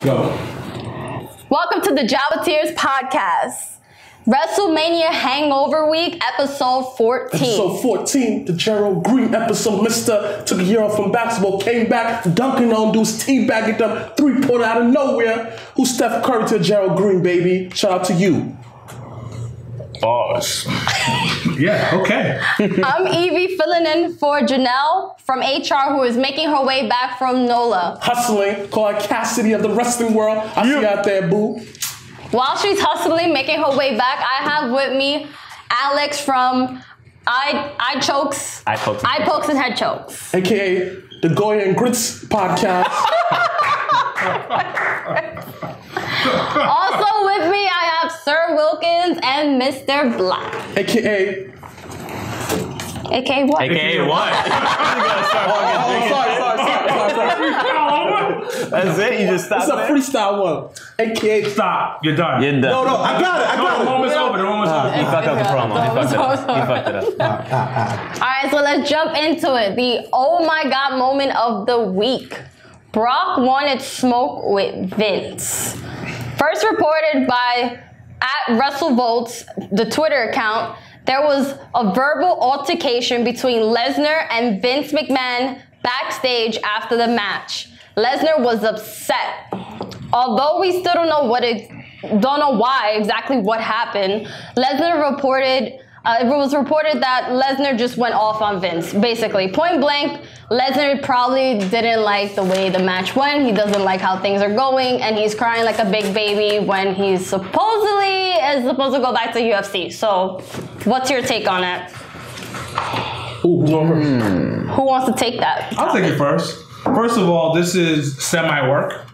Go. Welcome to the Jobber Tears podcast. WrestleMania Hangover Week, episode 14. Episode 14, the Gerald Green episode. Mister took a year off from basketball, came back, dunking on dudes, teabagging them, three pointer out of nowhere. Who's Steph Curry to Gerald Green, baby? Shout out to you. Pause. Yeah, okay. I'm Evie filling in for Janelle from HR who is making her way back from NOLA. Hustling, called Cassidy of the wrestling world. I see you out there, boo. While she's hustling, making her way back, I have with me Alex from I I chokes. I poked. I pokes and head chokes. AKA the Goya and Grits podcast. Also with me, I have Sir Wilkins and Mr. Black. AKA. AKA what? AKA what? Oh, sorry, sorry, sorry, sorry, sorry. That's it. You just stopped It's a there? freestyle one. AKA. Stop. You're done. You're done. No, no, I got it, I No, the got it. moment's over. The moment's over. You fucked up the promo. You fucked it up. You fucked it up. Ah, ah, ah. All right, so let's jump into it. The oh my god moment of the week. Brock wanted smoke with Vince. First reported by at WrestleVotes, the Twitter account, there was a verbal altercation between Lesnar and Vince McMahon backstage after the match. Lesnar was upset. Although we still don't know what it, don't know why exactly what happened. Lesnar reported, uh, it was reported that Lesnar just went off on Vince. Basically, point blank, Lesnar probably didn't like the way the match went. He doesn't like how things are going, and he's crying like a big baby when he's supposedly is supposed to go back to UFC. So, what's your take on it? Ooh, on? Who wants to take that? I'll take it first. First of all, this is semi work.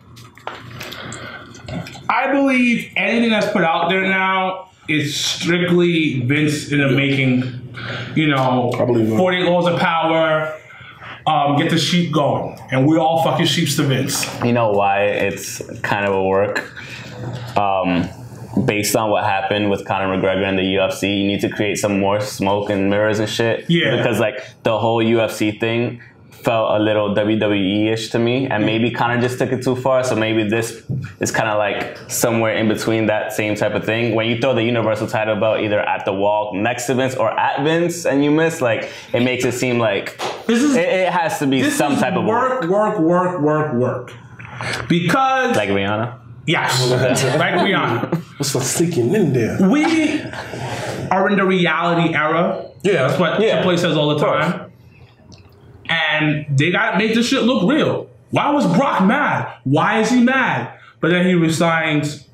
I believe anything that's put out there now is strictly Vince in the making. You know, I believe it. 48 laws of power. Um, get the sheep going, and we all fucking sheeps to Vince. You know why it's kind of a work? Um, based on what happened with Conor McGregor and the UFC, you need to create some more smoke and mirrors and shit. Yeah. Because like the whole UFC thing felt a little WWE-ish to me, and mm-hmm. maybe Conor just took it too far. So maybe this is kind of like somewhere in between that same type of thing. When you throw the Universal title belt either at the wall next to Vince or at Vince, and you miss, like it makes it seem like This is it, it has to be this some is type of work, work, work, work, work, work. Because like Rihanna. yes, like Rihanna. What's like sinking in there? we are in the reality era. Yeah, That's what yeah. Triple H says all the course. time. And they got to make this shit look real. Why was Brock mad? Why is he mad? But then he resigns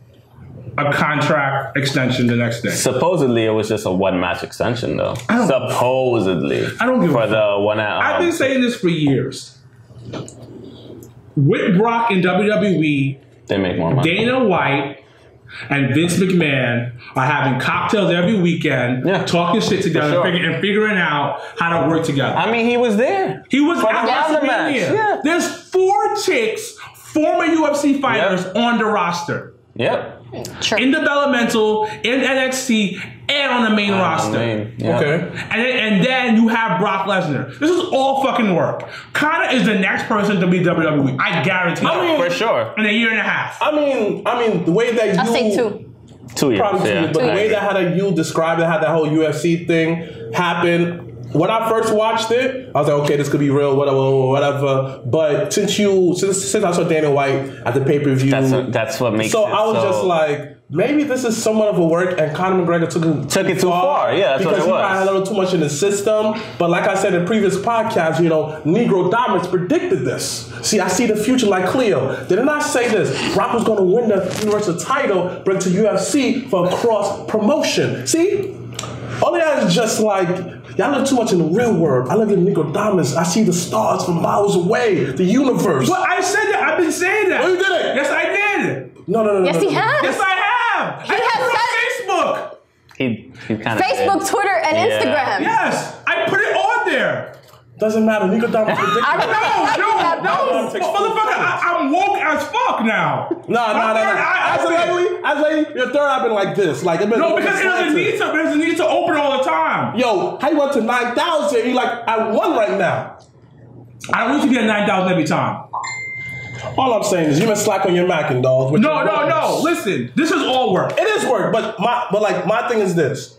a contract extension the next day. Supposedly, it was just a one match extension, though. I don't- Supposedly, I don't give a for fuck. the one. At, um, I've been saying this for years. With Brock in WWE, they make more money. Dana White and Vince McMahon are having cocktails every weekend, Yeah. talking shit together, sure. and figuring out how to work together. I mean, he was there. He was For the at match, WrestleMania. yeah. There's four chicks, former UFC fighters Yep. on the roster. Yep. Sure. In developmental, in NXT, and on the main roster. I mean, yeah. Okay. And then, and then you have Brock Lesnar. This is all fucking work. Connor is the next person to be WWE. I guarantee I you. mean- For sure. in a year and a half. I mean, I mean, the way that you I'll say two. Two years. probably two yeah. years, but the way that how that you described it, how that whole UFC thing happened. When I first watched it, I was like, okay, this could be real, whatever, whatever. But since you, since, since I saw Dana White at the pay per view, that's what, that's what makes so it I was so- just like, maybe this is somewhat of a work, and Conor McGregor took it Took it too far. Yeah, that's what because it he was. had a little too much in the system. But like I said in previous podcasts, you know, Negro Dominance predicted this. See, I see the future like Cleo. Didn't I say this? Brock was going to win the Universal title, bring to UFC for a cross promotion. See, all that is just like. Y'all live too much in the real world. I live in Negro Dominance. I see the stars from miles away, the universe. But I said that. I've been saying that. Oh, you did it? Yes, I did. No, no, no, no. Yes, no, he no. has. Yes, I have. He I has put it on Facebook. he, he kind of Facebook, Twitter, and Yeah. Instagram. Yes, I put it on there. Doesn't matter. Negro Dominance predicted I remember No, no, no, motherfucker, I, I'm woke as fuck now. No, no, no, no. I- I- As lately, as lately, your third eye been like this. Like been No, because it doesn't need to. It doesn't need to open all the time. Yo, how you went to nine thousand? You like I won right now. I don't need to be at nine thousand every time. All I'm saying is you've been slack on your macking, dog. with No, no, words. no. Listen, this is all work. It is work, but my but like my thing is this: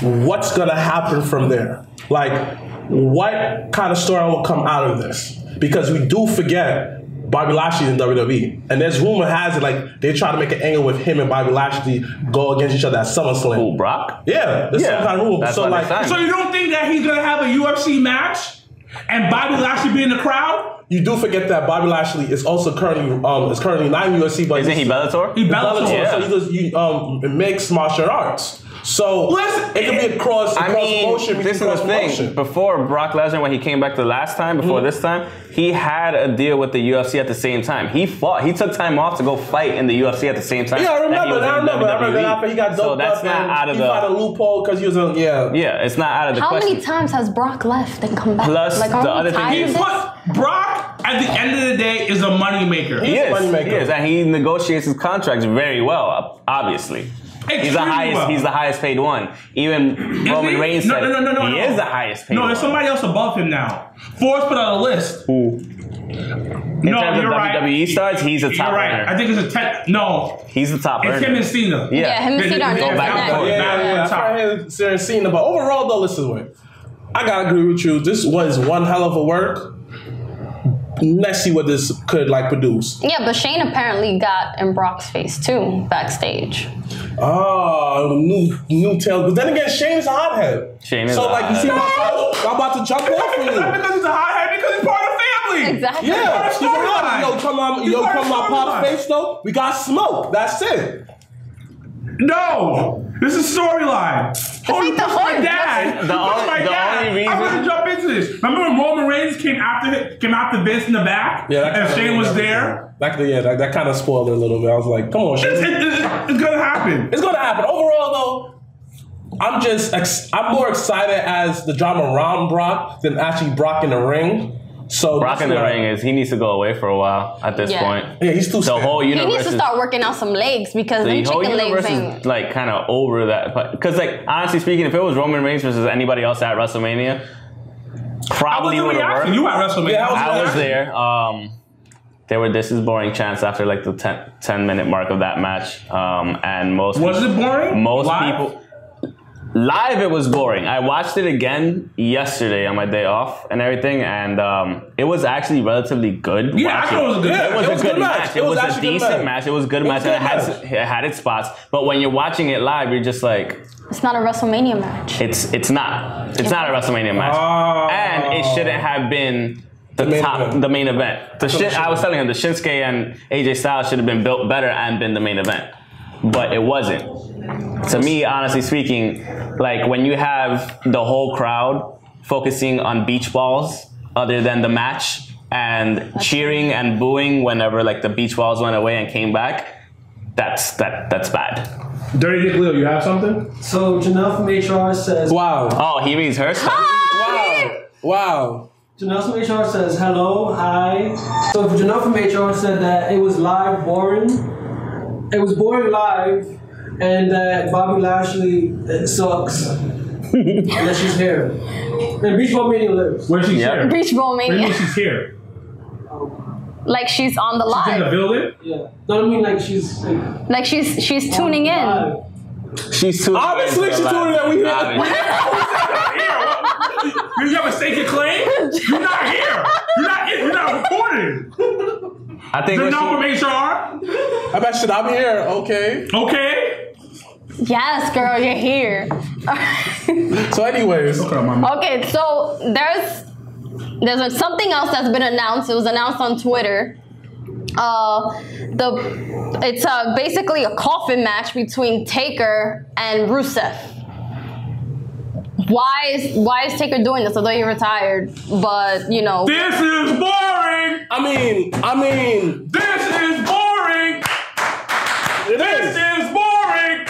what's gonna happen from there? Like, what kind of story will come out of this? Because we do forget Bobby Lashley in WWE, and there's rumor has it like they try to make an angle with him and Bobby Lashley go against each other at SummerSlam. Who, Brock? Yeah, there's Yeah, some kind of rumor. so like. So you don't think that he's gonna have a UFC match and Bobby Lashley be in the crowd? you do forget that Bobby Lashley is also currently um is currently not in UFC, but Isn't he he's- Bellator? He He's Bellator. Bellator, Yeah. so he does you, um mixed martial arts. So Listen, it could be a cross, a I cross mean, motion. this is the thing. Before Brock Lesnar, when he came back the last time, before Mm-hmm. this time, he had a deal with the UFC at the same time. He fought. He took time off to go fight in the UFC at the same time. Yeah, I that he remember. was I in remember. I remember WWE. after he got doped So that's up not and out of he found a the. loophole because he was on. Yeah. Yeah, it's not out of the How question. many times has Brock left and come back? Plus, like, are the we other thing tired He of this? put Brock at the end of the day is a moneymaker. He He's a is. moneymaker. He is, and he negotiates his contracts very well. Obviously, he's the highest. well. He's the highest paid one. Even Roman? Reigns No, said no, no, no, he no. is the highest paid. No, there's one. somebody else above him now. Forbes put out a list. Who? In no, terms of you're right. WWE stars, he's a top You're right. earner. I think it's a ten. No, He's the top it's earner. him and Cena. yeah. Yeah, him and Cena are Go back and and forth. Yeah, yeah, yeah. top. I Sarah Cena, but overall though, listen, wait. I gotta agree with you. This was one hell of a work. Let's see what this could like produce. Yeah, but Shane apparently got in Brock's face too backstage. Oh, new new tales. But then again, Shane is a hothead. Shane is so a like you see my hothead. I'm about to jump off for Not you. because he's a hothead, because he's part of the family. Exactly. Yeah, part he's a hothead. Yo, come on, He's yo, part of come my pop storyline. face though. We got smoke. That's it. No, this is storyline. Oh, ain't you the my whole- dad. The only- my the dad. only I'm gonna jump into this. Remember when Roman Reigns came after him, came after Vince in the back, yeah, and kinda Shane was ruined there? everything. That, yeah, that, that kind of spoiled it a little bit. I was like, come on, It's, it- it- it's gonna happen. It's gonna happen. Overall, though, I'm just ex- I'm more excited as the drama around Brock than actually Brock in the ring. So Brock in the ring is he needs to go away for a while at this Yeah. point. Yeah, he's too. The stiff. whole He needs to is start working out some legs because the whole chicken universe legs is ain't. like kind of over that. Because like honestly speaking, if it was Roman Reigns versus anybody else at WrestleMania, I was probably the would have worked. You at WrestleMania? Yeah, I was I was there. Um, there were this is boring chants after like the 10, 10 minute mark of that match, um, and most Was it boring? most Live? people live it was boring i watched it again yesterday on my day off and everything and um, it was actually relatively good Yeah, I thought it was a good Yeah, match. it was it a was good good match. match. It, It was, was a actually a good decent match. match. It was a good It match, was and it had, match. it had its spots. But when you're watching it live, you're just like, It's not a WrestleMania match. it's it's not. It's not a WrestleMania match, Oh. and it shouldn't have been the, The main top, event. the main event. The what it Shin, should I was telling him the Shinsuke and AJ Styles should have been built better and been the main event, but it wasn't. To me, honestly speaking, like when you have the whole crowd focusing on beach balls other than the match and cheering and booing whenever like the beach balls went away and came back, that's that that's bad. Dirty Dick Leo, you have something? So Janelle from HR says. Wow. Oh, he reads her stuff. Wow. Wow. Janelle from HR says hello, hi. So Janelle from HR said that it was live boring. It was boring live, and that Bobby Lashley uh, sucks. and that she's here. And Beach Ball Meeting lives. Where's she Yeah. here? Beach Bowl What do you mean Mania. she's here? Like she's on the She's in the building? Yeah. No, I mean like she's like, Like she's she's tuning in. live. She's too. Obviously, she's tuning in. We You you have a sacred claim? You're not here. You're not in. You're not recorded. I think You're what not she- from HR? I bet shit. I'm here. Okay. Okay. Yes, girl, you're here. So, anyways, Okay, so there's there's a, something else that's been announced. It was announced on Twitter. Uh, the it's uh, basically a coffin match between Taker and Rusev. Why is why is Taker doing this? Although he retired, but you know, This is boring. I mean, I mean, This is boring. it This is. is boring.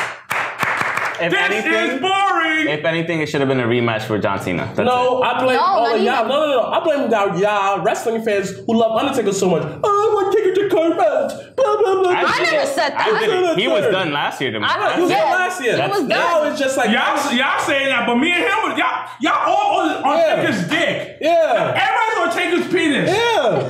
If This is anything, boring. if anything, it should have been a rematch for John Cena. That's No, it. I blame No, all of y'all. No, no, no. I blame y'all, y'all wrestling fans who love Undertaker so much. Oh, I want Taker to come out. Blah, blah, blah. I did never said that. I did it. He was done last year to me. I- He was Yeah, there last year. it was now good. it's just like Y'all, y'all saying that, but me and him, y'all, y'all all on, on Yeah. Taker's dick. Yeah. Everybody's on Taker's penis. Yeah.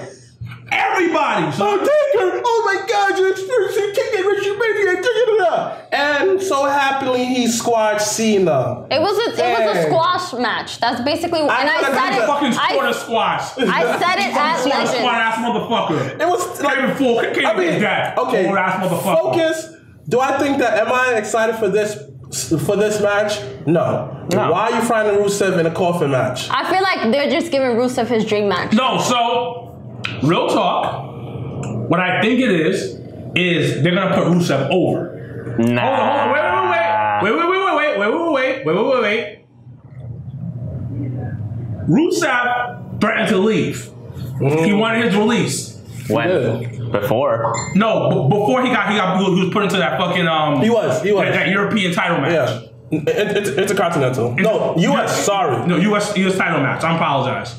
Everybody. everybody. So Oh, Taker! Oh my God, you're experiencing kicking WrestleMania. da-da-da-da. And so happily he squashed Cena. It was a it was a squash match. That's basically and I said it it. was fucking sport I, of squash. I said it at Fucking sport Legend. ass motherfucker. It was Can't even fool. Can't I mean, that. okay. Old ass motherfucker. Focus. Do I think that? Am I excited for this for this match? No. No. Why are you finding Rusev in a coffin match? I feel like they're just giving Rusev his dream match. No, so real talk. What I think it is is they're gonna put Rusev over. Nah. Hold on, hold on, wait, wait, wait, wait, wait, wait, wait, wait, wait, wait, wait, wait, wait, wait. Rusev threatened to leave. He wanted his release. When? Before. No, b- before he got he got he was put into that fucking um He was. He was. that, that European title match. Yeah. It, it's intercontinental. No, U.S. Sorry. No, US US title match. I apologize.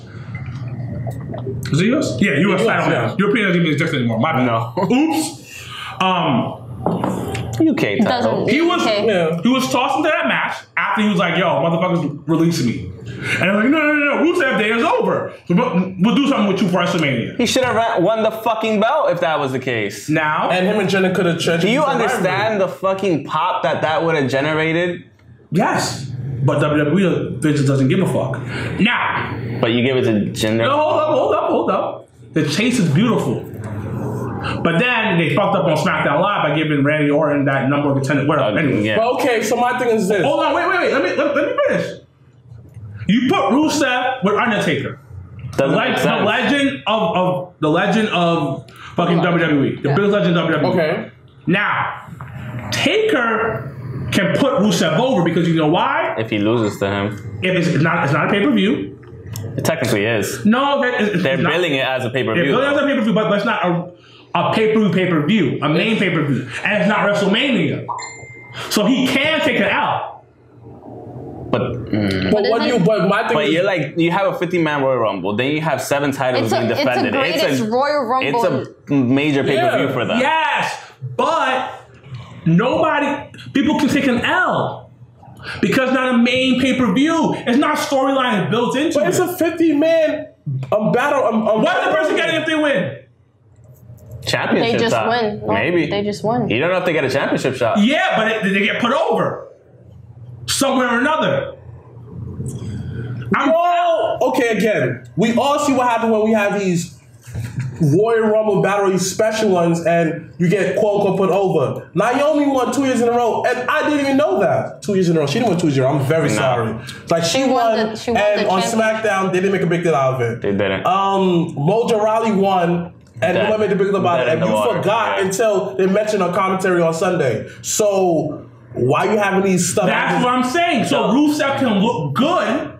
Is it US? Yeah, US, US, title yeah. match. European doesn't even exist anymore. My bad. No. Oops. Um, UK title. He was okay. Yeah. he was tossed into that match after he was like, "Yo, motherfuckers, release me." And I'm like, "No, no, no, no. Rusev Day is over. So we'll, we'll do something with you for WrestleMania." He should have won the fucking belt if that was the case. Now, And him and Jenna could have changed. Do you understand the fucking pop that that would have generated? yes, but WWE Vince doesn't give a fuck. Now, But you give it to Jinder. No, hold up, hold up, hold up. The chase is beautiful. But then they fucked up on SmackDown Live by giving Randy Orton that number of attendance. Whatever. Uh, Anyway. yeah. But okay, so my thing is this. Hold on, wait, wait, wait. Let me let, let me finish. You put Rusev with Undertaker. Doesn't Like the legend of, of the legend of fucking WWE. The Yeah. biggest legend of WWE. Okay. Now, Taker can put Rusev over because you know why? If he loses to him, If it's, it's not it's not a pay-per-view. it technically is. No, that- it's, it's They're not- billing it as a pay per They're view. billing as a pay per view, but, but it's not a, a pay per view pay per view, a main pay per view, and it's not WrestleMania. So he can take it out. But mm. But what do you? But my thing. But is, you're like you have a 50 man Royal Rumble, then you have seven titles It's a- being it's a defended. greatest Royal Rumble. It's a major pay per view Yeah. for them. Yes, but nobody, people can take an L because not a main pay per view. It's not storyline built into but it. it's a 50 man um, battle. Um, um, What's the person getting if they win? Championship They just shot. win. No, Maybe they just win. You don't know if they get a championship shot. Yeah, but it, they get put over somewhere or another. I'm, Well, okay, again, we all see what happens when we have these Royal Rumble battle, these special ones, and you get quote unquote put over. Naomi won two years in a row, and I didn't even know that. Two years in a row. She didn't win two years in a row. I'm very No. sorry. Like she, won won, the- she won and the on championship. SmackDown, they didn't make a big deal out of it. They didn't. Um, Mojo Rawley won, and Dead- no one made a big deal about it, and you water, forgot yeah. until they mentioned on commentary on Sunday. So why you having these stuff? that's what I'm saying. So Rusev can look good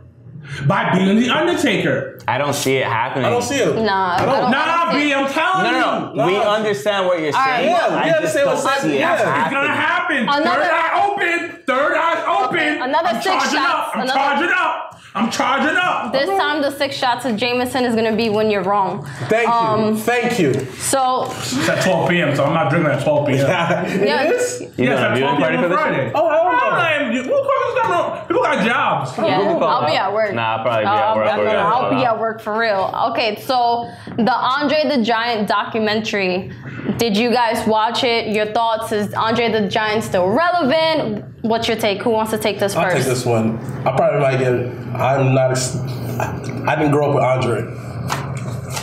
by being the Undertaker. I don't see it happening. I don't see it. Nah, I I don't. don't- Nah, B, I'm telling No, you. no, no. No. We understand what you're right. saying. Yeah, we I just understand don't what's see happening. Yeah. It's gonna happen. Another- third eye open. Third eye open. Another I'm six charging shots. up. I'm Another- charging up. I'm charging up. This time, the six shots of Jameson is gonna be when you're wrong. Thank you. Um, Thank you. So, It's at 12 p.m., so I'm not drinking at 12 p.m. it Yeah. is? You Yes, doing at 12 p.m. on? Friday. Oh, hell no. I'm like, who the fuck is that? People got jobs. yeah, I'll be at work. Nah, I'll probably be Uh, at work. no, no, We're no, gonna- I'll be at work for real. Okay, so the Andre the Giant documentary. Did you guys watch it? Your thoughts? Is Andre the Giant still relevant? What's your take? Who wants to take this I'll take this one. I probably might get. I'm not. ex- I didn't grow up with Andre.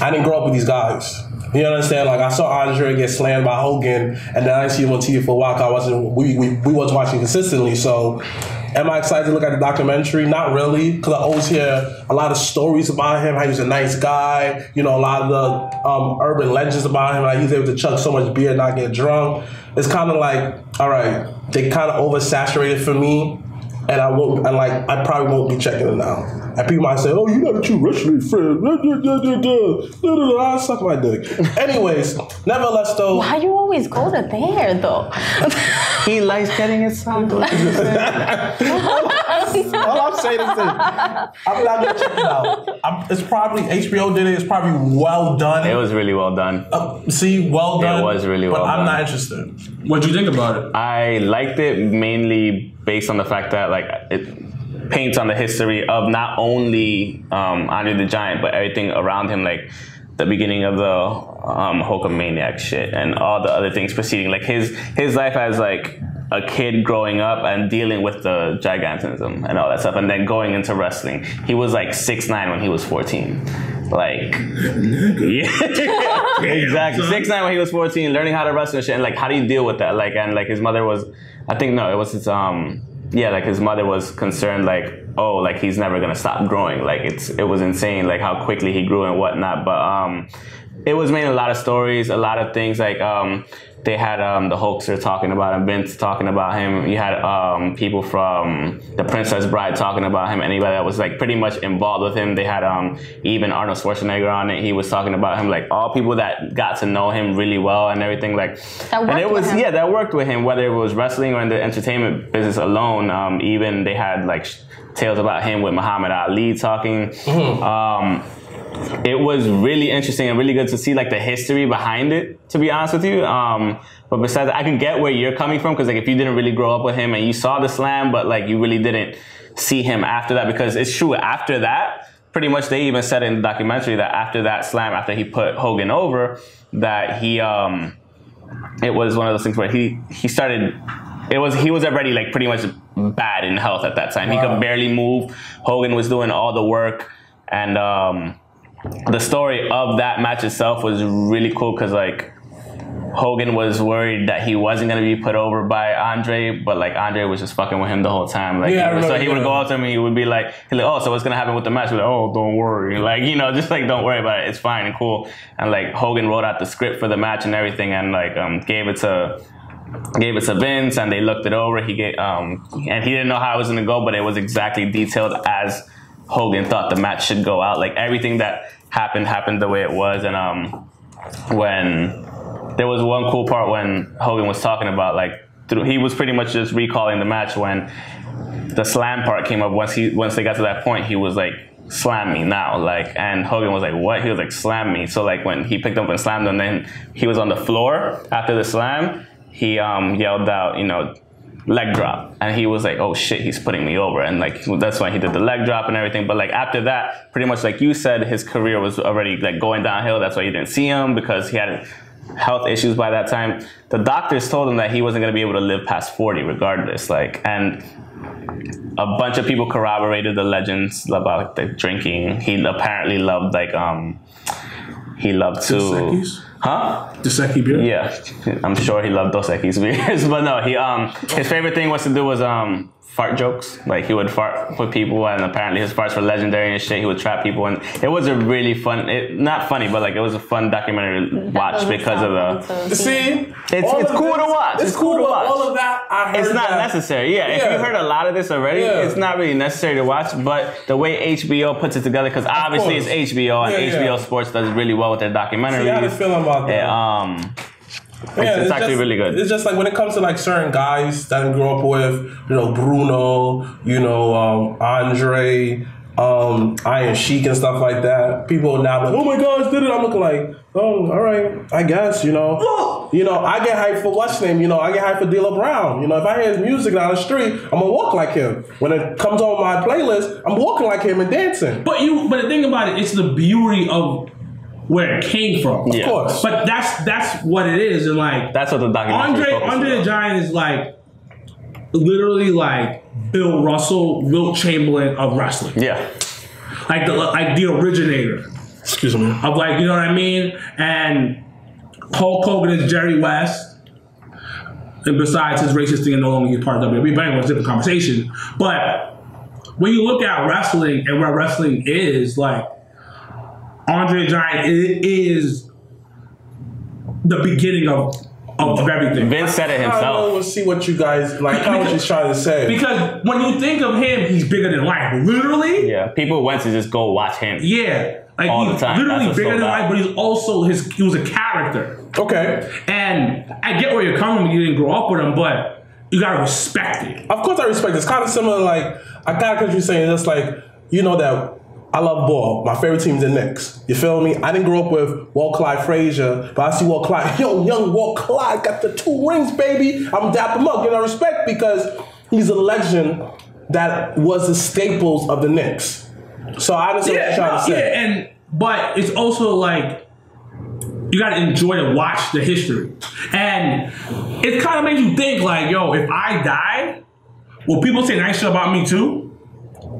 I didn't grow up with these guys. You understand? Like I saw Andre get slammed by Hogan, and then I didn't see him on TV for a while. I wasn't. We we we wasn't watching consistently. So, am I excited to look at the documentary? Not really, because I always hear a lot of stories about him. How he was a nice guy. You know, a lot of the um, urban legends about him. Like he's able to chug so much beer and not get drunk. It's kind of like, all right, they kind of oversaturated for me and I won't, and like, I probably won't be checking it now. And people might say, "Oh, you're not a true wrestling fan." Da, da, da, da, da. Da, da, da. I'll suck my dick. Anyways, nevertheless, though, Why you always go to there though? He likes getting his son. all I'm saying is this: I'm not gonna check it out. I'm, it's probably HBO did it. It's probably well done. It was really well done. Uh, see, well done. It done. was really well but well I'm done. not interested. What'd you think about it? I liked it mainly based on the fact that like it paints on the history of not only um, Andre the Giant but everything around him, like the the beginning of the um, Hulkamaniac shit and all the other things preceding. Like his his life as like a kid growing up and dealing with the gigantism and all that stuff, and then going into wrestling. He was like six nine when he was fourteen. Like, yeah, exactly. Six nine when he was fourteen, learning how to wrestle and shit, and like, how do you deal with that? Like, and like his mother was, I think no, it was his um, yeah, like his mother was concerned, like, oh, like he's never gonna stop growing. Like it's it was insane, like how quickly he grew and whatnot. But um, it was made a lot of stories, a lot of things like um, they had um, the Hulkster talking about him, Vince talking about him. You had um, people from The Princess Bride talking about him. Anybody that was like pretty much involved with him. They had um, even Arnold Schwarzenegger on it. He was talking about him, like all people that got to know him really well and everything. Like, That and it with was him. yeah, that worked with him. Whether it was wrestling or in the entertainment business alone. Um, even they had like tales about him with Muhammad Ali talking. Um, it was really interesting and really good to see like the history behind it to be honest with you. Um, but besides i can get where you're coming from because like if you didn't really grow up with him and you saw the slam but like you really didn't see him after that because it's true after that pretty much they even said in the documentary that after that slam after he put hogan over that he um it was one of those things where he he started it was he was already like pretty much bad in health at that time. He could barely move. Hogan was doing all the work. And um the story of that match itself was really cool because like Hogan was worried that he wasn't gonna be put over by Andre, but like Andre was just fucking with him the whole time. Like, Yeah, he so he would go up to him and he would be like, he's like, oh, so what's gonna happen with the match? Like, oh, don't worry, like you know, just like don't worry about it. It's fine and cool. And like Hogan wrote out the script for the match and everything, and like um, gave it to gave it to Vince and they looked it over. He gave, um, and he didn't know how it was gonna go, but it was exactly detailed as Hogan thought the match should go out. Like everything that happened happened the way it was. And um, when there was one cool part when Hogan was talking about like through, he was pretty much just recalling the match when the slam part came up. Once he once they got to that point, he was like. Slam me now, like, and Hogan was like, "What?" He was like, "Slam me." So, like, when he picked up and slammed him, then he was on the floor after the slam. He um, yelled out, you know, leg drop. And he was like oh shit he's putting me over. And like that's why he did the leg drop and everything. But like after that pretty much like you said his career was already like going downhill. That's why you didn't see him because he had health issues by that time. The doctors told him that he wasn't going to be able to live past 40 regardless like and a bunch of people corroborated the legends about the drinking. He apparently loved like um he loved to? Huh The Secchi beer? yeah, I'm sure he loved Dos Equis beers, but no, he um his favorite thing was to do was um fart jokes. Like he would fart with people, and apparently his farts were legendary and shit. He would trap people, and it was a really fun, it, not funny, but like it was a fun documentary to watch because of the. fun See, It's- it's of cool to watch. It's, It's cool, cool to watch. all of that I heard. It's not that- necessary. Yeah, if you heard a lot of this already, Yeah. it's not really necessary to watch. But the way HBO puts it together, because obviously it's HBO and Yeah, HBO yeah. Sports does really well with their documentaries. See, how you feeling about that? Yeah, um, Yeah, it's actually just- really good. It's just like when it comes to like certain guys that I grew up with, you know, Bruno, you know, um, Andre, um, Iron Sheik and stuff like that. People are now like, oh my gosh, did it? I'm looking like, oh, all right, I guess, you know. You know, I get hyped for what's his name, you know, I get hyped for Dilla Brown. You know, if I hear his music down the street, I'm gonna walk like him. When it comes on my playlist, I'm walking like him and dancing. But you, but the thing about it, it's the beauty of where it came from. Yeah. Of course. But that's that's what it is, and like that's what the documentary Andre focuses Andre the. Giant is like literally like Bill Russell, Wilt Chamberlain of wrestling, Yeah. like the like the originator Excuse me. of like you know what I mean. And Hulk Hogan is Jerry West. And besides his racist thing, and no longer he's part of WWE, but anyway, it's a different conversation. But when you look at wrestling and where wrestling is, like Andre the Giant i- is the beginning of of everything. Vince said it I don't himself. know, see what you guys like. I know what you're trying to say. Because when you think of him, he's bigger than life. Literally, Yeah, people went to just go watch him. yeah. Like All the he's time. literally That's bigger than life, but he's also his. He was a character. okay. And I get where you're coming from. You didn't grow up with him, but you gotta respect it. Of course, I respect. It. It's kind of similar. Like I kind of get what you're saying. It's like you know that I love ball. My favorite team's the Knicks. You feel me? I didn't grow up with Walt Clyde Frazier, but I see Walt Clyde. Yo, young Walt Clyde got the two rings, baby. I'm dap him up. You know, respect because he's a legend that was the staples of the Knicks. So I what you're trying to say. yeah, and but it's also like you gotta enjoy and watch the history. And it kind of makes you think like, yo, if I die, will people say nice shit about me too?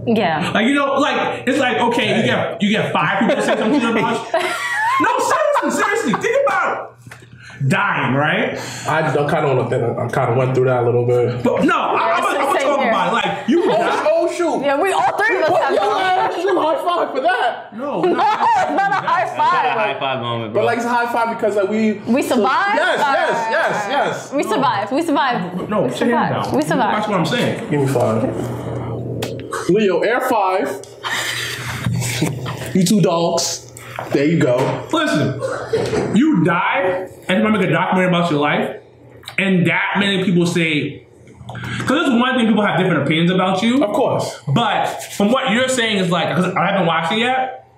Yeah. Like you know, like it's like okay, you get you get five people to say something about you. No, seriously, seriously, think about it. dying, right? I, I kind of want to. I kind of went through that a little bit. But no, I, I'm, Yeah, gonna- I'm gonna talk here. about it. Like you oh, die. Oh shoot! Yeah, we all three of us What? have Yeah, done. high five for that. No, No, it's not a high That's not a high five. five moment, bro. But like it's a high five because like we We survived. Yes, yes, yes, yes. We survived. We survived. no, we survived. We survived. That's what I'm saying. Give me five. Leo, air five. you two dogs. There you go. Listen, you die and you make a documentary about your life, and that many people say, because it's one thing people have different opinions about you, Of course. but from what you're saying is like, because I haven't watched it yet,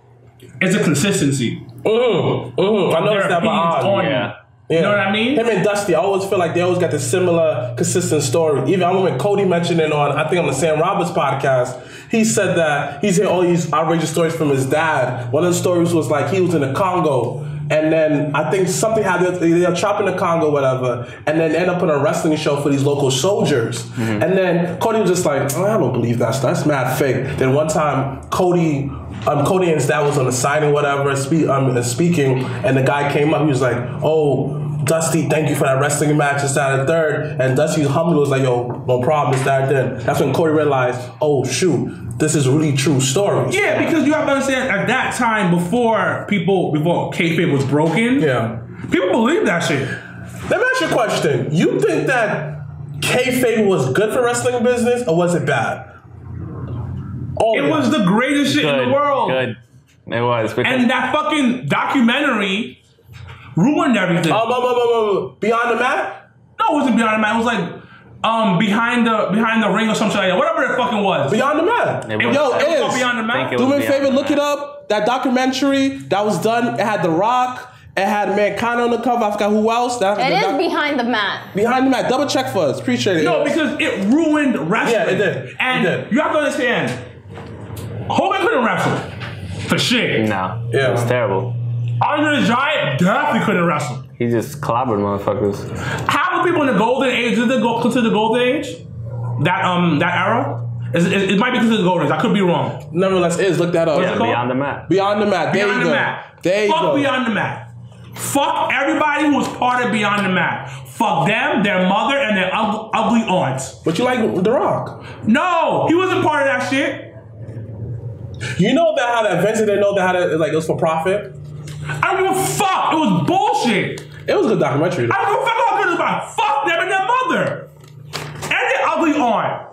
it's a consistency. Mm, mm. I Their noticed that by opinions odd. Yeah. you. Know what I mean? Him and Dusty, I always feel like they always got the similar, consistent story. Even I remember Cody mentioned it on, I think on the Sam Roberts podcast. He said that he's heard all these outrageous stories from his dad. One of the stories was like he was in the Congo, and then I think something happened. They were chopping the Congo, whatever, and then end up in a wrestling show for these local soldiers. Mm-hmm. And then Cody was just like, oh, I don't believe that stuff. That's mad fake. Then one time, Cody um, Cody and dad was on the signing, whatever, spe- um, speaking, and the guy came up. He was like, "Oh, Dusty, thank you for that wrestling match." This, that, and third. And Dusty humbly was like, "Yo, no problem." This, that, and then that's when Cody realized, "Oh, shoot, this is really true story." Yeah, because you have to understand at that time before people before kayfabe was broken, Yeah. people believed that shit. Let me ask you a question. You think that kayfabe was good for wrestling business, or was it bad? Oh, It was the greatest shit good, in the world. Good. It was. And that fucking documentary ruined everything. Um, um, beyond the mat. no, it wasn't beyond the mat. It was like um behind the behind the ring or something like that. Whatever it fucking was. Beyond the mat. It was- Yo, it was called. Beyond the Mat? Do me a favor, look it up. That documentary that was done, it had The Rock, it had Mankind on the cover. I forgot who else. That, It the is doc- behind the mat. behind the mat. Double check for us. Appreciate it. No, because it ruined wrestling. Yeah, it did. It And did. you have to understand, Hogan couldn't wrestle. For shit. no. Yeah. It was terrible. Andre the Giant definitely couldn't wrestle. He just clobbered motherfuckers. How the people in the golden age, did they go consider the golden age? That um that era? Is- It, it might be considered the golden age. I could be wrong. nevertheless, is look that up. What's it called? Beyond the map. Beyond the mat. There Beyond you the go. mat. There you Fuck go. Beyond the mat. Fuck everybody who was part of Beyond the Mat. Fuck them, their mother, and their ug- ugly aunts. But you like The Rock. No, he wasn't part of that shit. You know that how that Vince didn't know that how that like it was for profit. I don't give a fuck. It was bullshit. It was a good documentary. Though. I don't give a fuck how good it's about. Fuck them and their mother. And their ugly aunt.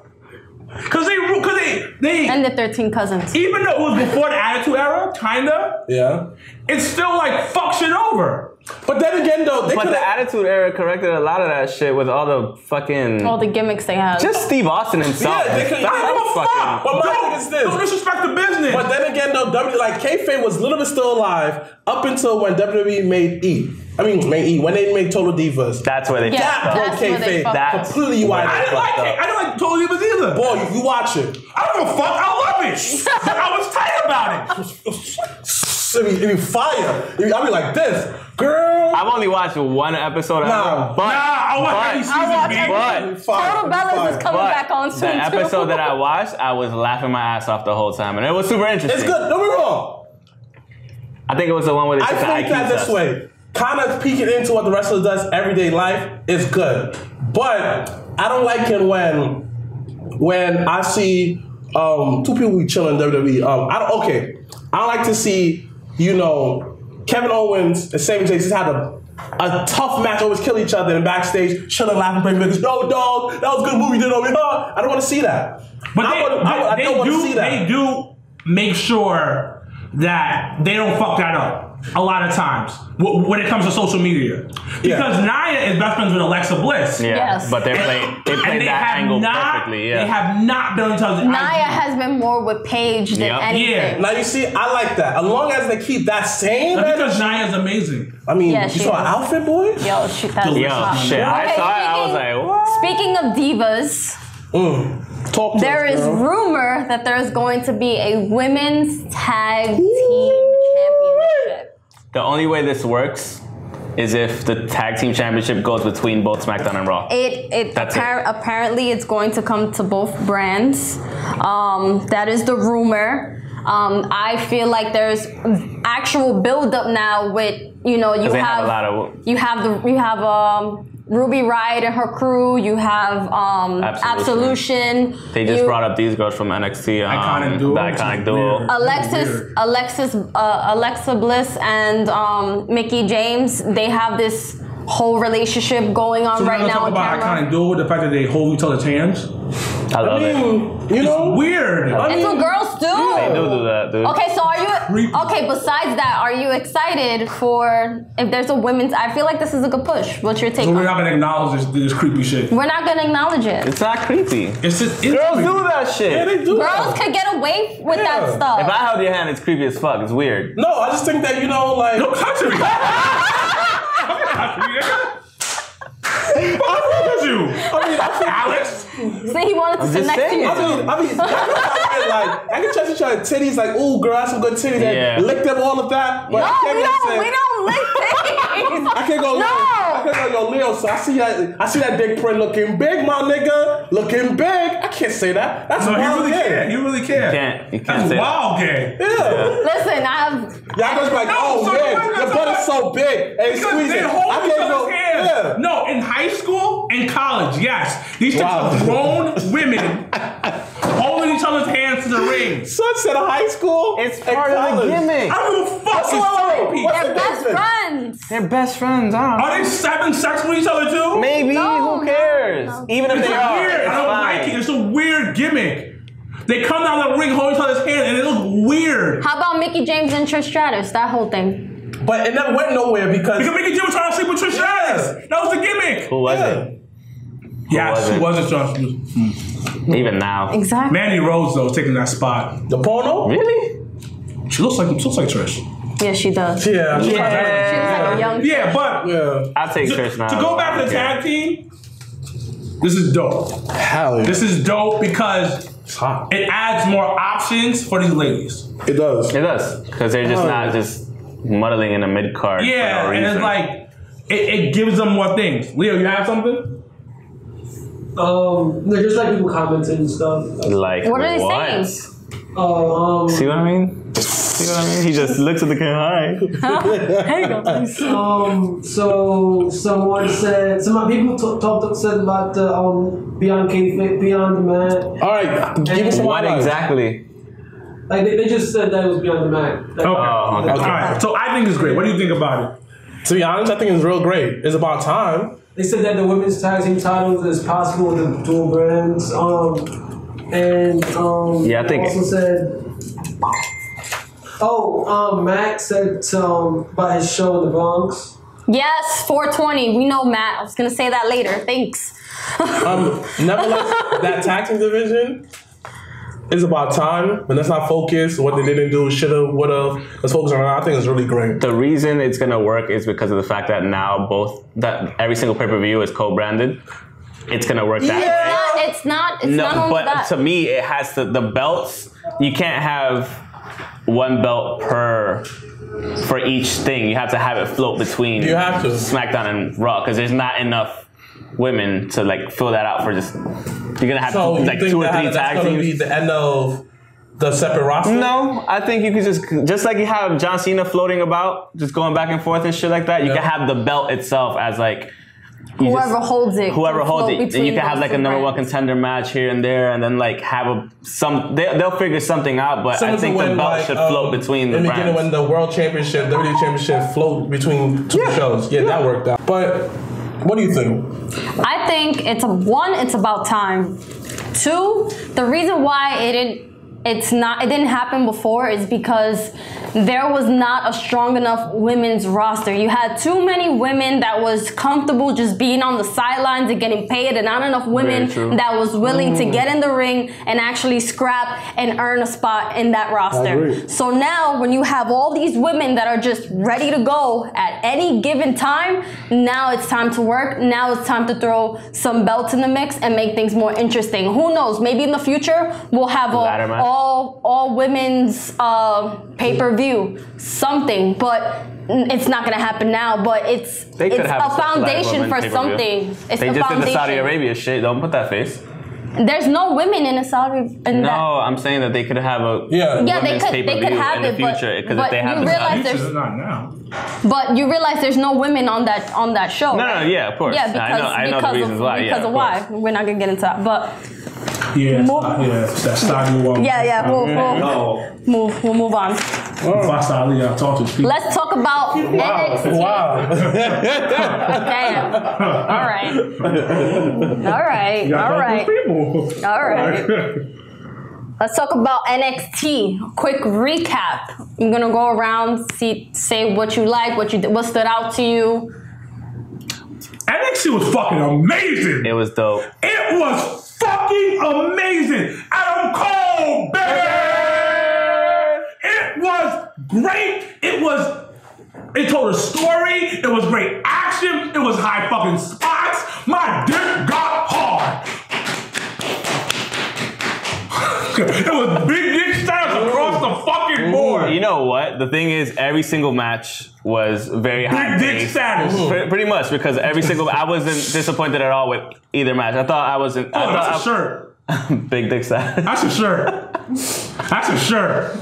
Cause they, cause they, they, And the 13 cousins. even though it was before the Attitude Era, kinda, Yeah. it's still like fuck shit over. But then again, though, they But the Attitude Era corrected a lot of that shit with all the fucking. All the gimmicks they have. just Steve Austin himself. Yeah, they could- That they Give a fuck. fucking. But my Don't- thing is this. Don't disrespect the business. But then again, though, W like kayfabe was a little bit still alive up until when WWE made E. I mean, made E when they made Total Divas. That's where they. Yeah, fucked up. broke that's kayfabe fucked up. completely wide. I didn't like fucked it. up. I didn't like Totally Divas either. Boy, you, you watch it. I don't give a fuck. I love it. I was tight about it. I mean, I mean fire. I mean, I'll be like this, girl. I've only watched one episode Nah. ever, but Nah, I want but- every I season, watch B. every- but Fire, Total Bellas is coming but back on the soon too. episode that I watched, I was laughing my ass off the whole time, and it was super interesting. It's good. Don't be wrong. I think it was the one where they I think that this test. way, kind of peeking into what the wrestler does everyday life is good, but I don't like it when when I see um, two people be chilling WWE. Um, I don't, okay, I don't like to see you know Kevin Owens and Sami Zayn just had a a tough match, always kill each other and backstage, chilling, laughing, playing because no dog, that was a good movie, you did. Huh? I don't want to see that. But I, they, wanna, I, I they, do, see that. they do make sure that they don't fuck that up a lot of times wh- when it comes to social media. Because Nia is best friends with Alexa Bliss. Yeah, Yes. but they played they And played they that have angle not, perfectly. Yeah, They have not done each other. Nia has been more with Paige than Yep. anything. Yeah. Now you see, I like that. As long as they keep that same That's because energy. Nia's amazing. I mean, Yeah, you she saw an is. outfit, boy. Yo, shoot, that's Yo, hot. shit! I Okay, saw it. I was speaking- like, what? Speaking of divas, Mm. Talk to there us, is girl. rumor that there's going to be a women's tag team championship. The only way this works is if the tag team championship goes between both SmackDown and Raw. It it, That's appar- apparently it's going to come to both brands. Um, that is the rumor. Um, I feel like there's actual build up now with you know you have, have a lot of- you have the you have um, Ruby Riott and her crew. You have um, Absolution. Absolution. They just you- brought up these girls from NXT. Um, Iconic duo, The iconic duo. Alexis, Alexis, uh, Alexa Bliss, and um, Mickie James. They have this whole relationship going on So right we're now talk on about camera. iconic duo, the fact that they hold each other's hands. I I love it. mean, you know, Weird. I It's what girls do. They do do that, dude. Okay, so are you okay? Besides that, are you excited for if there's a women's? I feel like this is a good push. What's your take? So we're not gonna acknowledge this, this creepy shit. We're not gonna acknowledge it. It's not creepy. It's just it's Girls creepy. do that shit. yeah, they do. Girls that. could get away with Yeah. that stuff. If I held your hand, it's creepy as fuck. It's weird. No, I just think that you know, like, Don't touch touch me, nigga. Fuck you. I mean, I think Alex. See, he wanted to I'm sit just next to you. I mean, I mean, I like, I can trust each other titties, like, ooh, girl, that's some good titties, Yeah. and lick them, all of that. But no, I can't we don't. say- We don't lick things. I can't go. No. I can't go. Yo, Leo. So I see that. I see that dick print looking big, my nigga. Looking big. I can't say that. That's No, he wild really gay. can't. He really can't. can't- you can't That's say that. wild gay. Yeah. Listen, I have. Y'all goes like, No, oh so man, your butt is so big and Because squeeze it. hold I each can't go. Yeah. No, in high school and college, yes. These chicks Wow. Are grown women holding each other's hands to the ring. Sunset of high school. It's and part of the gimmick. I don't give a fuck. What's- It's wait, wait, therapy. wait, what's They're the best difference? friends. They're best friends. I don't know. Are they having sex with each other too? Maybe. No, who cares? no. Even if It's they are, weird. it's I don't fine. like it. It's a weird gimmick. They come down the ring holding each other's hand and it looks weird. How about Mickie James and Trish Stratus? That whole thing. But it never went nowhere because. Because Mickey Jim was trying to sleep with Trish Stratus. That was the gimmick. Who was Yeah. it? Yes, was who it? was it? Trish? Hmm. Even now. Exactly. Mandy Rose though taking that spot. The porno? Really? She looks like she looks like Trish. Yeah, she does. Yeah. She was like a young. Yeah, but Yeah. I'll take to, Trish now. to go back to the tag team, this is dope. Hell yeah. This is dope because it adds more options for these ladies. It does. It does. Because they're just Oh. not just muddling in a mid card. Yeah, for no and it's like it, it gives them more things. Leo, you have something? Um, they're just like people commenting and stuff. Like, What are they what? saying? Oh, um, See what I mean? See what I mean? He just looks at the camera. Hi. There you go. um, so someone said, some people t- talked said about the um Beyond Kayfabe, Beyond the Mat. All right. Give me some What exactly? Like they, they just said that it was Beyond the Mat. Like, Okay. Oh, okay. All right. So I think it's great. What do you think about it? To be honest, I think it's real great. It's about time. They said that the women's tag team titles is possible with the dual brands. Um, and um, Yeah, I think- also said. Oh, um, Max said um, about his show in the Bronx. Yes, 420. We know Matt. I was gonna say that later. Thanks. Um, nevertheless, that taxing division is about time, but let's not focus what they didn't do, should have, would have. Let's focus on. that. I think it's really great. The reason it's gonna work is because of the fact that now both that every single pay per view is co-branded. It's gonna work that way. It's not. It's not. It's not No, only but that. to me, it has to. The belts, you can't have one belt per for each thing. You have to have it float between You have to. SmackDown and Raw because there's not enough women to like fill that out for just. You're gonna have So you like two or three that's tag going teams. be the end of the separate roster? No, I think you could just just like you have John Cena floating about, just going back and forth and shit like that. You Yeah. can have the belt itself as like you whoever just- holds it. whoever holds it, then between you can have like a two number one contender match here and there, and then like have a some they, they'll figure something out. But Similar I think the belt like, should um, float between the in the beginning when the World Championship, WWE Championship float between two Yeah. shows. Yeah, that worked out. But what do you think? I think it's one. It's about time. Two, the reason why it didn't, it's not, it didn't happen before is because there was not a strong enough women's roster. You had too many women that was comfortable just being on the sidelines and getting paid, and not enough women that was willing to get in the ring and actually scrap and earn a spot in that roster. So now, when you have all these women that are just ready to go at any given time, now it's time to work. Now it's time to throw some belts in the mix and make things more interesting. Who knows? Maybe in the future we'll have a. all all women's uh, pay per view something. But it's not gonna happen now, but it's They it's a foundation for pay-per-view. something. It's They a just did the foundation. Saudi Arabia shit. Don't put that face. There's no women in a Saudi. In No, that. I'm saying that they could have a Yeah. Yeah, they could. They could have in it, the future but, because but if they have you the realize Saudi- there's not now. But you realize there's no women on that on that show. No, no, yeah, of course. Yeah, I because know- I know the because reasons of, why, yeah, of of why we're not gonna get into that. But Yeah, it's Mo- yeah, it's that Saudi one. yeah, yeah, we'll, we'll No. move. We'll move on. Fast Ali, I talk to people. Let's talk about NXT. Wow. Damn. All right. All right. You gotta All talk to right. people. All right. Let's talk about NXT. Quick recap. I'm gonna go around, see, say what you like, what you what stood out to you. NXT was fucking amazing. It was dope. It was fucking amazing. Adam Cole, baby. It was great. It was. It told a story. It was great action. It was high fucking spots. My dick got hard. it was big dick styles across the fucking board. You know what? The thing is, every single match was very high. Big dick status. Pre- Pretty much because every single I wasn't disappointed at all with either match. I thought I wasn't. I Oh, that's a thought shirt. I, big dick status. That's a shirt. That's a shirt.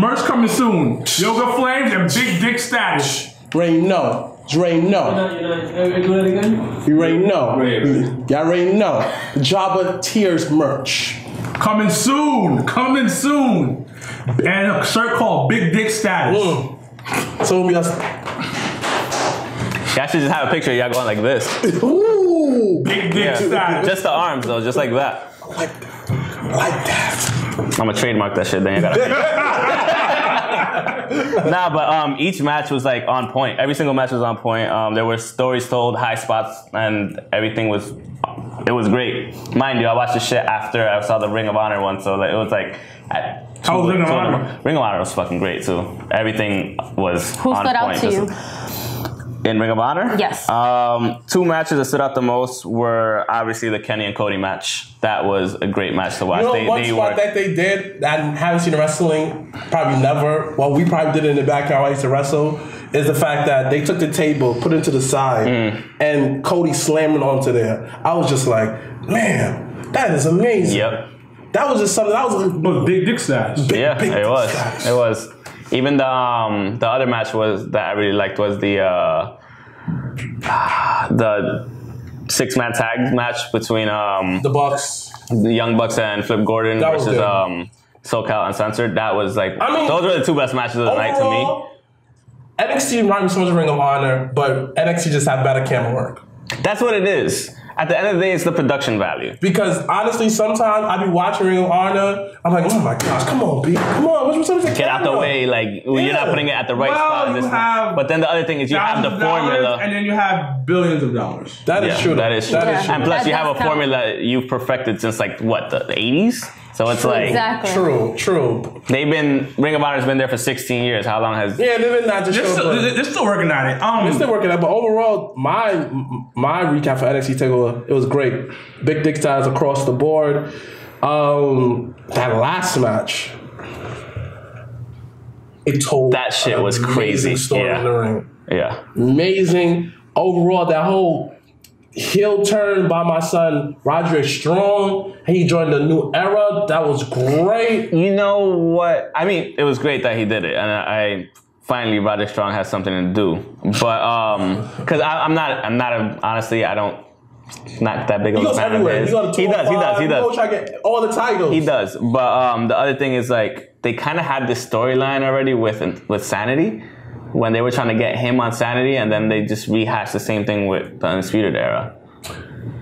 Merch coming soon. Yoga Flames and Big Dick Status. Ray, no. Dre, no. You're not, you're not, are you doing it again? You already know. Ray. Y'all already know. Jobber Tears merch. Coming soon. Coming soon. And a shirt called Big Dick Status. So we got. Y'all should just have a picture of y'all going like this. Ooh. Big Dick Yeah. Status. Just the arms though, just like that. Like, like that. I'm gonna trademark that shit. Then you gotta. nah, but um, each match was like on point. Every single match was on point. Um, there were stories told, high spots, and everything was. It was great. Mind you, I watched the shit after I saw the Ring of Honor one, so like, it was like. At How was Ring of two- Honor? Ring of Honor was fucking great too. Everything was. Who on stood out point. to you? In Ring of Honor? Yes. Um, two matches that stood out the most were obviously the Kenny and Cody match. That was a great match to watch. You know, they, one they spot were that they did that I haven't seen in wrestling, probably never. Well, we probably did it in the backyard I used to wrestle. Is the fact that they took the table, put it to the side, Mm. and Cody slamming onto there. I was just like, man, that is amazing. Yep. That was just something. That was like, Was Big Dick Status. big, Yeah, big it was. guys. It was. Even the um the other match was that I really liked was the uh the six man tag match between um The Bucks. the Young Bucks and Flip Gordon That was versus um SoCal Uncensored. That was like I mean, those were the two best matches of the night to me. Overall, NXT reminded me so much of Ring of Honor, but NXT just had better camera work. That's what it is. At the end of the day, it's the production value. Because honestly, sometimes I be watching Ring of Honor, I'm like, oh my gosh, come on, B, come on, what's what's Get out the way, like you're not putting it at the right Well, spot. you This- have but then the other thing is you have the Thousands of dollars, formula. And then you have billions of dollars. That is Yeah, true. That is true. That is Yeah. And true. plus, you have a formula you've perfected since like what the 80s. So it's like Exactly. True, true. they've been Ring of Honor's been there for 16 years. How long has? Yeah, they've been not just They're show, still, they're still working on it. Um, they're still working out. But overall, my my recap for NXT Takeover, it was great. Big dick styles across the board. Um, that last match, it told That shit an was crazy, Story yeah. in the ring. Yeah, amazing overall. That whole heel turn by my son Roderick Strong. He joined the new era. That was great. you know what? I mean, it was great that he did it, and I, finally Roderick Strong has something to do. But um, because I'm not, I'm not a, honestly, I don't. Not that big of He a goes fan of everywhere. his. He, he does, he does, he does. try to get all the titles. He does, but um, the other thing is like they kind of had this storyline already with with Sanity when they were trying to get him on Sanity, and then they just rehashed the same thing with the Undisputed Era.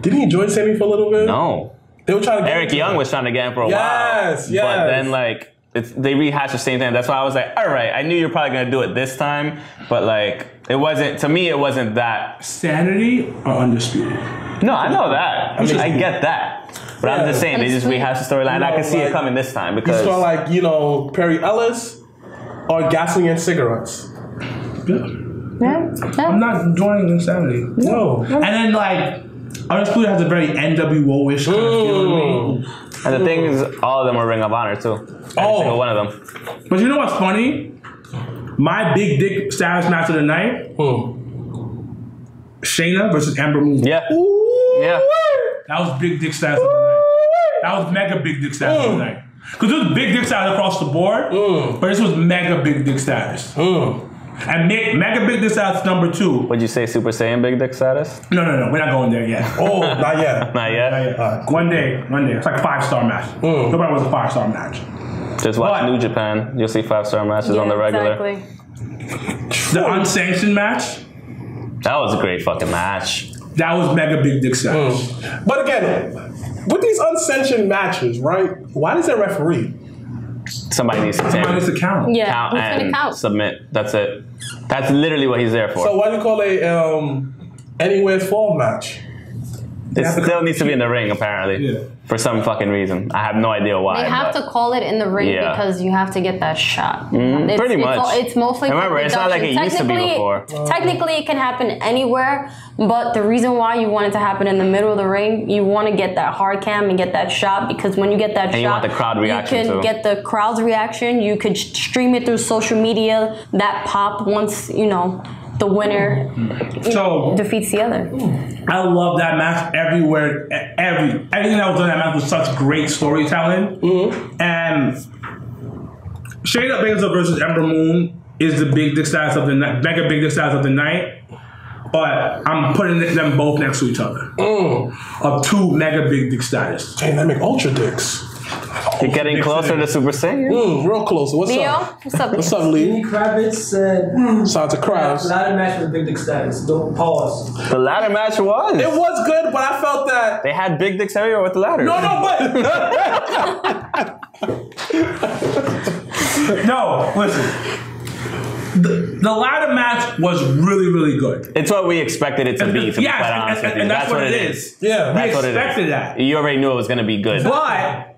Didn't he join Sammy for a little bit? No, They were trying to get Eric him. Young was trying to get him for a Yes, while, yes. yes. but then like it's, they rehashed the same thing. That's why I was like, all right, I knew you're probably gonna do it this time, but like it wasn't to me. It wasn't that. Sanity or Undisputed? No, I know that. I, mean- I get that. But I'm just saying they just rehashed the storyline. and I can know, see it coming this time because You because saw like you know Perry Ellis or gasoline and cigarettes. Yeah. yeah. I'm not joining Insanity. No. And then like Undisputed has a very NWO-ish kind of feel to me. And the thing is, all of them are Ring of Honor too. Every Oh. single one of them. But you know what's funny? My big dick status match of the night: Hmm. Shayna versus Ember Moon. Yeah. Yeah. That was big dick status of the night. That was mega big dick status of the night. Because it was big dick status across the board, but this was mega big dick status. Hmm. And me- mega big dick status number two. Would you say Super Saiyan big dick status? No, no, no, we're not going there yet. Oh, not yet. Not yet. Not yet. One day, one day. It's like a five star match. Hmm. Nobody was a five star match. Just watch What? New Japan. You'll see five star matches on the regular. Exactly. The unsanctioned match, That was a great fucking match. that was mega big dick status. But again, with these unsanctioned matches, right? Why does that referee? Somebody needs to Somebody needs count, to count. Yeah. count Who's and count? submit. That's it. That's literally what he's there for. So why do you call a um anywhere's fall match? it have to still needs to be in the ring, apparently, Yeah. For some fucking reason. I have no idea why. They have to call it in the ring Yeah. because you have to get that shot. It's, Mm, pretty it's much. all- It's, mostly for Remember, it's not like it used to be Technically- before. Technically, it can happen anywhere, but the reason why you want it to happen in the middle of the ring, you want to get that hard cam and get that shot because when you get that And shot, you want the crowd reaction, You can too. get the crowd's reaction. You could stream it through social media. That pop once you know the winner hmm. So defeats the other. I love that match everywhere. Every everything that was done in that match was such great storytelling. Mm-hmm. And Shayna Baszler versus Ember Moon is the big dick status of the night, mega big dick status of the night. But I'm putting them both next to each other. Mm. Of two mega big dick status. Damn, that make ultra dicks. You're getting closer to Super Saiyan. Mm, real close. What's Leo, up? what's up? What's up, Lee? Kravitz said, Shout out to Krabs. ladder match with big dick status. Don't pause. The ladder match was. It was good, but I felt that. They had big dicks everywhere with the ladder. No, no, but No, listen. The, the ladder match was really, really good. It's what we expected it to be, to be Yes, quite and- honest and- with you. and that's what it is. yeah. We That's what it is. expected that. You already knew it was going to be good. But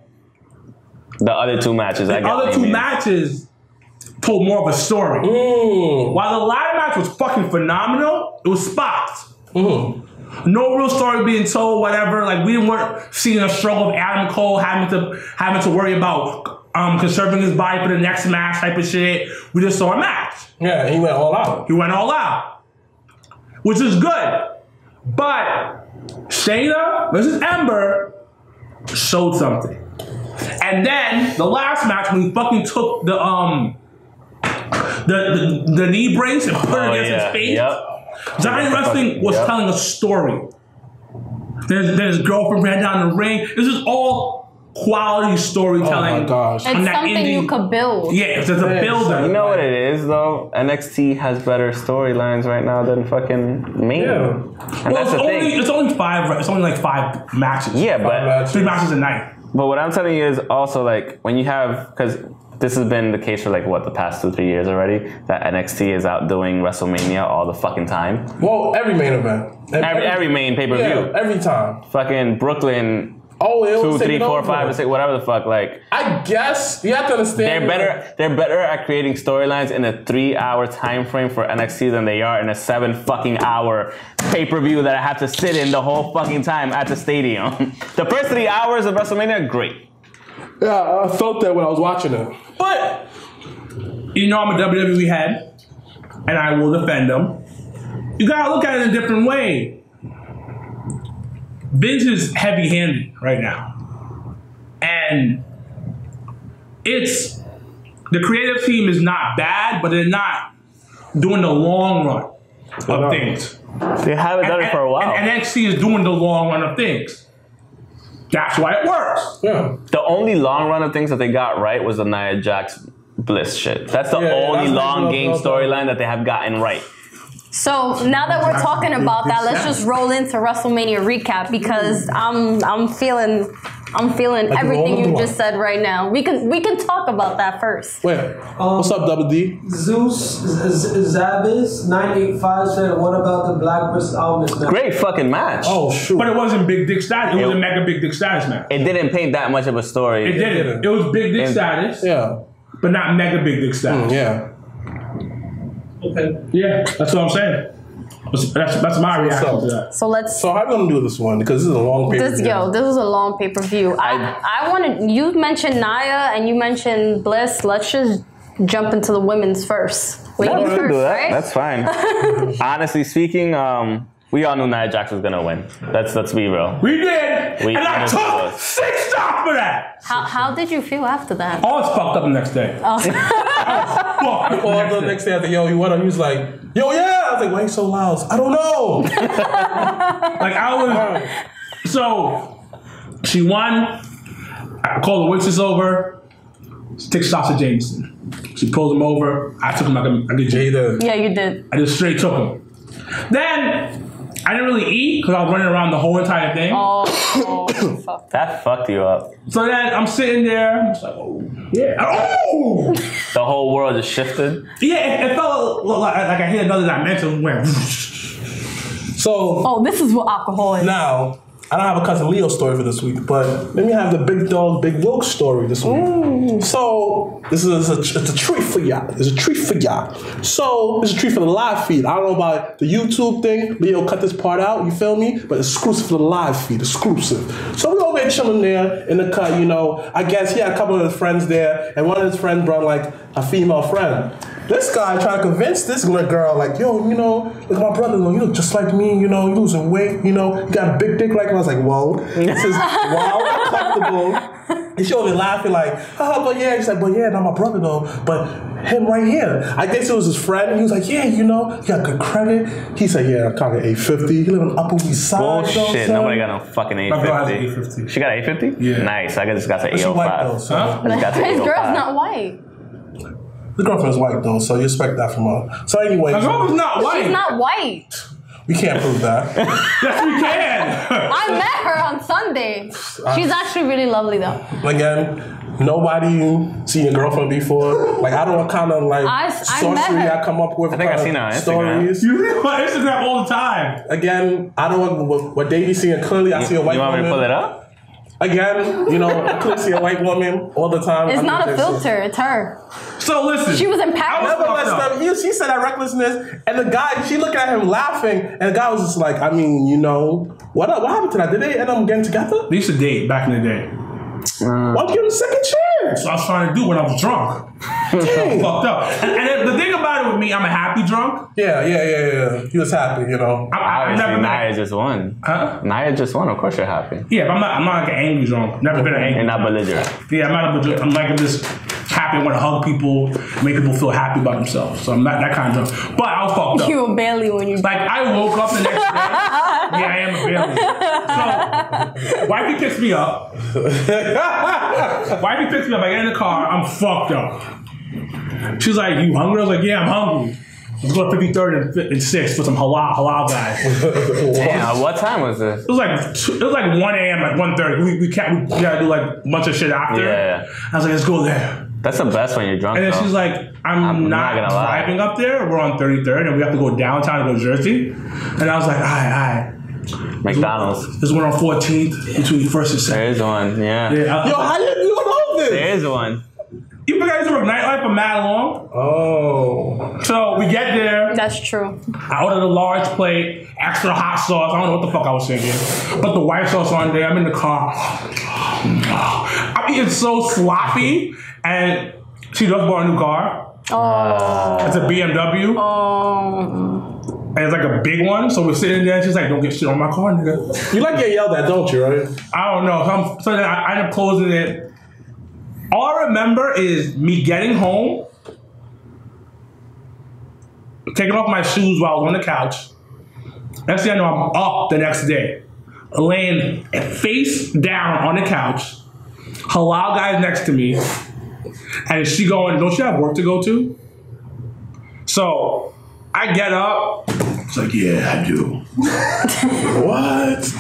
The other two matches, I the get what other two mean. matches told more of a story. Mm. While the ladder match was fucking phenomenal, it was spots. Mm-hmm. No real story being told, whatever. Like we weren't seeing a struggle of Adam Cole having to having to worry about um, conserving his body for the next match type of shit. We just saw a match. Yeah, he went all out. He went all out, which is good. But Shayna versus Ember showed something. And then the last match when he fucking took the um the the, the knee brace and put it Oh, against yeah. his face. Yep. Giant Wrestling was Yep. telling a story. Then, then his girlfriend ran down the ring. This is all quality storytelling. Oh my gosh. It's that something indie- you could build. Yeah, it's just a Yeah, builder. You know what it is though? NXT has better storylines right now than fucking me. Yeah. And Well, that's it's the only thing. it's only five. It's only like five matches. Yeah, but matches. three matches a night. But what I'm telling you is also like when you have because this has been the case for like what the past two three years already that NXT is outdoing WrestleMania all the fucking time. Well, every main event. Every every main pay per Yeah, view. every time. Fucking Brooklyn Oh, it two, was three, taking four, over. five, six, whatever the fuck. Like I guess you have to understand. they're better. They're better at creating storylines in a three-hour time frame for NXT than they are in a seven fucking hour pay per view that I have to sit in the whole fucking time at the stadium. the first three hours of WrestleMania, great. Yeah, I felt that when I was watching it. But you know I'm a WWE head, and I will defend them. You gotta look at it in a different way. Vince is heavy-handed right now, and it's the creative team is not bad, but they're not doing the long run of not. things. They haven't done it for a while. And, and NXT is doing the long run of things. That's why it works. Yeah. the only long run of things that they got right was the Nia Jax Bliss shit. That's the Yeah, yeah, only that's long game storyline that they have gotten right. So now that we're talking about that, let's just roll into WrestleMania recap because I'm I'm feeling I'm feeling Like everything you just said right now. We can we can talk about that first. Wait. What's up, Double D? Zeus Z- Z- Zavis 985 said, What about the Black versus Almas match? Great fucking match. Oh shoot. But it wasn't big dick status. It was a mega big dick status match. It didn't paint that much of a story. It didn't. It was big dick And- status, yeah. but not mega big dick mm, status. Yeah. Okay. Yeah, that's what I'm saying. That's that's, that's my reaction So- to that. So let's So how are we gonna do this one? Because this is a long period. this yo, this is a long pay per view. I I wanted you mentioned Nia and you mentioned Bliss. Let's just jump into the women's first. Ladies we can first, do that. right? That's fine. Honestly speaking, um, we all knew Nia Jax was gonna win. Let's let's be real. We did, We- and I took did. six shots for that. how, how did you feel after that? I was fucked up the next day. Oh. I was fucked up the next day. next day after, yo, you what? He was like, yo, yeah. I was like, why you so loud? I don't know. Like I was. So she won. I called the waitress over. She takes shots at Jameson. She pulls him over. I took him like a, like a J. Jada. Yeah, you did. I just straight took him. Then I didn't really eat because I was running around the whole entire thing. Oh, oh fuck. That fucked you up. So then I'm sitting there. I'm just like, oh yeah, oh The whole world just shifted. yeah. It, it felt like, like I hit another dimension. Went. So Oh, this is what alcohol is. now, I don't have a cousin Leo story for this week, but let me have the big dog, big Wilk story this week. Mm. So this is a, it's a treat for y'all. It's a treat for y'all. So it's a treat for the live feed. I don't know about the YouTube thing. Leo cut this part out. You feel me? But exclusive for the live feed. Exclusive. So we over there chilling there in the cut. You know, I guess he had a couple of his friends there, and one of his friends brought like a female friend. This guy trying to convince this little girl, like, yo, you know, look at my brother, you look just like me, you know, you losing weight, you know, you got a big dick like me. I was like, whoa. This is wild, uncomfortable. And she over there laughing, like, oh, but yeah. He's like, but yeah, not my brother though, but him right here. I guess it was his friend, and he was like, yeah, you know, you got good credit. He said, yeah, I'm kind of 850. He live on Upper East Side. you know what I'm Bullshit. saying? Nobody got no fucking My has 850. 850. She got 850? Yeah. Nice. I just got to But she oh white though, so Huh? I just got His girl's not white. The girlfriend's white though, so you expect that from her. So anyway, My girl was not white. She's not white. we can't prove that. Yes, we can. I met her on Sunday. She's actually really lovely though. Again, nobody seen your girlfriend before. Like I don't know what kind of like I- I sorcery met her. I come up with. I think I've seen her on Instagram. stories. you see my Instagram all the time. Again, I don't know what, what Davey seeing clearly. I see a white woman. You want me to pull it up? Again, you know, I clearly see a white woman all the time. It's I mean, not a filter. It's her. So listen. She was in I Paris. was Never let fucked up. He, she said that recklessness, and the guy, she looked at him laughing, and the guy was just like, I mean, you know, what what happened to that? Did they end up getting together? They used to date back in the day. Why don't you give him a second chance? So I was trying to do when I was drunk. Dang. Fucked up. And, and the thing about it with me, I'm a happy drunk. Yeah, yeah, yeah, yeah. He was happy, you know. I, I, I've Obviously, never Nia been. just won. Huh? Nia just won. Of course you're happy. Yeah, but I'm not. I'm not like an angry drunk. Never been an angry. You're not belligerent. Yeah, I'm not a legit. I'm like I'm just happy. I want to hug people, make people feel happy about themselves. So I'm not that kind of drunk. But I was fucked up. You were barely when you. Like I woke up the next day. yeah, I am a Bailey. So wifey picks me up. wifey picks me up. I get in the car. I'm fucked up. She's like, "You hungry?" I was like, "Yeah, I'm hungry." Let's go to 53rd and, fi- and 6th for some halal halal guys. Damn, what time was this? It was like two, it was like 1 a.m. like 1:30. We we can't we gotta do like a bunch of shit after. Yeah. I was like, "Let's go there." That's the best when you're drunk. And then though. she's like, I'm, I'm not, not gonna lie. driving up there. We're on 33rd and we have to go downtown to go to Jersey. And I was like, all right, all right. McDonald's. There's one on 14th between first and second. There is one. Yeah. Yeah, I- Yo, how did you know this? There is one. you guys used to work nightlife for mad long. Oh. So we get there. That's true. I ordered a large plate, extra hot sauce. I don't know what the fuck I was thinking. But the white sauce on there. I'm in the car. I mean, it's so sloppy. And she just bought a new car. Oh. It's a BMW. Oh. And it's like a big one. So we're sitting there. And she's like, don't get shit on my car, nigga. You like getting yelled at, don't you, right? I don't know. So, I'm, so then I, I end up closing it. All I remember is me getting home, taking off my shoes while I was on the couch. Next thing I know, I'm up the next day, laying face down on the couch. Halal guy's next to me, and she going, "Don't you have work to go to?" So I get up. It's like, "Yeah, I do." What?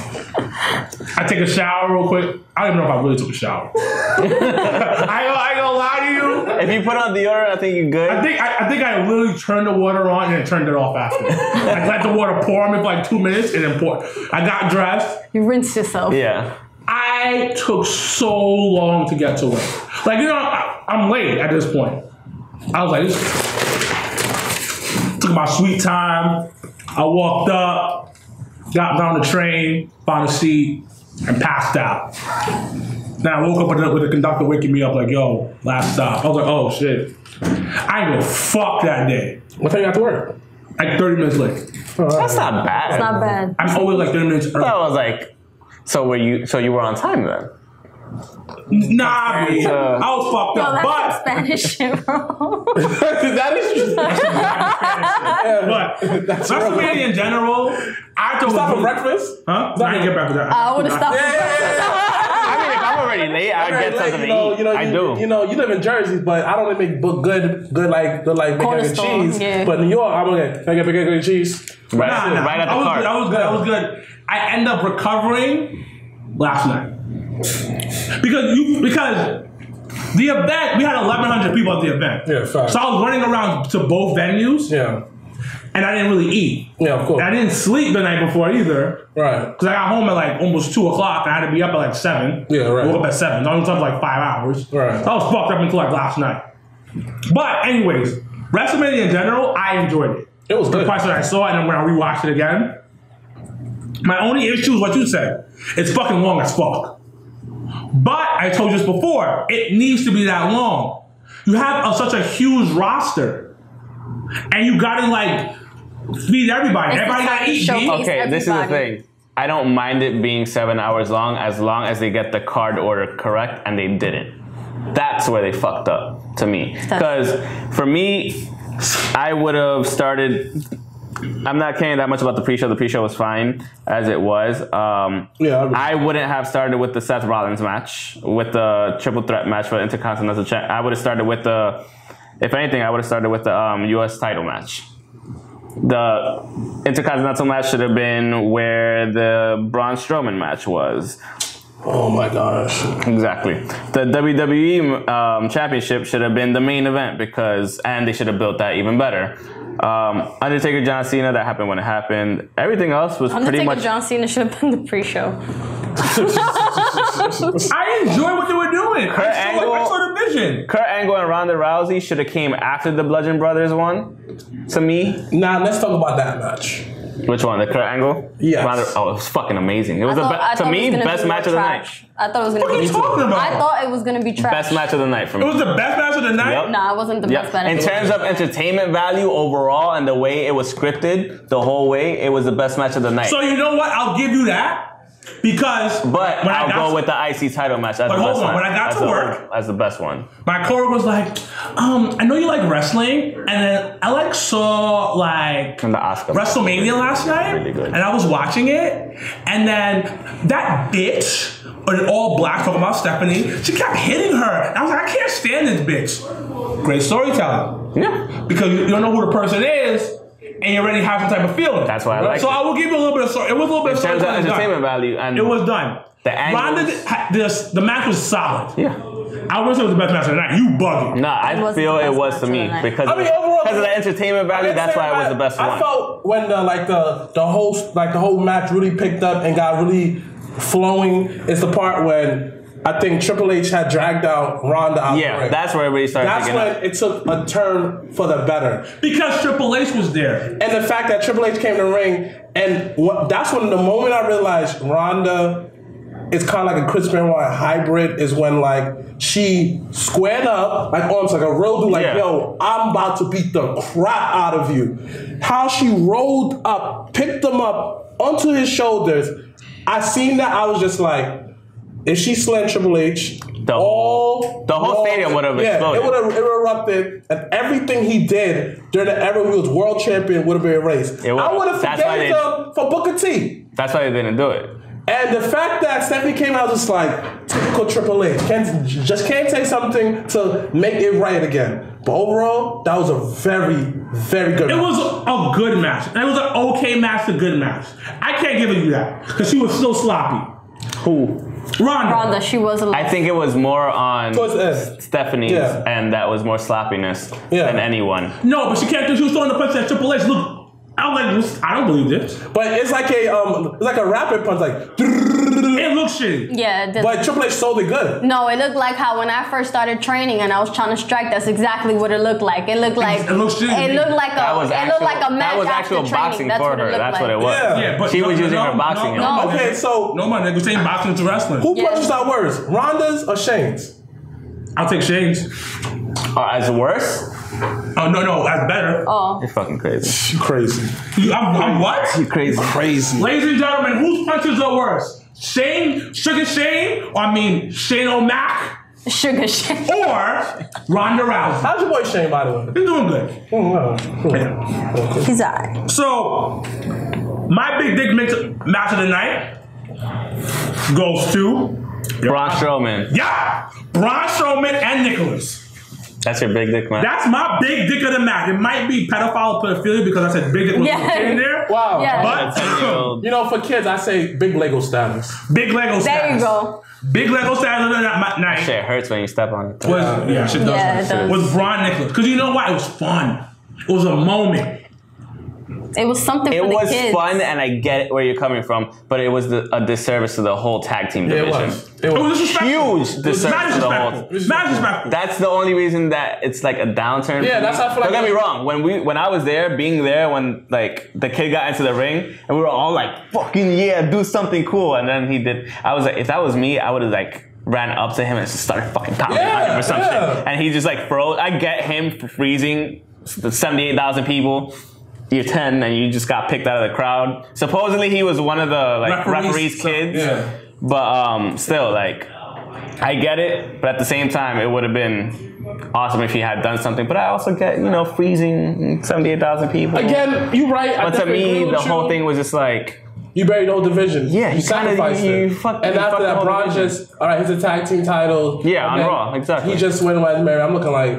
I take a shower real quick. I don't even know if I really took a shower. I, ain't gonna- I gonna lie to you. If you put on the deodorant, I think you're good. I think I, I think I literally turned the water on and then turned it off after. I let the water pour on me for like two minutes and then pour. I got dressed. You rinsed yourself. yeah. I took so long to get to work. Like you know, I, I'm late at this point. I was like, this, took my sweet time. I walked up, got down the train, found a seat, and passed out. Then I woke up with the, with the conductor waking me up like, yo, last stop. I was like, oh shit. I ain't gonna fuck that day. What time you got to work? Like 30 minutes late. Oh, That's not bad. It's not bad. I'm always like 30 minutes I early. was like, so were you? So you were on time then? Nah, B. Uh, I was fucked Yo, up. that's some But, Spanish shit, bro. that is true. but WrestleMania in general, I thought Stop for breakfast? Huh? I didn't get back to that. I would have stopped. Yeah, yeah, yeah. I mean, if I'm already late, I Right, get like, something you know, to eat. you know, I you, do. You know, you live in Jersey, but I don't make bu- good, good like, good like Corner bacon and cheese. yeah. But New York, I'm okay. Can I get bacon and cheese? right, Nah, nah, right at the I was cart. good. I was good. I was good. I end up recovering last night because you because the event we had 1,100 people at the event. Yeah, fine. So I was running around to both venues Yeah, and I didn't really eat. yeah, of course. And I didn't sleep the night before either. Right. Because I got home at like almost 2 o'clock and I had to be up at like 7. Yeah, right. I woke up at 7. I was up for like 5 hours. Right. So I was fucked up until like last night. But, anyways, WrestleMania in general, I enjoyed it. It was The good. price that I saw it and then when I rewatched it again. My only issue is what you said. It's fucking long as fuck. But I told you this before, it needs to be that long. You have a, such a huge roster, and you gotta like feed everybody. It's Everybody gotta time eat. show B. face. Okay, this is the thing. I don't mind it being seven hours long as long as they get the card order correct, and they didn't. That's where they fucked up to me. Because for me, I would have started. I'm not caring that much about the pre-show. The pre-show was fine as it was. Um, Yeah, I I wouldn't have started with the Seth Rollins match, with the triple threat match for the Intercontinental Champ. I would have started with the, if anything, I would have started with the um, U.S. title match the Intercontinental match should have been where the Braun Strowman match was. Oh my gosh. Exactly. The WWE um, Championship should have been the main event because, and they should have built that even better. Um, Undertaker John Cena, that happened when it happened. Everything else was pretty Undertaker much. John Cena should have been the pre-show. I enjoy what they were doing. Kurt I saw, Angle- I saw the vision. Kurt Angle and Ronda Rousey should have came after the Bludgeon Brothers one. To me, Now let's talk about that match. Which one? The Kurt Angle? Yeah. Oh, it was fucking amazing. It was I the thought- be- to me was best be match of the night. I thought it was gonna What are be. you talking about? I thought it was gonna be trash. Best match of the night for me. it was the best match of the night. Yep. Nah, it wasn't the Yeah. best match. In terms of entertainment value overall and the way it was scripted, the whole way, it was the best match of the night. So you know what? I'll give you that because but when I I'll got go with the IC title match. That's But the hold best on, one. when I got That's to the- work- that's the best one. my coworker was like, um, I know you like wrestling, and then I like saw like And the Oscar. WrestleMania last night, Really good. and I was watching it, and then that bitch An all black talking about Stephanie, she kept hitting her, and I was like, I can't stand this bitch. Great storytelling Yeah. because you don't know who the person is, and you already have some type of feeling. That's why I like So it. I will give you a little bit of story. It was a little bit In of terms of storytelling done. entertainment value and It was done. The angles- Ronda, did- this, the match was solid. yeah. I wouldn't say it was the best match of the night. You bugging. No, I It feel it was to me because I of, mean, overall, because of the entertainment value. That's why it was the best I one. felt when the like the the whole like the whole match really picked up and got really flowing is the part when I think Triple H had dragged out Ronda out yeah, ring. that's where everybody started That's thinking. when it took a turn for the better. Because Triple H was there. And the fact that Triple H came to the ring, and what, that's when the moment I realized Ronda is kind of like a Chris Benoit hybrid is when like she squared up, like almost like a real dude, like Yeah. yo, I'm about to beat the crap out of you. How she rolled up, picked him up onto his shoulders. I seen that, I was just like, if she slammed Triple H, The all whole- the whole walls- stadium would have yeah, exploded. It would have erupted, and everything he did during the era he was world champion would have been erased. It would- I would have that's why forgave him for Booker T. That's why they didn't do it. And the fact that Stephanie came out just like typical Triple H, can't, just can't say something to make it right again. But overall, that was a very, very good. It match. was a good match. It was an okay match, a good match. I can't give it you that because she was so sloppy. Who? Ronda. Ronda, she was a I think it was more on Towards the. Stephanie's, Yeah. and that was more sloppiness Yeah. than anyone. No, but she can't do. She was throwing the punch at Triple H. Look, I was like, I don't believe this. But it's like a um, it's like a rapid punch, like. It looks shitty. yeah. It did. But Triple H sold it good. no, it looked like how when I first started training and I was trying to strike. That's exactly what it looked like. It looked like it looks shitty. It looked like a. That was it actual, looked like a match that was actual training. boxing That's for what it her. looked That's like. what it was. Yeah. Yeah, but She no, was using no, her boxing. No, No. no, Okay, so- no, my nigga, this ain't boxing to wrestling. Who Yeah. punches out worse, Ronda's or Shane's? I'll take Shane's. Uh, as worse? Oh no, no, that's better. Oh, You're fucking crazy. You crazy. You- I'm, I'm what? You're crazy. Crazy. Ladies and gentlemen, whose punches are worse? Shane, Sugar Shane, or I mean Shane O'Mac, sugar shake. or Ronda Rousey? How's your boy Shane, by the way? He's doing good. He's alright. So, my big dick mix match of the night goes to Braun Strowman. yeah, Braun Strowman and Nicholas. That's your big dick, man. That's my big dick of the match. It might be pedophile pedophilia because I said big dick was Yeah. in there. Wow. Yeah. But You know, for kids, I say big Lego status. big Lego There you go. Big Lego status of the night. night Shit hurts when you step on it. was yeah, shit does Yeah, it does. was Braun Nicholas. Because you know what? It was fun. It was a moment. It was something It for the was kids. fun, and I get it where you're coming from, but it was the, a disservice to the whole tag team Yeah, it division. was. It It was was. disrespectful. Huge It was disservice to the whole- disrespectful. Mad disrespectful. That's the only reason that it's like a downturn. Yeah, that's how I feel Don't like- get me wrong. When we when I was there, being there when like the kid got into the ring, and we were all like, "Fucking yeah, do something cool!" And then he did. I was like, if that was me, I would have like ran up to him and just started fucking pounding Yeah, him or something. yeah. And he just like froze. I get him freezing the seventy-eight thousand people. You're 10 and you just got picked out of the crowd. Supposedly he was one of the like Referees, referees, so- kids. yeah. But um still like I get it, but at the same time, it would have been awesome if he had done something. But I also get, you know, freezing 78,000 people. Again, you're right. I But to me, the whole you. thing was just like, You buried the whole division. Yeah, you he kinda- sacrificed you- it. you fucked- and after that, Braun just all right. He's a tag team title. Yeah, on Raw, exactly. He just went with Mary. I'm looking like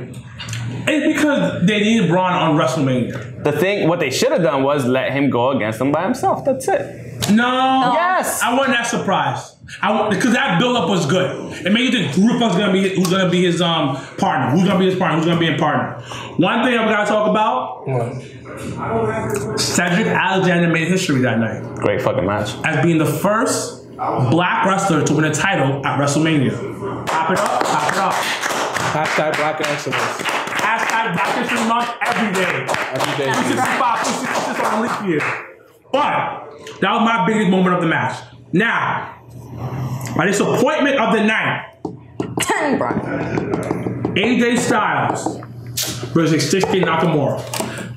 It's because they needed Braun on WrestleMania. The thing, what they should have done was let him go against them by himself. That's it. No. Yes. I wasn't that surprised. I because that build up was good. It made you think who the fuck's gonna be who's gonna be his um partner, who's gonna be his partner, who's gonna be his partner. One thing I've got to talk about: Cedric Alexander made history that night Great fucking match. as being the first black wrestler to win a title at WrestleMania. Pop it up, pop it up. hashtag Black Excellence Hashtag Black History Month every day. every day. 365, 366 on leap year. But that was my biggest moment of the match. Now, my disappointment of the night: Ten, Brian. AJ Styles versus Shinsuke Nakamura.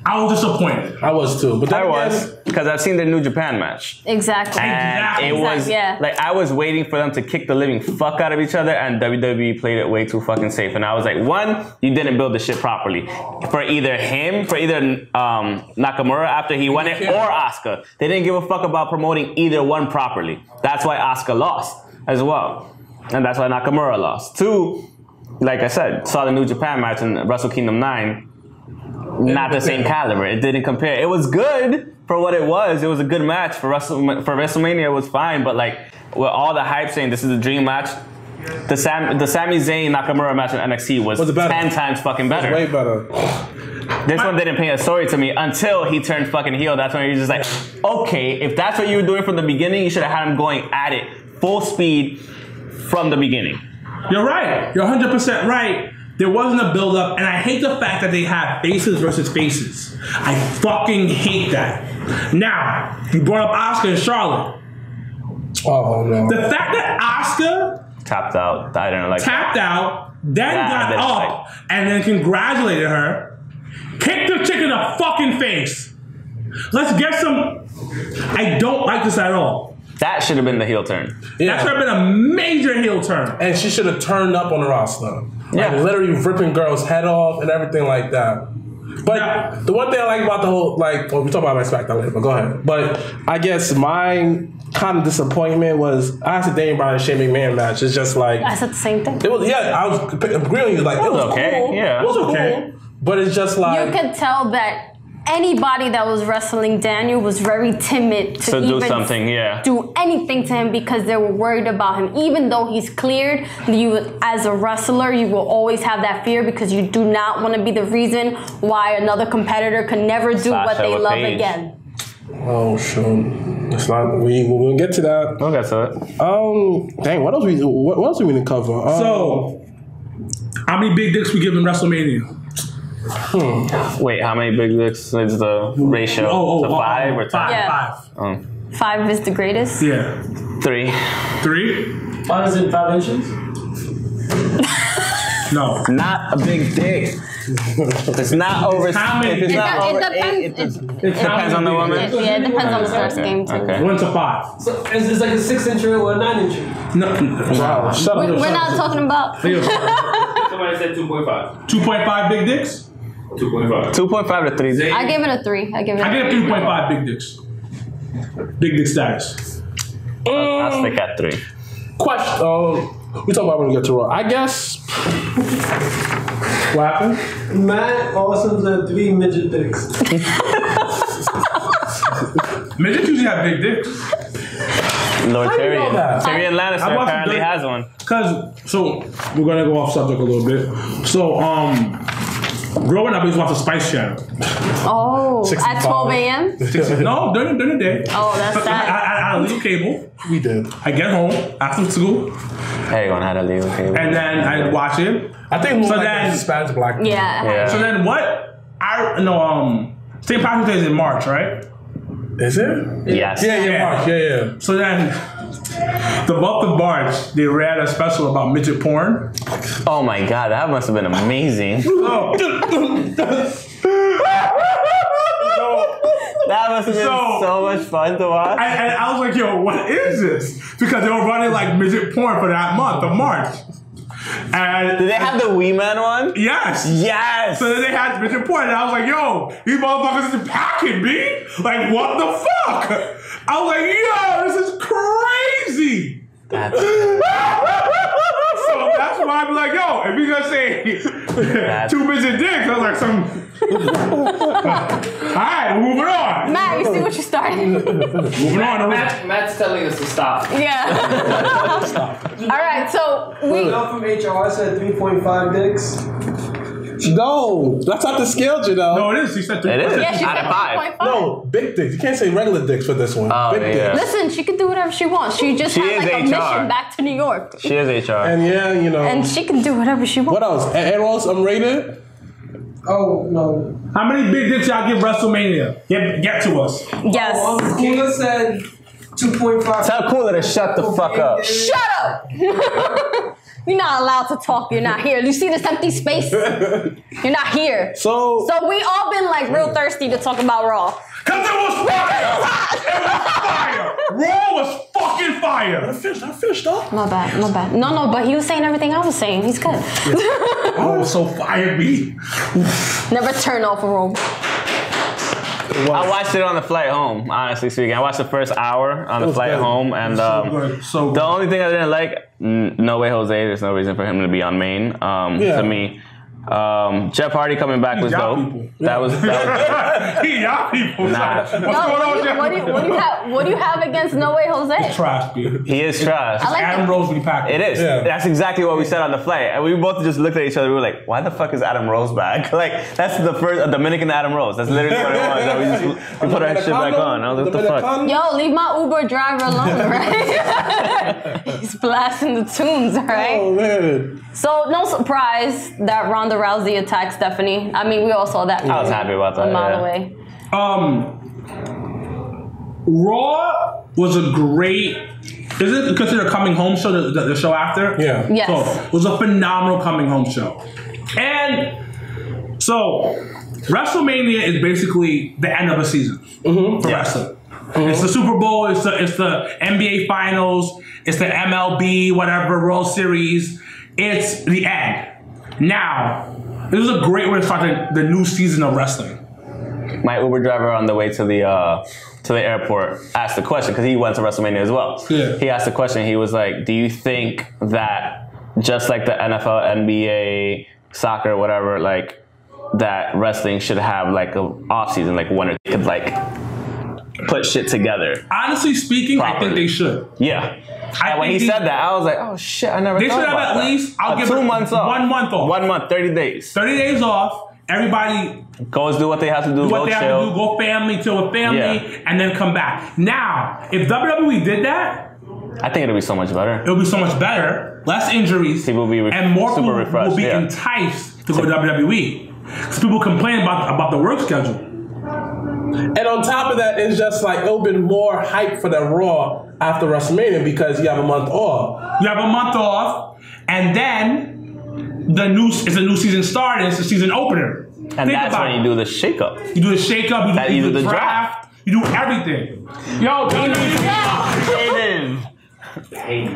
I was disappointed. I was too, but then I was, because I've seen the New Japan match. Exactly. And it was Exactly, yeah. like I was waiting for them to kick the living fuck out of each other, and WWE played it way too fucking safe. And I was like, one, you didn't build the shit properly for either him, for either um, Nakamura after he won it, or Asuka. They didn't give a fuck about promoting either one properly. That's why Asuka lost as well, and that's why Nakamura lost. Two, like I said, saw the New Japan match in Wrestle Kingdom nine. Not the same caliber. It didn't compare. It was good for what it was. It was a good match for Wrestle for WrestleMania. It was fine, but like with all the hype saying this is a dream match, the Sam the Sami Zayn Nakamura match in NXT was, Was ten times fucking better. way better. This one didn't paint a story to me until he turned fucking heel. That's when you're just like, okay, if that's what you were doing from the beginning, you should have had him going at it full speed from the beginning. You're right. You're 100% right. There wasn't a build up, and I hate the fact that they have faces versus faces. I fucking hate that. Now, you brought up Asuka and Charlotte. Oh no. The fact that Asuka Tapped out. I don't know, like tapped out, then Yeah, got that's up, and then congratulated her, kicked the chick in the fucking face. Let's get some. I don't like this at all. That should have been the heel turn. Yeah. That should have been a major heel turn. and she should have turned up on the roster. Yeah. Like literally ripping girls' head off and everything like that. But Yeah. the one thing I like about the whole like well we talk about my SmackDown later, but go ahead. But I guess my kind of disappointment was I asked the Daniel Bryan and Shane McMahon match. It's just like I said the same thing. it was yeah, I was agreeing with you like it was okay, cool. yeah. It was Okay. cool. But it's just like You could tell that anybody that was wrestling Daniel was very timid to To do even something, yeah. do anything to him because they were worried about him. Even though he's cleared, you as a wrestler, you will always have that fear because you do not want to be the reason why another competitor can never do what they love Paige. again. Oh shoot. It's not we we'll get to that. Okay, so it. Um dang, what else we what, what else we need to cover? Um, So, how many big dicks we give in WrestleMania? Wait, how many big dicks is the ratio? Oh, oh, to oh, five oh, or ten? five, Yeah. five. Um, Five is the greatest. Yeah, three. three. Mine is in five inches. No. Not a big dick. It's not over. How many- if it's It, not de- over depends. eight, it, It, it depends on the woman. it- yeah, it depends on the first game too. Okay. One to five. So is this like a six inch or a nine inch? No. Wow, shut up. We, we're not talking about. Somebody said 2.5. 2.5 big dicks? 2.5. Two point five to three. I give it a three. I give it. I A give three. 3.5 big dicks. Big dick status. I'll stick at three. Question. Oh, we talk about when we get to Raw. I guess. What happened? Matt also said three midget dicks. Midgets usually have big dicks. Lord How you know Tyrion. that? Tyrion Lannister apparently has one. Cause so we're gonna go off subject a little bit. So um, growing up, I used to watch the Spice Channel. Oh, at 12 a.m. no, during, during the day. Oh, that's I, sad. I, I had a little cable. We did. I get home after school, Everyone had a legal cable. and then I'd watch it. I think So like then- Spanish black. Yeah. Yeah. So then what? I no um, St. Patrick's Day is in March, right? Is it? Yes. Yeah, yeah, Yeah. Mark. Yeah, yeah. So then, the month of March, they ran a special about midget porn. Oh my god, that must have been amazing. That must have been So- so, much fun to watch. I, and I was like, yo, what is this? Because they were running like midget porn for that month of March. And Did they have the Wee Man one? yes. Yes. So then they had midget porn, and I was like, yo, these motherfuckers is packing me. Like, what the fuck? I was like, yo, this is crazy. That's, So that's why I'm like, yo, if you're gonna say two midget dicks, I was like, some. All right, moving on. Matt, you see what you started? Moving on. Matt, Matt's telling us to stop. Yeah. All right, so we. Girl from HR said 3.5 dicks. No, that's not the scale, you know. No, it is. He said three. it is. Yeah, she Out said of five. 3.5. No, big dicks. You can't say regular dicks for this one. Oh, big yeah. dicks. Listen, she can do whatever she wants. She just She had is like a HR. mission back to New York, She is HR. And yeah, you know. and she can do whatever she wants. what else? A- Eros unrated? Oh, no. How many big dicks y'all give WrestleMania? Get, get to us. Yes. Um, Kayla said 2.5. Tell Cooler to shut the fuck up. Shut up! You're not allowed to talk. You're not here. You see this empty space? You're not here. So, So we all been like real thirsty to talk about Raw. Cause it was fire! it was fire! Raw was fucking I fire! finished. I finished off. My bad, my bad. No, no, but he was saying everything I was saying. He's good. oh, so fired, B. Never turn off a room. I watched it on the flight home, honestly speaking. I watched the first hour on the flight good. home, and um, good, so the only thing I didn't like, n- no way Jose. There's no reason for him to be on main. Um, Yeah. To me, um, Jeff Hardy coming back was dope. people. That was that He, y'all people. Nah. What's Yo, going what, on, do you, what, do you, what, do you have, what do you have against No Way Jose? Trash, B. was, he is trash. I like Adam. Rose when he packed It is. Yeah. That's exactly what we said on the flight, and we both just looked at each other. We were like, "Why the fuck is Adam Rose back? Like that's the first a Dominican Adam Rose. That's literally what it was. And we just we put our shit back on. I was like, "What the fuck?" Yo, leave my Uber driver alone, right? He's blasting the tunes, right? Oh man. So no surprise that Ronda Rousey attack, Stephanie. I mean, we all saw that. I was happy about that, A mile yeah. away. Um, Raw was a great. Is it considered a coming home show? The, the, the show after? Yeah. Yes. So it was a phenomenal coming home show, and so WrestleMania is basically the end of a season for Yeah. wrestling. It's the Super Bowl. It's the it's the NBA Finals. It's the MLB whatever World Series. It's the end. Now, this is a great way to start the, the new season of wrestling. my Uber driver on the way to the uh, to the airport asked the question because he went to WrestleMania as well. Yeah. He asked the question. He was like, "Do you think that just like the NFL, NBA, soccer, whatever, like that wrestling should have like an off season, like when it could like put shit together?" Honestly speaking, I think they should. Yeah. I And when he said that, I was like, "Oh shit! I never." They should have at that." least- I'll Uh, give two months off. one month off. One month, thirty days. 30 days off. Everybody Goes do what they have to do. do what go they have to do, go family, chill with family, Yeah. and then come back. Now, if WWE did that, I think it'll be so much better. It'll be so much better. Less injuries. People will be and more people will be yeah. enticed to go to WWE. Because people complain about, about the work schedule. And on top of that, it's just like it'll be more hype for the Raw after WrestleMania because you have a month off. You have a month off, and then the new it's a new season starting. It's the season opener. And Think that's when it. you do the shake-up. You do the shake up, you do, That- you you do do the the draft, you do everything. Yo, Creative.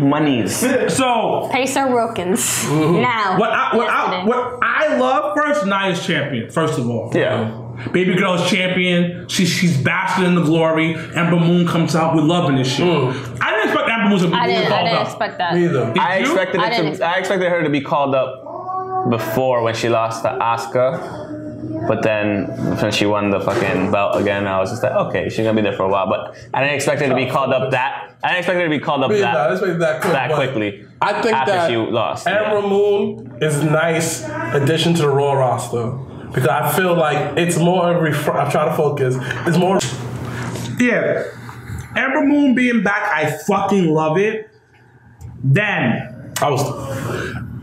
Monies. so Pacer Wilkins. Mm-hmm. Now. what I, what, I, Yesterday. what I love first, Nia's champion, first of all. Yeah. Baby girl's champion. She, she's basking in the glory. Ember Moon comes out. We're loving this shit. Mm. I didn't expect Ember Moon to be I didn't, I didn't up. expect that. Me either. I you? expected I didn't to. expect I expected her to be called up before when she lost to Asuka, but then when she won the fucking belt again, I was just like, okay, she's gonna be there for a while. But I didn't expect her to be oh. called up that. I didn't expect her to be called up Me that Let's make that quick. that quickly. I think after that she lost. Ember Moon is nice addition to the Raw roster because I feel like it's more of ref- I'm trying to focus. It's more. Yeah. Ember Moon being back, I fucking love it. Then, I was.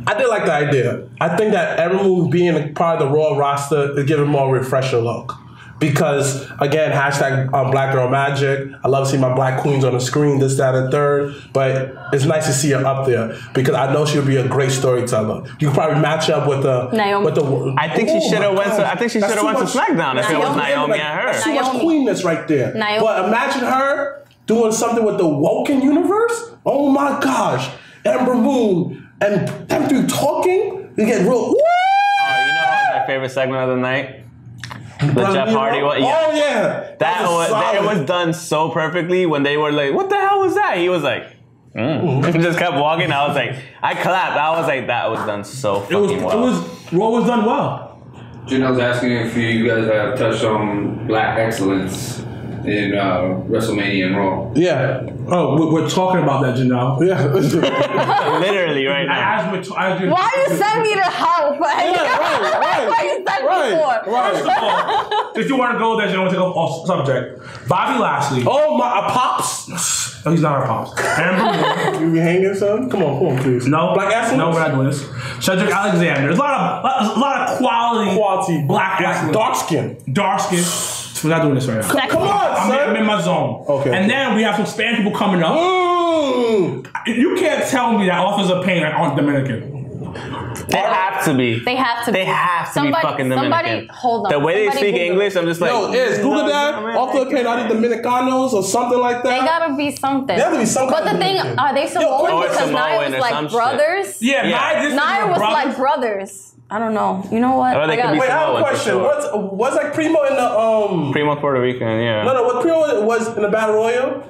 I did like the idea. I think that Ember Moon being a part of the Raw roster is giving more refresher look. Because again, hashtag um, Black Girl Magic. I love seeing my black queens on the screen, this, that, and third. But it's nice to see her up there because I know she'll be a great storyteller. You could probably match up with the Naomi. with the. I think she Oh shoulda went to- I think she shoulda too went to SmackDown if it was Naomi like, and her. That's too much Naomi. queenness right there. Naomi. But imagine her doing something with the Woken universe. Oh my gosh, Ember Moon and them two talking. You get real. Woo! Oh, you know what my favorite segment of the night? The Jeff Hardy one. Yeah. Oh yeah, That was, that, it was done so perfectly when they were like, "What the hell was that?" He was like, mm. Just kept walking. I was like, I clapped. I was like, that was done so it was, fucking it was, Raw was done well. Janelle's asking if you guys have touched on black excellence in uh, WrestleMania and Raw. Yeah, Oh, we're, we're talking about that, Janelle. yeah. Literally right now. As we're t- as we're- Why you send me to help? Like, Yeah, right, right. Why you send Right, me for? right. First of all, if you want to go there, you don't want to take off subject. Bobby Lashley. Oh my, a pops. Oh, he's not our pops. Ember Moon. You be hanging, son? Come on, come on, please. No, black excellence. No, we're not doing this. Cedric Alexander. There's a lot of a lot of quality, Quality black excellence. dark skin. dark skin. We're not doing this right now. Come on, I'm, in- I'm in my zone. Okay. And then we have some Spanish people coming up. Mm. You can't tell me that authors of pain aren't Dominican. They have to be. They have to. They be. have to somebody, be fucking Dominican. Somebody, hold on. The way they speak Google English. I'm just like, Yo, is Google that off the pain? Are they Dominicanos or something like that? They gotta be something. They gotta be something. But the thing, are they Yo, Samoan? or because Samoan Nia was like some shit. brothers. Yeah, Yeah. Nia, this Nia is was brothers. like brothers. I don't know. You know what? Or they I could gotta- be Wait, I have a Samoan, for question. sure. What's was like Primo in the um? Primo Puerto Rican, yeah. No, no. What Primo was in the battle royal?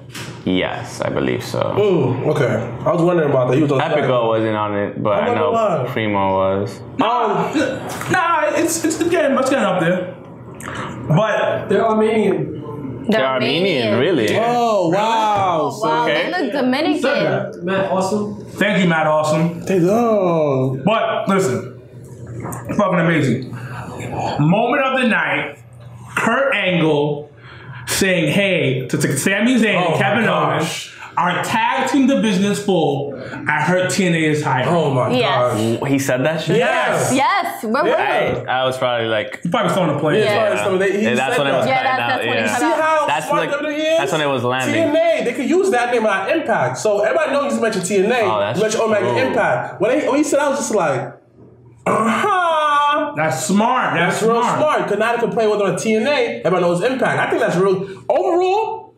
Yes, I believe so. Mm, okay, I was wondering about that. He was on Epico wasn't on it, but I'm I not know gonna lie. Primo was. Um, Nah, it's it's getting it's getting up there. But They're Armenian. They're They're Armenian, really? oh wow, so Wow, Okay. they look Dominican. Matt Awesome. thank you, Matt Awesome. they don't. But listen, fucking amazing. Moment of the night, Kurt Angle saying, "Hey," to, to Sami Zayn Oh and Kevin. Owens, our tag team division is full. I heard TNA is high. Oh my Yes. gosh. He said that shit? Yes. Yes, we're Yeah. I, I was probably like, You probably still on the play. Yeah. That's what they- Yeah, that's said when it was that. Yeah, coming that's- out, that's when he yeah. cut See how That's smart like- WWE is? that's when it was landing. TNA, they could use that name on Impact. So everybody knows you mentioned TNA. Oh, that's you mentioned Omega. Impact. When, they, when he said, I was just like, uh huh. That's smart. That's, That's real smart. smart. Because now they can play with on TNA. Everybody knows Impact. I think that's real. Overall,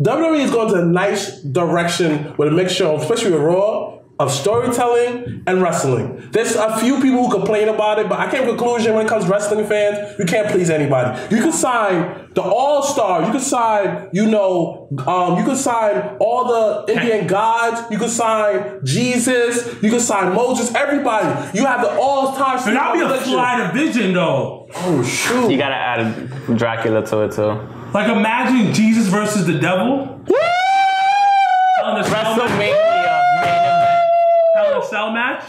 WWE is going to a nice direction with a mixture, of, especially with Raw, of storytelling and wrestling. There's a few people who complain about it, but I came to conclusion when it comes to wrestling fans, you can't please anybody. You can sign the All Star. You can sign, you know, um, you can sign all the Indian gods. You can sign Jesus. You can sign Moses. Everybody. You have the All Star. And that'll be a fly division though. Oh shoot! you gotta add Dracula to it too. Like imagine Jesus versus the devil. Hell in a Cell match. WrestleMania Cell match.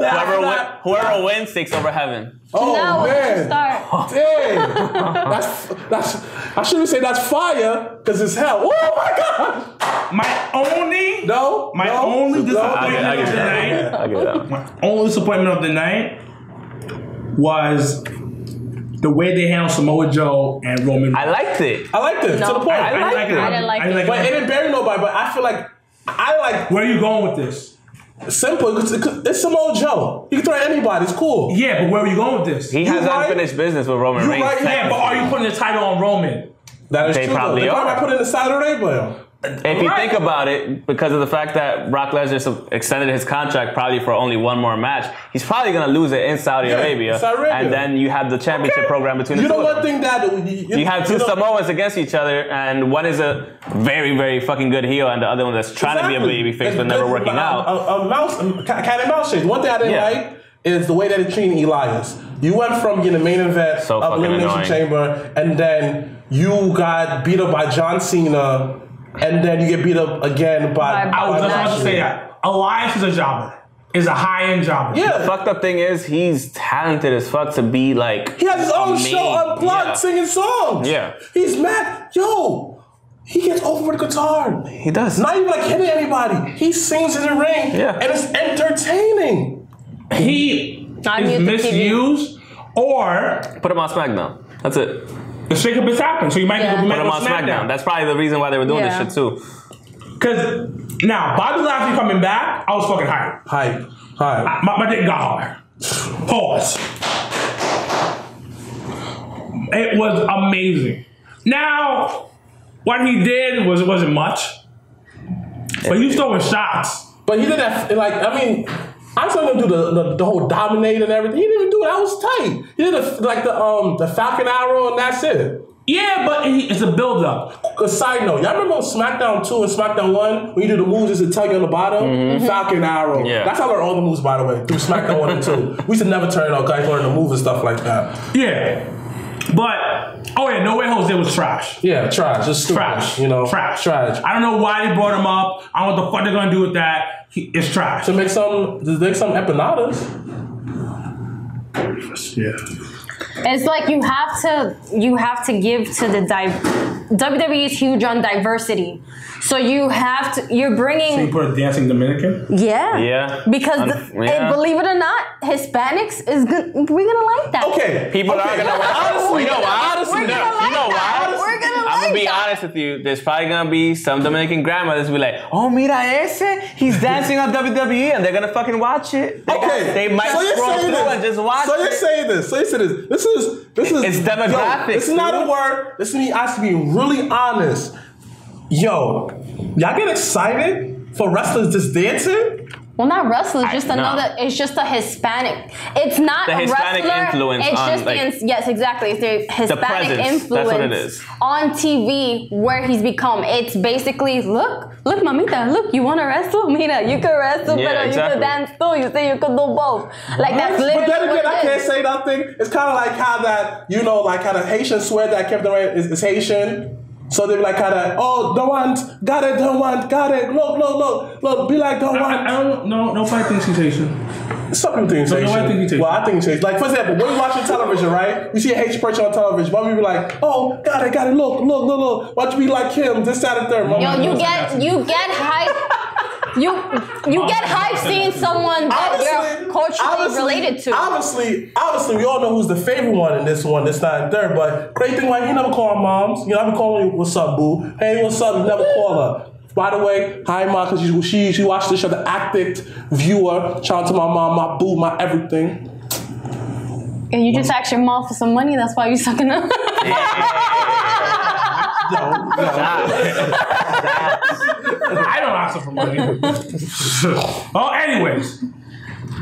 That's Whoever, not- win, whoever wins takes over heaven. Oh now we can man! start. Damn! that's that's. I shouldn't say that's fire because it's hell. Oh my god! My only, No, my no, only no. disappointment I get of the that. night. I'll give. My only disappointment of the night was the way they handled Samoa Joe and Roman. I liked it. I liked it to the point. I liked it. I didn't like I didn't it. but it didn't bury nobody. But I feel like I like. Where are you going with this? Simple. It's, it's Samoa Joe. You can throw at anybody. It's cool. Yeah, but where are you going with this? He You has right. unfinished business with Roman Reigns. right. yeah, but are you putting the title on Roman? That is They true. probably though. They probably are. might put it in the Saturday belt. If you think about it, because of the fact that Brock Lesnar extended his contract probably for only one more match, he's probably going to lose it in Saudi, Yeah, Arabia, Arabia. And then you have the championship program between You the know two. of one thing that you, You have two know- Samoans against each other, and one is a very, very fucking good heel, and the other one that's trying to be a baby face but never working a, out. A, a mouse, a cat and mouse chase. One thing I didn't Yeah. like is the way that it treated Elias. You went from being the main event So of Elimination annoying. Chamber, and then you got beat up by John Cena, and then you get beat up again by. By I was just about to say that. Elias is a jobber. Is a high end jobber. Yeah. Fucked up thing is he's talented as fuck to be like. He has his own amazing. show unplugged Yeah. singing songs. Yeah. He's mad. Yo, he gets over with the guitar. He does. Not even like hitting anybody. He sings in the ring. Yeah. And it's entertaining. He I is mute the TV. misused or Put him on SmackDown. That's it. The shakeup has happened. So you might Yeah. be Put him on SmackDown. That's probably the reason why they were doing Yeah. this shit too. Because now Bobby Lashley coming back, I was fucking hyped. Hype. Hype. My, my dick got hard. Pause. It was amazing. Now, what he did was it wasn't much, but he was throwing shots. But he did that, like, I mean, I saw him do the, the, the whole dominate and everything. He didn't even do it. That was tight. He did a, like the um the Falcon Arrow and that's it. Yeah, but he, it's a build up. A side note, y'all remember SmackDown 2 and SmackDown 1 when you do the moves just to tell you on the bottom? Falcon Arrow. Yeah. That's how I learned all the moves, by the way, through SmackDown 1 and 2. We should never turn on guys learn the moves and stuff like that. Yeah, but oh yeah, No Way Jose was trash. Yeah, trash. Just stupid. Trash. You know? trash. Trash. I don't know why they brought him up. I don't know what the fuck they're gonna do with that. He, it's trash. To make some, to make some empanadas. Yeah. It's like you have to you have to give to the di- WWE is huge on diversity, so you have to you're You bringing put a dancing Dominican. yeah Yeah. because Un- the, yeah. and believe it or not, Hispanics is good. We're gonna like that. Okay. People okay. are gonna watch. Honestly, you know why? honestly, We're No, gonna you like know that. why? We're gonna I'm gonna be honest with you. There's probably gonna be some Dominican grandmothers be like, "Oh, mira ese, he's dancing on WWE," and they're gonna fucking watch it. They, Okay, they might so scroll through this. and just watch So you're it. saying this. So you're saying this. This is this is It's demographics, Yo, this is not a word. This is me. I have to be really honest. Yo, y'all get excited for wrestlers just dancing? Well, not wrestlers, just I- no. another. It's just a Hispanic. It's not The Hispanic wrestler. influence It's on, just like- the yes, exactly. It's the Hispanic presence. That's influence what it is. on TV where he's become. It's basically look, look, mamita, look, you want to wrestle? Mira, you can wrestle, Yeah, but exactly. you can dance too. You say you can do both. Like that's literally But then again, I can't say nothing. It's kind of like how that, you know, like how the Haitian swear that Kevin Durant is, is Haitian. So they be like kind of, oh, don't want, got it, don't want, got it. Look, look, look, look, be like, don't I, I want. don't know. Nobody thinks he's Haitian. Some people think it's No, no, Haitian. I think he's Haitian. Well, I think it's Haitian. Like, for example, when you watching television, right? You see a Haitian person on television. Why we be like, oh, got it, got it, look, look, look, look. Why don't you be like him, this, that, and third. Yo, you get you get hype. You you get hype seeing someone that you're culturally related to. Obviously, obviously, we all know who's the favorite one in this one, this, that, and third. But crazy thing, like, he never call her moms. You know, I be calling you, what's up, boo? Hey, what's up? You never call her. By the way, hi, mom, because she, she, she watched the show, the active viewer. Shout out to my mom, my boo, my everything. And you just asked your mom for some money. That's why you sucking up. Yo, yo. I don't ask for money. oh, anyways,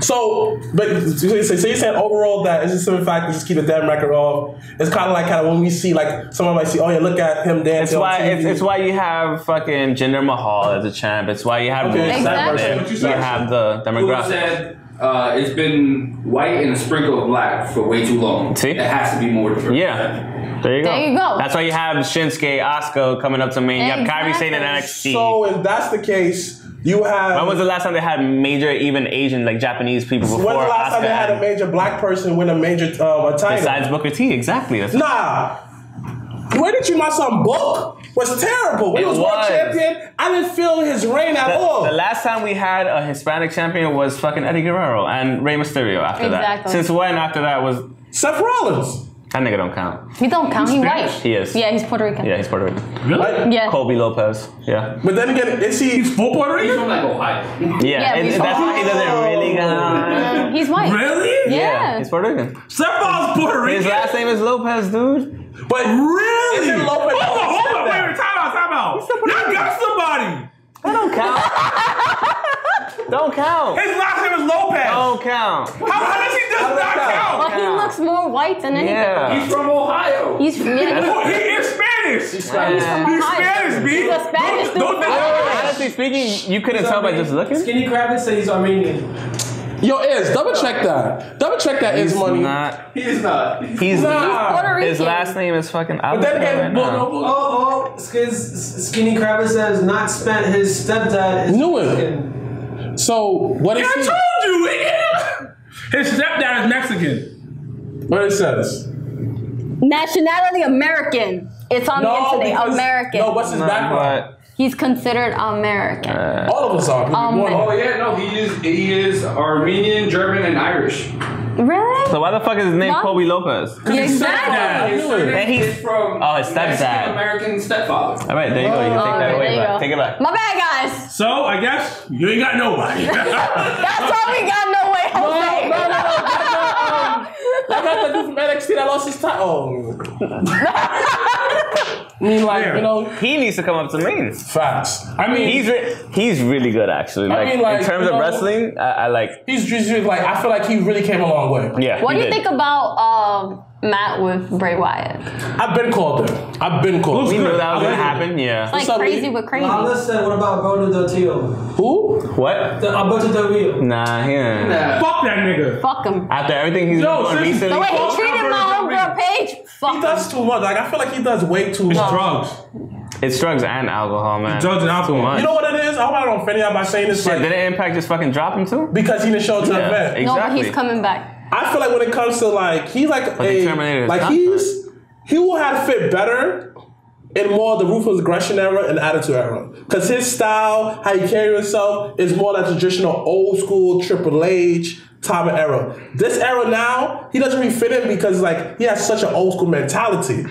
So, but so, so you said overall that it's just some fact to just keep the damn record off. It's kind of like kind of when we see like someone might see, oh yeah, look at him dancing. It's on why TV. it's, it's why you have fucking Jinder Mahal as a champ. It's why you have Okay, exactly. you You have the Who demographic. Said uh, it's been white and a sprinkle of black for way too long? See? It has to be more diverse. Yeah. There you go. There you go. That's why you have Shinsuke, Asuka coming up to main. You have Kairi Sane in NXT. So if that's the case, you have. when was the last time they had major, even Asian, like Japanese people before When's the last time they had a major black person win a major um, a title? Besides Booker T, exactly. That's Nah. The way that you my son Book was terrible. When It he was, world champion, I didn't feel his reign at the, all. the last time we had a Hispanic champion was fucking Eddie Guerrero and Rey Mysterio after Exactly. that. Since when after that was Seth Rollins. That nigga don't count. He don't count. He white. He is. Yeah, he's Puerto Rican. Yeah, he's Puerto Rican. Really? Like, Yeah. Colby Lopez. Yeah. But then again, is he? Full Puerto He's Rican? from like Ohio. Yeah, Yeah, it- he's- that's why he doesn't really count. He's white. Really? Yeah. he's Puerto Rican. Stephon's Puerto Rican. His last name is Lopez, dude. But Really? Isn't Lopez hold on, hold on, wait, wait, time out, time out. Y'all got somebody. That don't count. don't count. His last name is Lopez. Don't count. How, how does he does not count? But he looks more white than anything. Yeah. He's from Ohio. He's from. yeah, he is Spanish. He's Spanish. from He's Ohio. Spanish, B. He's a Spanish Don't, don't dude. think Honestly speaking, you couldn't tell by just looking. Skinny Kravitz said he's Armenian. Yo, is double check that. Double check that is money. He's not. He is not. He's Nah. Puerto Rican. His last name is fucking. But then again, Right well, now. no, Oh, oh, Skinny Kravitz says not spent. His stepdad is Knew it. Mexican. so what is I he? told you. nigga. His stepdad is Mexican. What it says? Nationality American. It's on the internet. because- American. No, what's his No, background? But He's considered American. All of us are. Um, we're Oh yeah, no, he is he is Armenian, German, and Irish. really? so why the fuck is his name What? Colby Lopez? Yeah, His exactly. His knew it. surname And he's- from Oh, his stepdad. American stepfather. All right, there you go. You can Oh, take that away. you back. go. Take it back. My bad, guys. So I guess you ain't got nobody. That's why we got no way, Jose. no, no, no, no, I got the dude from NXT that lost his title. Oh. I mean, like, Where? you know, He needs to come up to me. facts. I mean, He's re- he's really good actually. Like, mean, like, in terms of know- wrestling, I, I like. He's just like, I feel like he really came a long way. Yeah. What he do you did. think about um, Matt with Bray Wyatt? I've been called there. I've been called We it. knew that was I gonna believe happen. Yeah. Like up, crazy Lee? with crazy. Lala said, what about Ronan Del Tio? Who? What? The Alberto Del Rio. Nah, he ain't. Nah. fuck that nigga. Fuck him. After everything he's Yo, been doing since- recently, The way he Fuck treated my Alberto homegirl Paige. Fuck He him. does too much. Like, I feel like he does way too It's much. drugs. it's drugs and alcohol, man. drugs and alcohol. Too much. You know what it is? I hope I don't offend y'all by saying this. Shit, Like, did it impact just fucking drop him too? because he didn't show up to the Yeah, event. exactly. No, but he's coming back. I feel like when it comes to like he's like But a terminated like contract. he's he will have fit better in more the ruthless aggression era and attitude era because his style, how he carry himself, is more that traditional old school Triple H type of era. This era now, he doesn't really fit in because like he has such an old school mentality.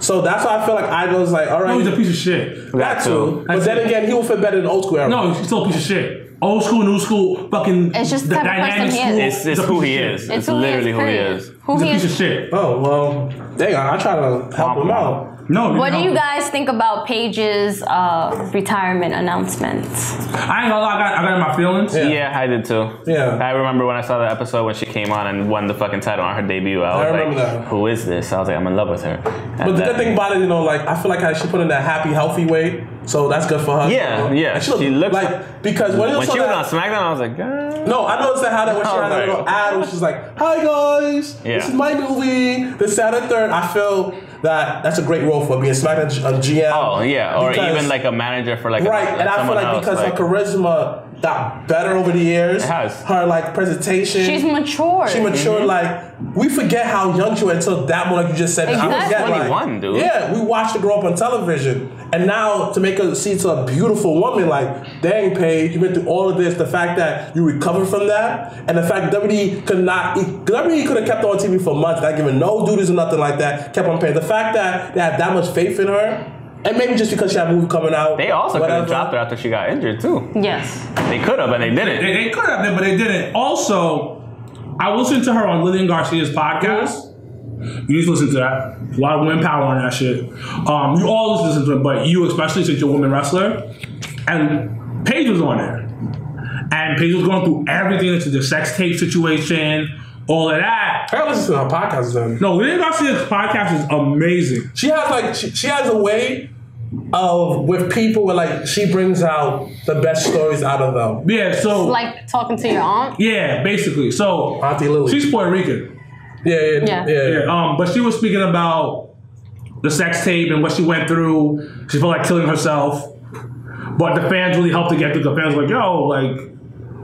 So that's why I feel like I was like, all right, No, he's a piece of shit. that That too. too. But then it. again, he will fit better in old school era. No, he's still a piece of shit. Old school, new school, fucking. It's just the type of person he is. school. It's, it's who he is. shit. It's, literally who he period. is. Who He's a he piece of is. shit. Oh well, dang! I, I try to help him out. No. What do you guys think about Paige's uh, retirement announcements? I ain't gonna lie, I got, I got in my feelings. Yeah. Yeah, I did too. Yeah. I remember when I saw the episode when she came on and won the fucking title on her debut. I was I like, remember that. who is this? I was like, I'm in love with her. But the good thing about it, you know, like I feel like how she put in that happy, healthy weight, so that's good for her. Yeah, yeah. And she, look, She looks- like because when, when she was that, on SmackDown, I was like, God. No, I noticed that how that when she had a little ad, where she's like, "Hi guys, Yeah. this is my movie, the Saturday third. I feel that that's a great role for being SmackDown uh, GM. Oh yeah, or Because- even like a manager for like a- right, and I feel like else, because like- her charisma got better over the years. It has. Her like presentation. She's mature. She matured. Mm-hmm. Like we forget how young she was until that moment. Like you just said. Exactly. We forget, like- 21, dude. Yeah, we watched her grow up on television, and now to make her see to a beautiful woman, like dang, Paige, you went through all of this. The fact that you recovered from that, and the fact that WWE could not, WWE could have kept her on TV for months, not giving no duties or nothing like that. Kept on paying. The fact that they had that much faith in her. And maybe just because she had a movie coming out. They also could have dropped her after she got injured too. yes. They could have, and they They, didn't. they could have, but they didn't. Also, I listened to her on Lillian Garcia's podcast. You need to listen to that. A lot of women power on that shit. Um, you all listen to it, but you especially since you're a woman wrestler. And Paige was on there. And Paige was going through everything into the sex tape situation, all of that. I gotta listen to her podcast then. No, Lillian Garcia's podcast is amazing. She has like she, she has a way of with people where like she brings out the best stories out of them. Yeah, so Like talking to your aunt. yeah, basically. So Auntie Lily. she's Puerto Rican. yeah, yeah, Yeah. yeah, yeah. Yeah, um, but she was speaking about the sex tape and what she went through. She felt like killing herself, but the fans really helped to get through. The fans were like, "Yo, like,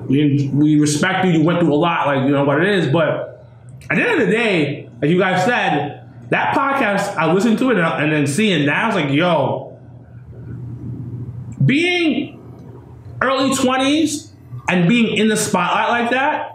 we, we respect you. You went through a lot. Like, you know what it is." But at the end of the day, as you guys said, that podcast, I listened to it and, and then seeing that, I was like, "Yo, being early twenties and being in the spotlight like that."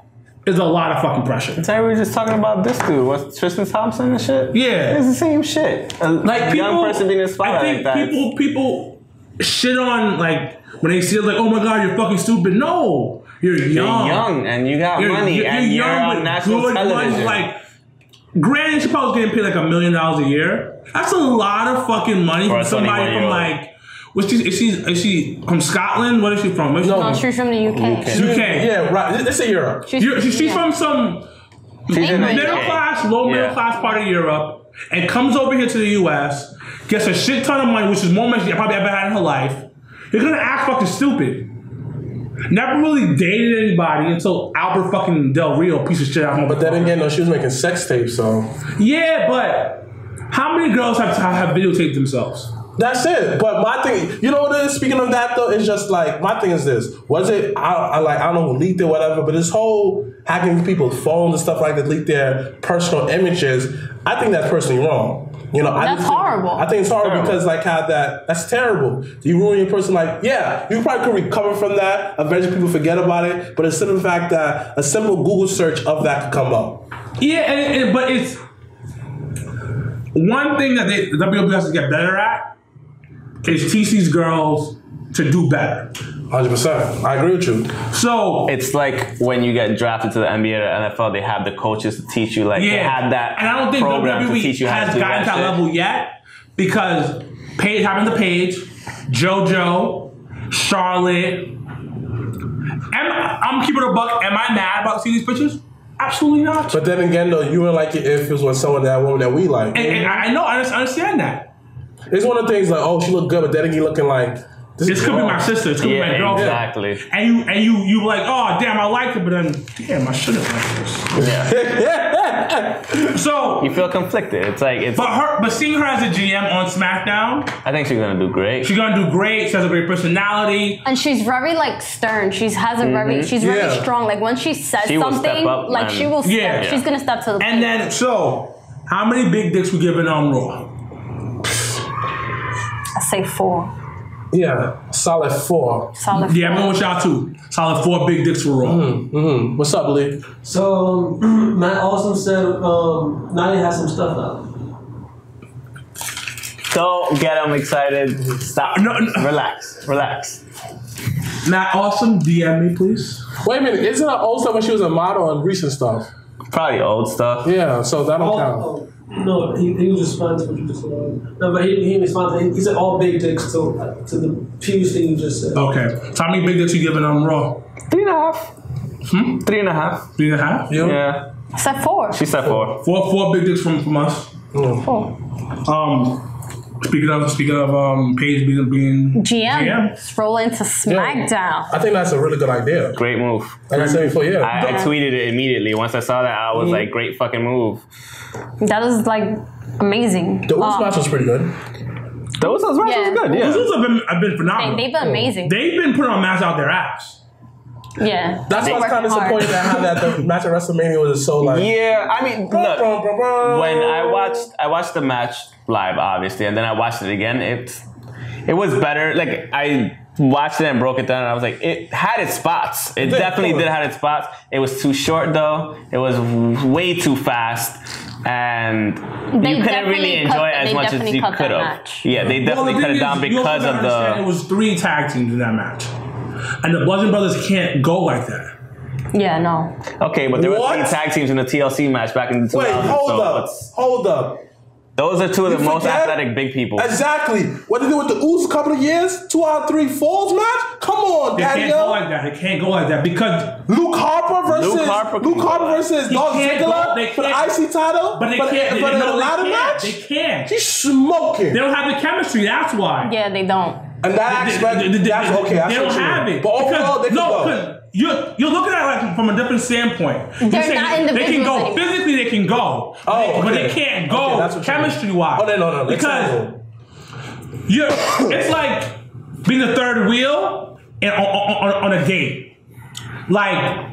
is a lot of fucking pressure. Today we were just talking about this dude. What's Tristan Thompson and shit? Yeah. It's the same shit. A Like young people, person being in I spotlight think like that. people people shit on like when they see it like, oh my god, you're fucking stupid. No, you're you're young. young and you got You're, money you're, and you're, young on with national good television. money. Like, granted, Chappelle's getting paid like a million dollars a year. That's a lot of fucking money For from somebody from like. What's she? Is she? Is she from Scotland? What is she from? Where's she No. No, from? she's from the UK. UK. Yeah, right. Let's say Europe. She's, You're- she's yeah. from some She's in the England. middle UK. class, low middle class part of Europe, and comes over here to the U.S., gets a shit ton of money, which is more money she probably ever had in her life. You're gonna act fucking stupid. Never really dated anybody until Albert fucking Del Rio, piece of shit. But then again, no, she was making sex tapes, so yeah, but how many girls have have videotaped themselves? that's it. But my thing, you know what it is? Speaking of that though, it's just like my thing is this: was it? I, I like I don't know who leaked it, whatever. But this whole hacking people's phones and stuff like that, leak their personal images. I think that's personally wrong. You know, I That's just think- horrible. I think it's horrible Terrible. because like how that that's terrible. You ruin your person. Like yeah, you probably could recover from that. Eventually, people forget about it. But it's still the fact that a simple Google search of that could come up. Yeah, and, and- but it's one thing that they, the WWE has to get better at is teach these girls to do better. Hundred percent. I agree with you. So It's like when you get drafted to the NBA or NFL, they have the coaches to teach you. Like they Yeah, had that and I don't think program to teach WWE you how has to gotten to that that level yet because Paige happened to Paige, JoJo, Charlotte. Am, I'm keeping it a buck. Am I mad about seeing these pictures? Absolutely not. But then again, though, you wouldn't like it if it was with someone that woman that we like. and, and I I know, I understand that. It's one of the things like, oh, she looked good, but then again, looking like this, This could be my sister. This could be my Yeah, girlfriend. exactly. And you and you you like, oh damn, I like it, but then damn, I shouldn't liked this. Yeah. So, You feel conflicted. It's like it's. but her, but seeing her as a GM on SmackDown, I think she's gonna do great. she's gonna do great. She has a great personality. And she's very like stern. She's has a very mm-hmm. she's very strong. Like when she says She something, up, like man. she will step, Yeah. she's gonna step to the And plate. then, so how many big dicks we giving on Raw? I say four. Yeah, solid four. Solid Yeah, I'm four. going with y'all too. Solid four big dicks for Raw. Mm-hmm. What's up, Lee? So um, Matt also said um, Naya has some stuff out. Don't get them excited. Stop. No, no. Relax. Relax. Matt Awesome, DM me please. Wait a minute, isn't that old stuff when she was a model and recent stuff? Probably old stuff. Yeah, so that don't Oh, count. oh, no, he, he was responding to what you just said. No, but he, he responded. He, he said all big dicks to to the previous thing you just said. Okay. So how many big dicks you giving on Raw? Three and a half. Hmm? Three and a half. Three and a half? You? Yeah. I said four. She said four. Four four big dicks from, from us. Four. Um speaking of speaking of um Paige being being GM. GM. Let's roll into SmackDown. I think that's a really good idea. Great move. Like I said before, yeah. I, I tweeted it immediately. Once I saw that, I was like, great fucking move. That is like amazing. the Usos Um, match was pretty good. Those those matches Yeah. was good, yeah. Those have been have been phenomenal. they've been amazing. They've been putting on match out their ass. Yeah. That's They why I was kind of hard. disappointed at how that the match at WrestleMania was so like. Yeah, I mean, look, Brum, brum, brum. when I watched I watched the match live, obviously, and then I watched it again. It's it was better. Like I watched it and broke it down, and I was like, it had its spots. It did, definitely totally. did have its spots. It was too short though. It was way too fast, and They you couldn't definitely really cut- enjoy it as much as you could have. Yeah, they Well, definitely the cut it down is, because of understand the. It was three tag teams in that match, and the Bludgeon Brothers can't go like that. Yeah, no. Okay, but there were What? three tag teams in the TLC match back in the 2000s. Wait, hold so up, it's- hold up. Those are two of the You most forget? athletic big people. Exactly. What they do with the Usos a couple of years? Two out of three falls match? Come on, They Daddy. can't go like that. They can't go like that because, Luke Harper versus Luke Harper Luke Harper versus Dolph Ziggler for the IC title. but they for can't. They, for the no, they ladder can't. match. They can't. He's smoking. They don't have the chemistry. That's why. Yeah, they don't. And that They- aspect, they- they- that's okay. That's They don't what you have it. But overall, they can no, go. you're you're looking at it like from a different standpoint. You're They're saying not They can go anymore. physically. They can go. Oh, but they can't go Okay, that's what you mean. chemistry wise. Oh, no, no, no. Next Because you're. It's like being the third wheel in, on, on, on a date. Like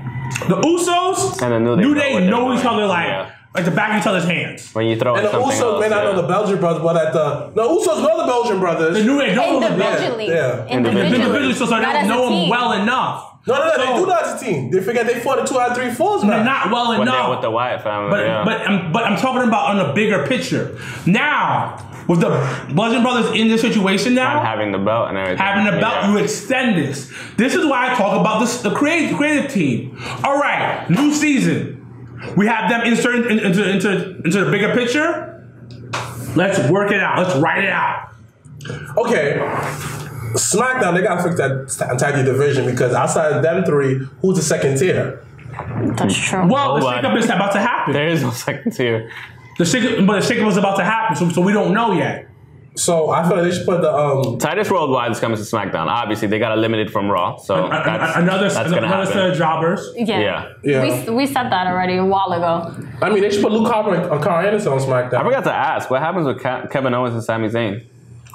the Usos, And the New Day New Day what they're know each other like Yeah. Like the back of each other's hands. When you throw And in the something Usos else, may not yeah. know the Bludgeon Brothers, but at the the Usos know the Bludgeon Brothers. The new they don't know the Bludgeon. Individually. Yeah. Individually. Individually, so, so they Not don't know them well enough. no, no, no, So- they do not as a team. They forget they fought in two out of three falls They're not well when enough. with the Wyatt family. But yeah. but I'm but I'm talking about on the bigger picture. Now, with the Bludgeon Brothers in this situation now, and having the belt and everything. having the belt, Yeah. you extend this. This is why I talk about this the creative creative team. All right, new season. We have them inserted in- into into into the bigger picture. Let's work it out. Let's write it out. Okay. SmackDown, they gotta fix that t- tag team division because outside of them three, who's the second tier? That's true. Well, the shakeup is about to happen. There is no second tier. The shakeup, but the shakeup was about to happen, so, so we don't know yet. So I feel like they should put the um Titus Worldwide is coming to SmackDown. Obviously, they got eliminated from Raw, so A- a- that's, another that's gonna another set of jobbers. yeah. Yeah. Yeah. We, we said that already a while ago. I mean they should put Luke Harper and uh, Karl Anderson on SmackDown. I forgot to ask, what happens with Ke- Kevin Owens and Sami Zayn?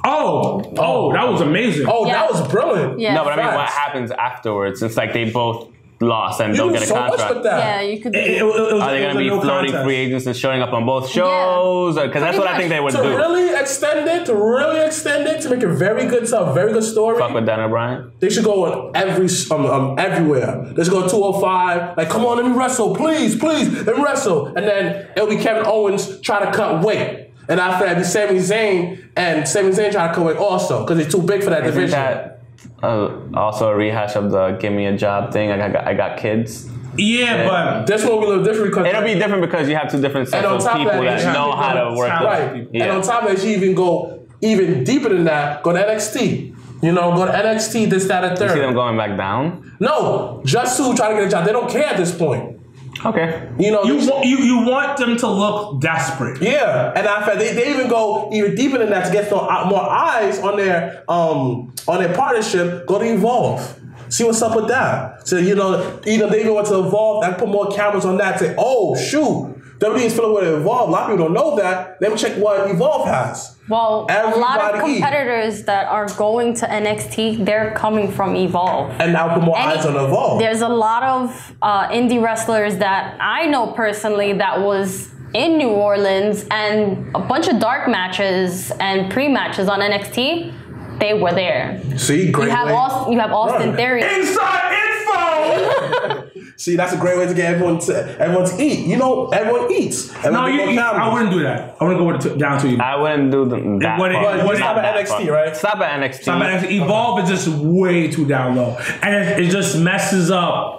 Oh, oh, that was amazing. Oh, Yeah. that was brilliant. Yeah. No, but I mean, what happens afterwards? Since like they both lost and You don't do get a so much contract. with that. Yeah, you could. It- it- it was- Are they going to be no floating contest. free agents and showing up on both shows? Because that's Pretty what I think they would To do. really extend it, to really extend it, to make it very good, tell a very good story. Fuck with Daniel Bryan. They should go on every um, um everywhere. They should go 205. Like, come on, let me wrestle, please, please, let me wrestle. And then it'll be Kevin Owens try to cut weight. And after that, it'll be Sami Zayn and Sami Zayn try to cut weight also because he's too big for that Isn't division. that uh, also a rehash of the give me a job thing? Like I got, I got kids. Yeah, but this one we live different because It'll be different because you have two different sets of people that, that, you know how to work. talent. with- right. Yeah. And on top of that, you even go even deeper than that. Go to NXT. You know, go to NXT. This, that, and third. See them third. going back down. No, just to try to get a job. They don't care at this point. Okay. You know, you wa- you you want them to look desperate. Yeah, and I fact they, they even go even deeper than that to get some uh, more eyes on their um on their partnership. Go to Evolve, see what's up with that. So you know, either they even want to Evolve, I put more cameras on that. Say, oh shoot, WWE is filling with Evolve. A lot of people don't know that. Let me check what Evolve has. Well, a lot of Everybody eat. competitors that are going to NXT, they're coming from Evolve. And now put more Any- eyes on Evolve. There's a lot of uh, indie wrestlers that I know personally that was in New Orleans and a bunch of dark matches and pre-matches on NXT. They were there. See, great You have way. Austin, you have Austin Right. Theory. Inside info. See, that's a great way to get everyone to everyone to eat. You know, everyone eats. Everyone no, you, you- I wouldn't do that. I wouldn't go with it to, down to you. I wouldn't do the, that. wouldn't- far. But you Not stop at that NXT, far. right? Stop at NXT. So I'm actually- Evolve is just way too down low, and it, it just messes up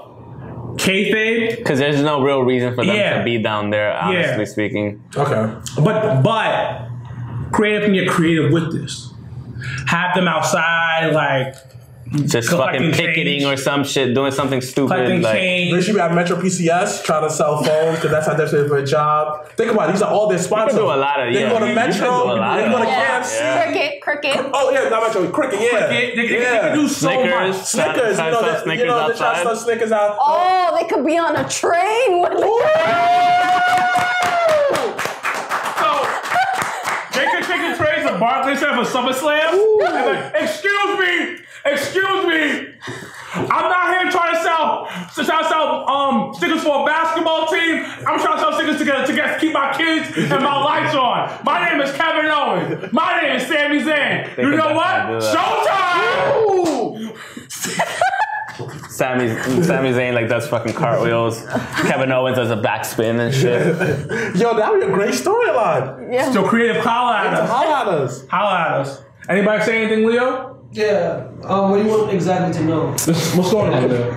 kayfabe. Because there's no real reason for them Yeah. to be down there, honestly Yeah. speaking. Okay. But but creative can get creative with this. Have them outside, like Just fucking picketing change. or some shit, doing something stupid. collecting like, They should be at Metro PCS trying to sell phones because that's how they're doing for a job. Think about it; these are all their sponsors. do a lot of- They yeah, go to you- you can Metro. do They go to that. KFC. Yeah. Cricket, cricket. Oh yeah, not Metro. Cricket. Yeah. They, they, they, yeah. they can do so Snickers. much. Snickers. Try- You know, to sell they, Snickers you know, they try to outside. sell Snickers out. Oh, they could be on a train with So they could take the trays at Barclays Center for SummerSlam. And like, excuse me, excuse me. I'm not here trying to sell to try to sell um stickers for a basketball team. I'm trying to sell stickers to get to get keep my kids and my lights on. My name is Kevin Owens. My name is Sami Zayn. You know what? definitely do that. Showtime! Sami, Sami Zayn like does fucking cartwheels. Kevin Owens does a backspin and shit. Yo, that would be a great storyline. Yeah. So creative, holla at us. Holla at us. Holla at us. Anybody say anything, Leo? Yeah. Um, what do you want exactly to know? What's going on there?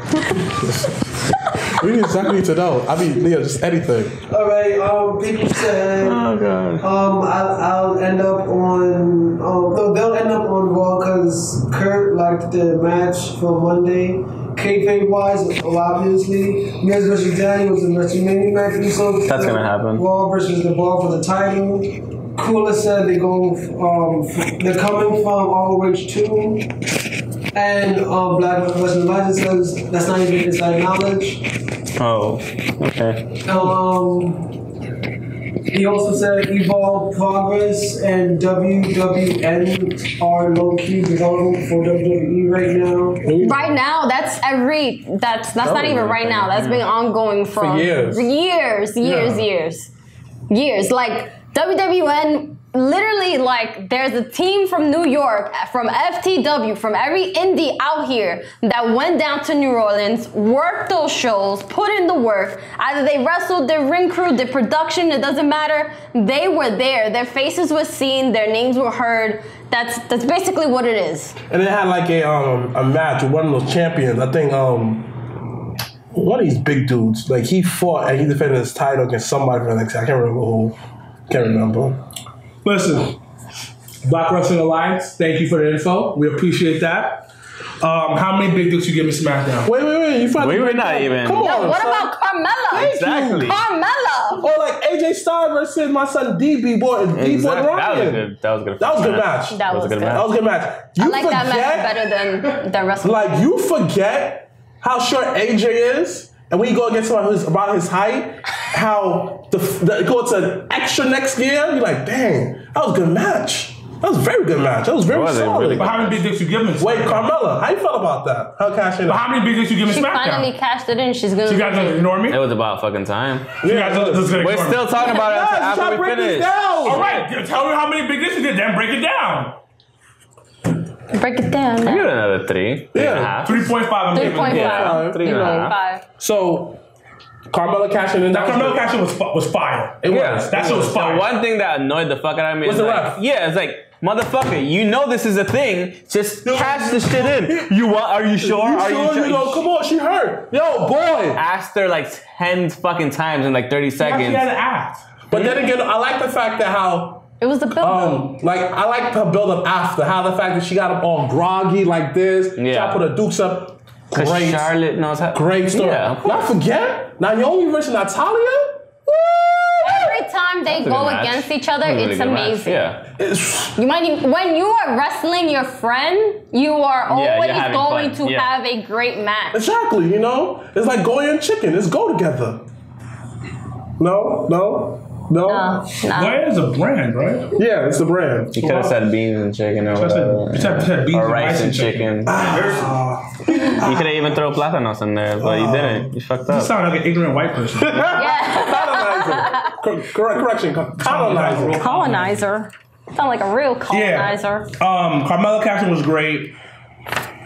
We need exactly to know. I mean, Leo, just anything. All right. Um, people said. Oh god. Um, I'll, I'll end up on. Um, no, they'll end up on Raw because Kurt liked the match for Monday. Kayfabe wise, well, obviously, Miz versus Danny was the WrestleMania match. So That's gonna happen. Raw versus the Bar for the title. Cooler said they go. Um, f- they're coming from ROH two. And um, Black Wrestling Legend says that's not even inside knowledge. Oh, okay. Um, he also said Evolve Progress and WWN are low key development for WWE right now. Right now, that's every. That's that's not even right now. That's been ongoing for, For years. years, years, Yeah. years. years. Like WWN, literally, like there's a team from New York, from FTW, from every indie out here that went down to New Orleans, worked those shows, put in the work. Either they wrestled, their ring crew, their production, it doesn't matter. They were there. Their faces were seen, their names were heard. That's that's basically what it is. And it had like a um a match with one of those champions. I think um one of these big dudes. Like he fought and he defended his title against somebody like I can't remember who. Can't remember. Listen, Black Wrestling Alliance, thank you for the info. We appreciate that. Um, how many big dicks you give me SmackDown? Wait, wait, wait! You finally We were not down. even- Come on. Yo, what son. about Carmella? Exactly. Carmella. Or like AJ Styles versus my son DB boy, D boy Exactly. That was Ryan. a good. That was a good. That was a good match. That That was was a good good. match. That was a good match. You I like that match better than the rest. Like you forget how short AJ is, and when you go against someone who's about his height, how the, the go to extra next year, you're like, dang, that was a good match. That was a very good match. That was very It was solid. really But how many big dicks you give me? Wait, Carmella, how you felt about that? How cash in? But how many big dicks you give me She SmackDown? finally cashed it in. She's gonna. you guys gonna ignore me? It was about fucking time. You guys just- just gonna We're ignore me. still talking about it Guys, try after we finish. down. All right, tell me how many big dicks you did, then break it down. Break it down. Give it another three. Three and a Yeah. half. 3.5. I'm Three giving point it. Yeah. five. Three and a half. So, Carmella cashing in. That was Carmella good. Cashin was, was fire. It Yeah. was. That shit was The one thing that annoyed the fuck out of me Was is the like, ref. yeah, it's like, motherfucker, you know this is a thing. Just cash the shit in. You want? Are you sure? You are sure? you sure? You know, come on, she hurt. Yo, boy. Asked her like ten fucking times in like thirty seconds. She had seconds. to act. But then again, I like the fact that how It was the build. Um, like I like her build up after how the fact that she got up all groggy like this. Yeah. Try to put her dukes up. Great, Charlotte knows how. great story. Yeah, of Not course. forget Naomi versus Natalya. Every time they It's go against each other, It was a it's really good match. amazing. Yeah. It's, You might even, when you are wrestling your friend, you are always having going fun. to Yeah. have a great match. exactly, you know, it's like Goya and chicken. It's go together. No, no, no. No, no. Where is a brand, right? Yeah, it's the brand. You could have said beans and chicken or I said, whatever. you said, said beans Or and rice and chicken. Ah. You could have even throw platanos in there, but you didn't. You fucked up. You up. sound like an ignorant white person. Yeah. Colonizer. Cor- correction. Colonizer. colonizer. Sound like a real Yeah. colonizer. Um, Carmella Cashin was great.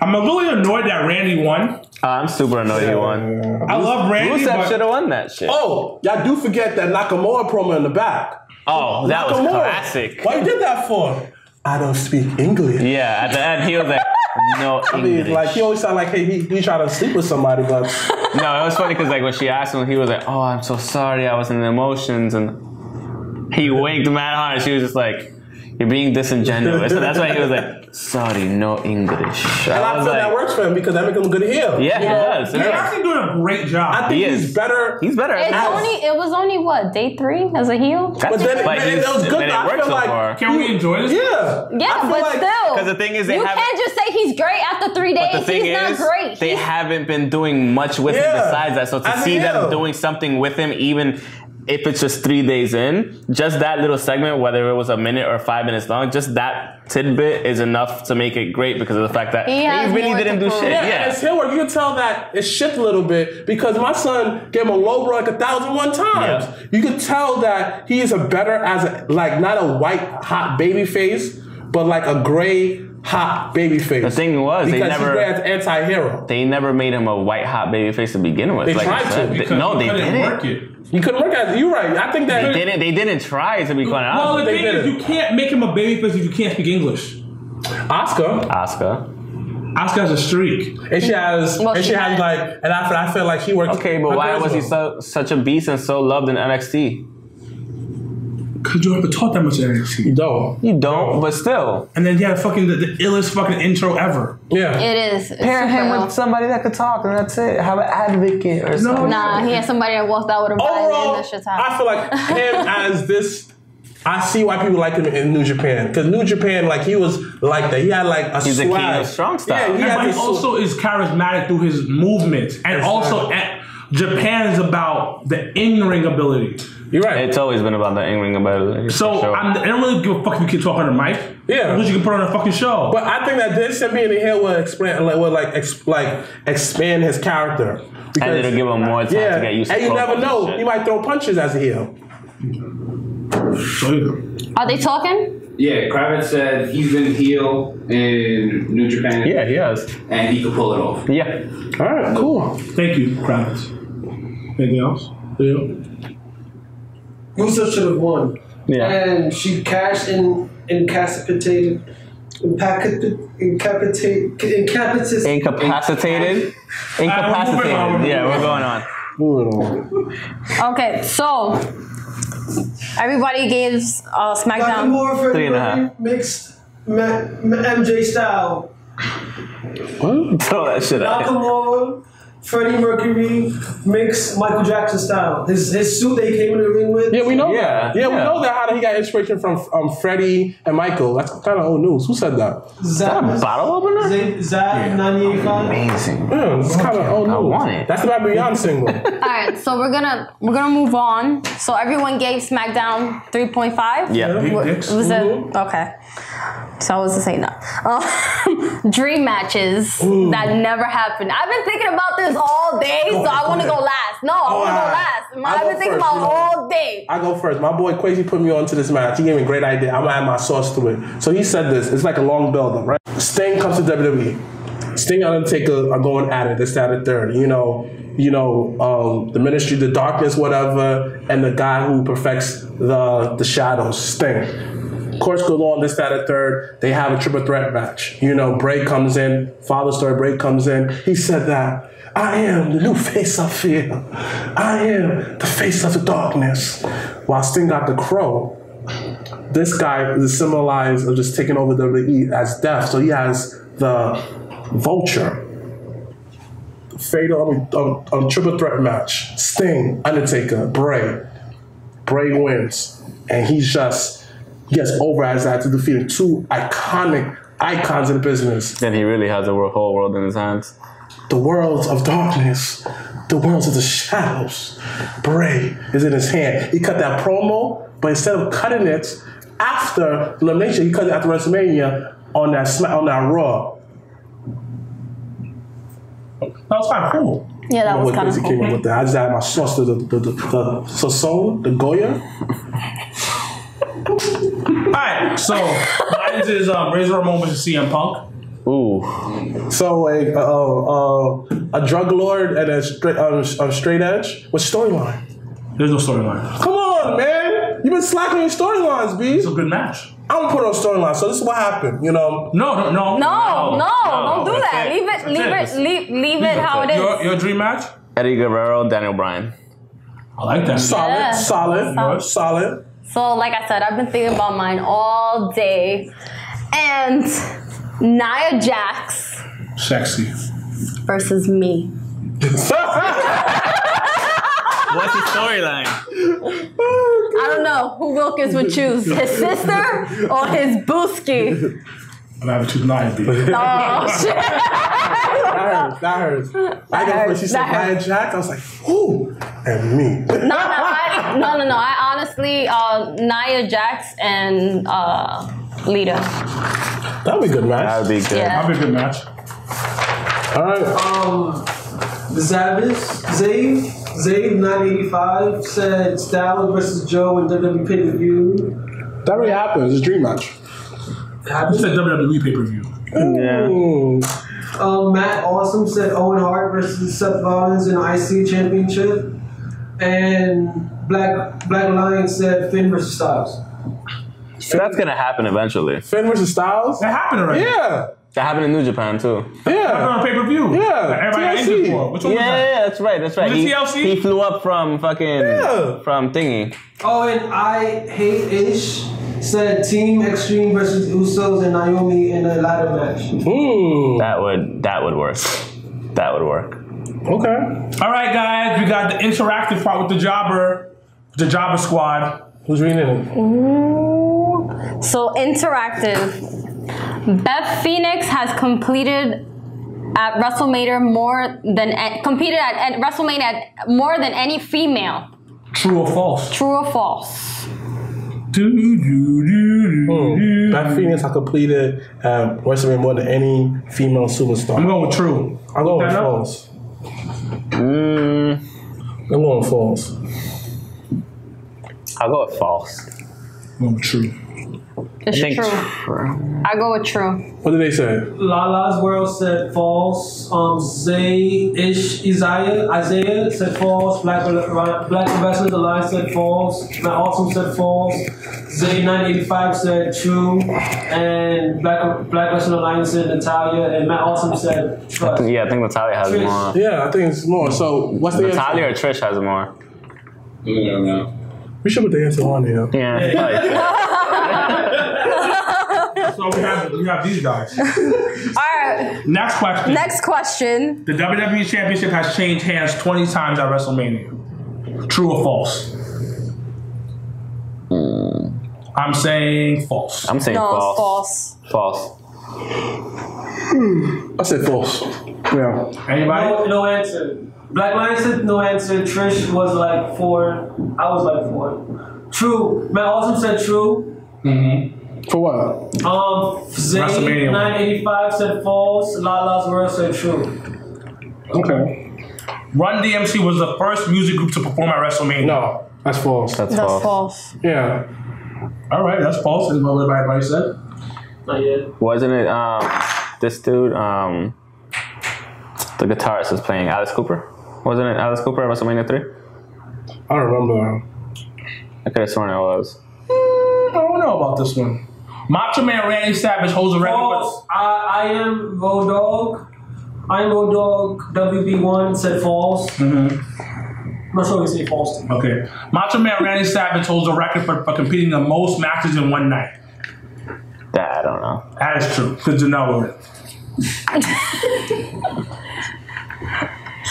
I'm a little annoyed that Randy won. Oh, I'm super annoyed he won. I love Randy, Rusev should but have won that shit. Oh, y'all do forget that Nakamura promo in the back. Oh, that was Nakamura. classic. Why you did that for? I don't speak English. Yeah, at the end he was like, no I mean, English. like he always sound like hey, he, he trying to sleep with somebody, but No, it was funny because like when she asked him, he was like, "Oh, I'm so sorry, I was in the emotions," and he winked mad hard. She was just like, "You're being disingenuous." So that's why he was like, "Sorry, no English." and I I was feel that works for him because that makes him a good heel. "Yeah, he You does." he's yeah. actually doing a great job. I think He he's better. He's better. It's At only it was only what day three as a heel. That's But then it- but it- it was good Then though. I it worked feel so like- far. Can we enjoy this? Yeah. Yeah, I feel but like- still, 'Cause the thing is they you can't just say he's great after three days. But the thing he's not is, great. they He's- haven't been doing much with him besides that. So to As see them doing something with him, even if it's just three days in, just that little segment, whether it was a minute or five minutes long, just that tidbit is enough to make it great because of the fact that He they has really didn't do shit. Yeah, Yeah. and it's heel work. You can tell that it shifted a little bit because my son gave him a low blow like a thousand one times. Yeah. You can tell that he is a better as a like not a white hot baby face, but like a gray hot baby face. The thing was, they because never- he's great as anti-hero. They never made him a white hot baby face to begin with. They like tried to, They- no, they didn't. work it. You couldn't work at You're right. I think that They didn't. They didn't try to be quite Well, the honest. they thing did is, you can't make him a babyface if you can't speak English. Asuka Asuka. Asuka has a streak. and she has Well, and she she has like and after I feel like she worked. Okay, but her why was he charisma. so such a beast and so loved in NXT? Because you never taught that much NXT. No. You don't, but still. And then he had fucking the, the illest fucking intro ever. Yeah. it is. It's Pair him super- with somebody that could talk, and that's it. Have an advocate or something. Nah, he had somebody that walked out with a violin. Overall, That shit's I feel like him as this. I see why people like him in New Japan because New Japan, like he was like that. He had like a He's the swag. king of strong style. Yeah, he And had but he also is charismatic through his movements. And also, Exactly. at, Japan is about the in-ring ability. You're right. It's always been about the in-ring ability. So for sure. I'm, I don't really give a fuck if you can talk on the mic. Yeah. Because you can put on a fucking show. but I think that this and being in here will explain, like, will like, ex, like expand his character. and it'll give him more time yeah, to get used to and you never know. shit. He might throw punches as a heel. Are they talking? Yeah, Kravitz said he's been heel in New Japan. Yeah, he has. And he could pull it off. Yeah. All right, cool. Thank you, Kravitz. Anything else? Yeah. Rusev should have won. Yeah. And she cashed in, incapacitated, incapacitated, incapacitated, incapacitated. Incapacitated. Incapacitated. Yeah, we're going on. Okay, so everybody gives uh, SmackDown. Nakamura, Freddie Three and a half. Mercury mixed Ma- Ma- MJ style. What? Throw that shit out. Nakamura, Freddie Mercury mixed Michael Jackson style. His his suit that he came in the ring with. Yeah, we know Yeah, that. Yeah, we know that how did he got inspiration from um, Freddie and Michael. That's kind of old news. Who said that? Zab, Bottle opener? Zab, Zab 98.5. Amazing. Yeah, it's kind of old news. I want it. That's the Bad Beyond single. All right, so we're gonna we're gonna move on. So everyone gave SmackDown 3.5. Yeah. Big dicks. Was it okay? So I was to say no. Uh, dream matches that never happened. I've been thinking about this all day, so I want to go last. No, I want to go last. I'll I've been thinking first, about all day. I go first. My boy Quasi put me onto this match. He gave me a great idea. I'm gonna add my sauce to it. So he said this. It's like a long build up, right? Sting comes to WWE. Sting and Undertaker are going at it. This, that, and third. You know, you know, um, the Ministry, the Darkness, whatever, and the guy who perfects the the shadows, Sting. Goes on this, that, and third. They have a triple threat match. You know, Bray comes in. Father Story Bray comes in. He said that. I am the new face of fear. I am the face of the darkness. While Sting got the crow, this guy is symbolized of just taking over WWE as death. So he has the vulture. Fatal on, um, um, triple threat match. Sting, Undertaker, Bray. Bray wins. And he's just gets over as that to defeating two iconic icons in the business. Then he really has the whole world in his hands. The worlds of darkness, the worlds of the shadows. Bray is in his hand. He cut that promo, but instead of cutting it after elimination, he cut it after WrestleMania on that Sma- on that Raw. That was kind of cool. Yeah, that was kind of Quincy came up cool. with that. I just had my sauce to the the the, the Sazón, the Goya. All right, so mine is um, Razor Ramon versus CM Punk. Ooh. So a uh, uh, a drug lord and a straight um, a straight edge. What storyline? There's no storyline. Come on, man. You've been slacking your storylines, B. It's a good match. I'm gonna put on storyline. So this is what happened. You know, No, no, no, No, no, don't do that's that. it. Leave it, That's leave it. it, leave, leave it how it Your, your dream match? Eddie Guerrero, Daniel Bryan. I like that. solid, Yeah. solid, Solid. solid. So, like I said, I've been thinking about mine all day, and Nia Jax Sexy. versus me. What's the storyline? I don't know who Wilkins would choose, his sister or his booski. I'm having two nine B. Oh shit! That hurts. That hurts. I go when She said That hurts. Nia Jax. I was like, ooh, and me. No, no, I, no, no, no. I honestly, uh, Nia Jax and uh, Lita. That'd be a good That match. would be good. Yeah. That'd be a good match. All right. Um, Zavis, Zave, Zave 985 said Styles versus Joe in WWE pay per view. That already happened. It's a dream match. You said WWE pay per view. Yeah. Um, Matt Awesome said Owen Hart versus Seth Rollins in the IC Championship. And Black Black Lion said Finn versus Styles. So that's gonna happen eventually. Finn versus Styles. That happened already. Yeah. That happened in New Japan too. Yeah. on pay per view. Yeah, Everybody got TLC. injured for. Which one Yeah, was yeah, that? yeah, that's right. That's right. Was it He, TLC? he flew up from fucking Yeah. from thingy. Oh, and I Hate Ish said Team Extreme versus Usos and Naomi in a ladder match. Hmm. That would that would work. That would work. Okay. All right, guys, we got the interactive part with the jobber, the jobber squad. Who's reading it? So interactive. Beth Phoenix has completed at WrestleMania more than competed at, at WrestleMania at more than any female. True or false? True or false? Do, do, do, do, do. Beth Phoenix I completed uh, WrestleMania more than any female superstar. I'm going with true. I'm going with false. Mm, I'm going with false. I'll go with false. Oh, true. It's I think true. I go with true. What did they say? Lala's World said false. Um, Zay Ish Isaiah Isaiah said false. Black Black Investment Alliance said false. Matt Awesome said false. Zay 985 said true. And Black Black Investment Alliance said Natalya. And Matt Awesome said trust. Yeah, I think Natalya has Trish. more. Yeah, I think it's more. So what's the Natalya answer? or Trish has more. I don't know. We should put the answer on here. Yeah. probably. So we have we have these guys. All right. Next question. Next question. The WWE Championship has changed hands 20 times at WrestleMania. True or false? Hmm. I'm saying false. I'm saying No, false. it's false. False. Hmm. I said false. Yeah. Anybody? No, no answer. Black Lion said no answer. Trish was like four. I was like four. True. Matt Awesome said true. Mm-hmm. For what? Um, Zay WrestleMania. 985 said false. Lala's World said true. Okay. Run DMC was the first music group to perform at WrestleMania. No, that's false. That's, That's false. false. Yeah. All right, that's false. Is what everybody said. Not yet. Wasn't it um this dude um the guitarist was playing Alice Cooper? Wasn't it Alice Cooper at WrestleMania three? I don't remember. I could have sworn it was. I don't know about this one. Macho Man Randy Savage holds a record. False. I, I am Vodog. I am Vodog. WB1 said false. Mm-hmm. I'm not sure we say false. With, okay. Macho Man Randy Savage holds a record for, for competing the most matches in one night. That I don't know. That is true. Because Janelle wrote it.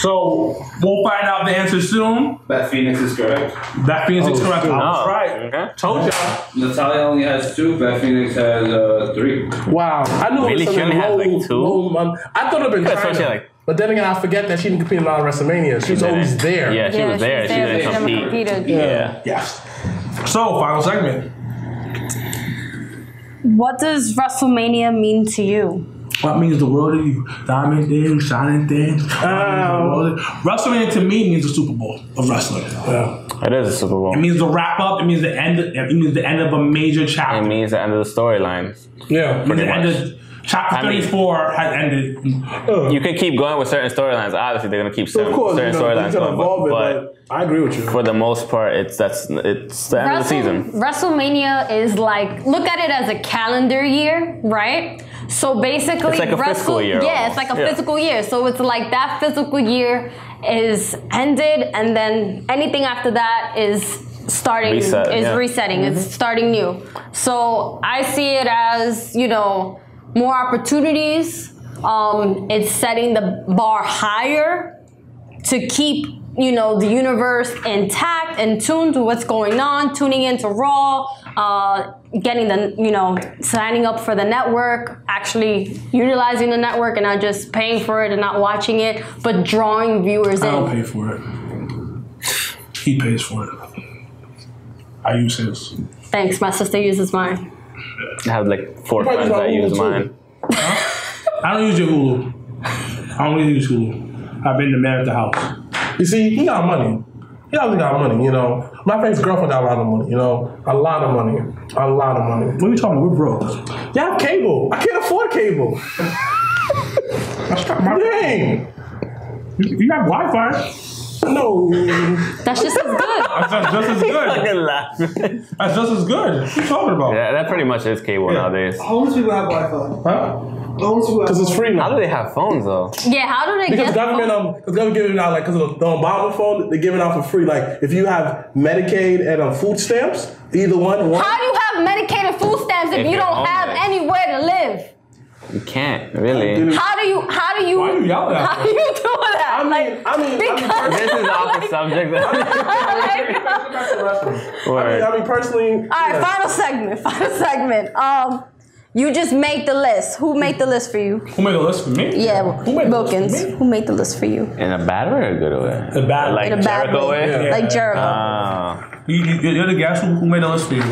So we'll find out the answer soon. Beth Phoenix is correct. Beth Phoenix is correct. I was Oh, right. Okay. Told y'all. Natalya only has two. Beth Phoenix has uh, three. Wow. I knew Really? it was She only something had, low, like, two? low mon- I thought it would have been That's Chyna. like- But then again, I forget that she didn't compete in a lot of WrestleMania. She's always there. Yeah, she yeah, was there. She, but didn't compete. competed. Yeah. Yes. So final segment. What does WrestleMania mean to you? What means the world to you? Diamond things, shining things. Oh. WrestleMania to me means the Super Bowl of wrestling. Yeah. It is a Super Bowl. It means the wrap up. It means the end. It means the end of a major chapter. It means the end of the storyline. Yeah. the end much. of chapter I mean- 34 has ended. Oh. You can keep going with certain storylines. Obviously, they're gonna keep So certain, of course, you certain know, storylines gonna but, it, but I agree with you. for the most part, it's that's it's the end of the season. WrestleMania is like look at it as a calendar year, right? So basically, It's like a Wrestle- fiscal year Yeah, it's like a Yeah. physical year. So it's like that physical year is ended, and then anything after that is starting Reset, is yeah. resetting. It's mm-hmm. starting new. So I see it as you know more opportunities. Um, it's setting the bar higher to keep you know the universe intact and tuned to what's going on tuning into raw uh, getting the you know signing up for the network actually utilizing the network and not just paying for it and not watching it but drawing viewers I don't pay for it. He pays for it. I use his. thanks my sister uses mine I have like four Probably friends my that use Hulu, too. mine. I don't use your Hulu. I don't really use Hulu. I've been the man at the house. You see, he got money. He obviously got money, you know. My friend's girlfriend got a lot of money, you know. A lot of money. A lot of money. What are you talking about? We're broke. You have cable. I can't afford cable. Dang. You you got Wi Fi. No. that's just as good That's just as good. Fucking laugh. That's just as good. What you talking about? yeah, that pretty much is cable nowadays. Homeless people have Wi-Fi. Huh? Homeless people Because it's free How now. do they have phones though? yeah how do they Because get government, um, because government giving it out like, because of the, the Obama phone, they're giving out for free. Like, if you have Medicaid and um, food stamps, either one, one. how do you have Medicaid and food stamps if If you don't have homeless. anywhere to live You can't really. how do you how do you Why do you yelling at how do you do that I mean, I mean, I mean, Because- This is off the subject. I Word. mean, I mean personally. All right, yeah. final segment. Final segment. Um, you just made the list. Who made the list for you? Who made a list for me? Yeah, Who made the list for Wilkins. me? Who made the list for you? In a bad way or a good way? The bad. Like In a bad Jericho way. way? Yeah. Like Jericho. Ah. You, you, you're the guess who, who made the list for you.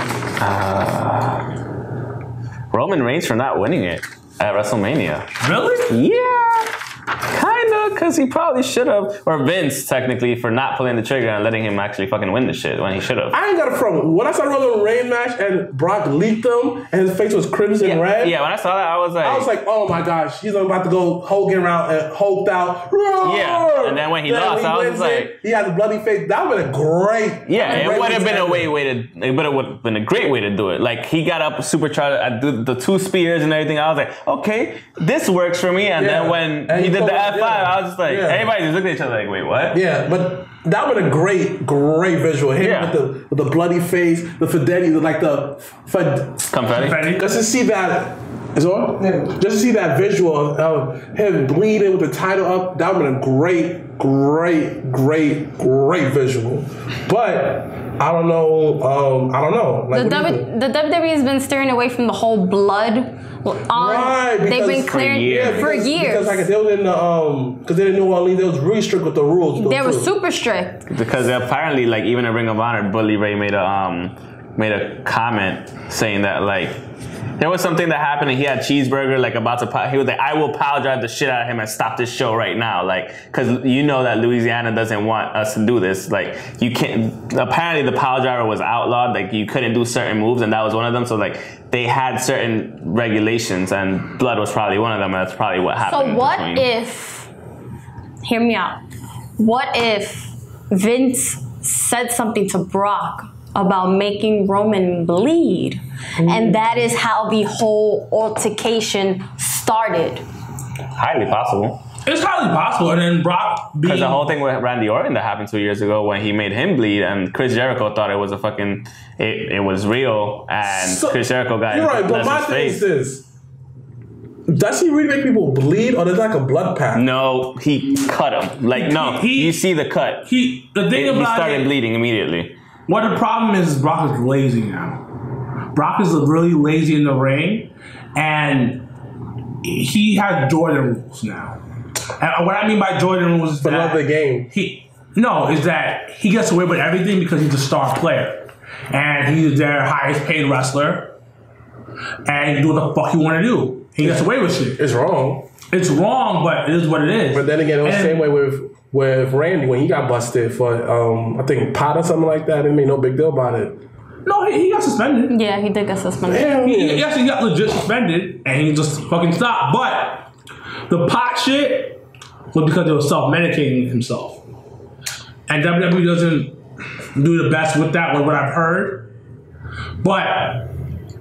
Roman Reigns for not winning it at WrestleMania. Really? Yeah. Kinda, because he probably should have, or Vince technically for not pulling the trigger and letting him actually fucking win the shit when he should have. I ain't got a problem. When I saw Roman Reigns match and Brock leaked him and his face was crimson Yeah, red, yeah, when I saw that, I was like, I was like, oh my gosh, he's about to go Hogan around and uh, hulked out. Yeah, and then when he lost, I was like- it, he had a bloody face. That would have been a great. Yeah, a it would have been a way way to. It would have been a great way to do it. Like he got up supercharged at the, the two spears and everything. I was like, okay, this works for me. And Yeah. then when And he he did the F five, yeah. I was just like, Yeah. everybody just looked at each other like, wait, what? Yeah, but that would have been a great, great visual. Him Yeah. with the with the bloody face, the fidelity, like the fid- Confetti. Confetti. just to see that. Is it on? Yeah. Just to see that visual of, of him bleeding with the title up, that would have been a great, great, great, great visual. But I don't know. Um, I don't know. Like, The, do w, the WWE has been steering away from the whole blood. On, Right, they've because- been For clearing years. for because, years. Because like they was in the um, because they in New Orleans, they was really strict with the rules. they were too. super strict. Because apparently, like even in Ring of Honor, Bully Ray made a um made a comment saying that like there was something that happened and he had cheeseburger like about to he was like I will power drive the shit out of him and stop this show right now like because you know that Louisiana doesn't want us to do this like you can't apparently the power driver was outlawed like you couldn't do certain moves and that was one of them so like they had certain regulations and blood was probably one of them and that's probably what happened. So what between- if? Hear me out. What if Vince said something to Brock about making Roman bleed, and mm. that is how the whole altercation started? highly possible. It's highly possible. And then Brock Because the whole thing with Randy Orton that happened two years ago when he made him bleed and Chris Jericho thought it was a fucking it, it was real and So- Chris Jericho got You're right, but my Lesnar's thing is face. this: Does he really make people bleed, or there's like a blood path? No, he cut him. Like no, He- you see the cut. he the thing He about started it, bleeding immediately. What the problem is, Brock is lazy now. Brock is really lazy in the ring, and he has Jordan rules now. And what I mean by Jordan rules is that love the game. He no, is that he gets away with everything because he's a star player, and he's their highest paid wrestler, and do what the fuck he want to do. He gets away with shit. It's wrong. It's wrong, but it is what it is. But then again, it was the same way with with Randy when he got busted for um, I think pot or something like that. They made no big deal about it. No, he, he got suspended. Yeah, he did get suspended. Yeah, He, he actually got legit suspended, and he just fucking stopped. But the pot shit was because he was self medicating himself, and WWE doesn't do the best with that. With what I've heard, but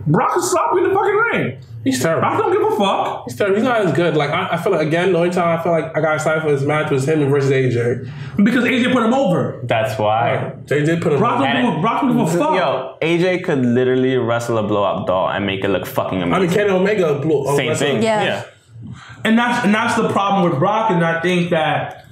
Brock is sloppy in the fucking ring. He's terrible. I don't give a fuck. He's terrible. He's not as good. Like I, I feel like again, the only time I feel like I got excited for this match was him versus AJ. Because AJ put him over. That's why. They did put him. Brock don't, And give, a, Brock don't give a fuck. Yo, AJ could literally wrestle a blow up doll and make it look fucking amazing. I mean, amazing. Kenny Omega blew. uh, Same wrestled- thing. Yeah. yeah. And that's and that's the problem with Brock, and I think that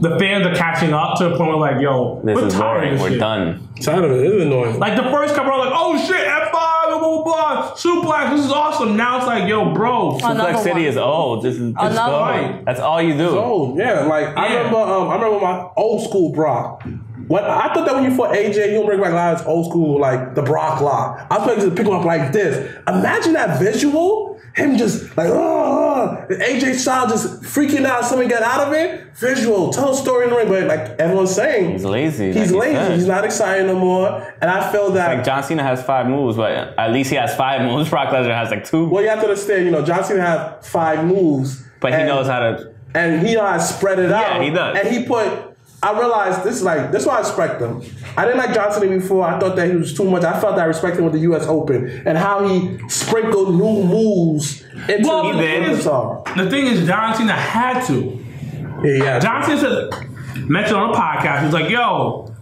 the fans are catching up to the point where like, yo, This we're is tired of boring. We're shit. done. Tired of it. It's annoying. Like the first couple are like, oh shit, F5, blah blah blah, suplex, this is awesome. Now it's like, yo, bro, Another Flex City one. is old. Just, just Another go. one. That's all you do. Oh yeah, like I remember. Um, I remember my old school Brock. When I thought that when you fought AJ, you'll bring back a lot old school like the Brock lock. I was supposed to pick him up like this. Imagine that visual. Him just like oh, AJ style just freaking out. Somebody got out of it. Visual, tell a story in the ring, but like everyone's saying, He's lazy. He's like lazy. said. He's not exciting no more. And I feel that. Like John Cena has five moves, but at least he has five moves. Brock Lesnar has like two. well, you have to understand. You know, John Cena have five moves, But he and- knows how to. and he know how to spread it out. Yeah, he does. And he put. I realized this is like this is why I respect him. I didn't like Johnson before. I thought that he was too much. I felt that I respected him with the U.S. Open and how he sprinkled new moves into Well, the the thing, is, repertoire. the thing is, John Cena had to. Yeah, yeah. John Cena said, mentioned on a podcast, he's like, yo,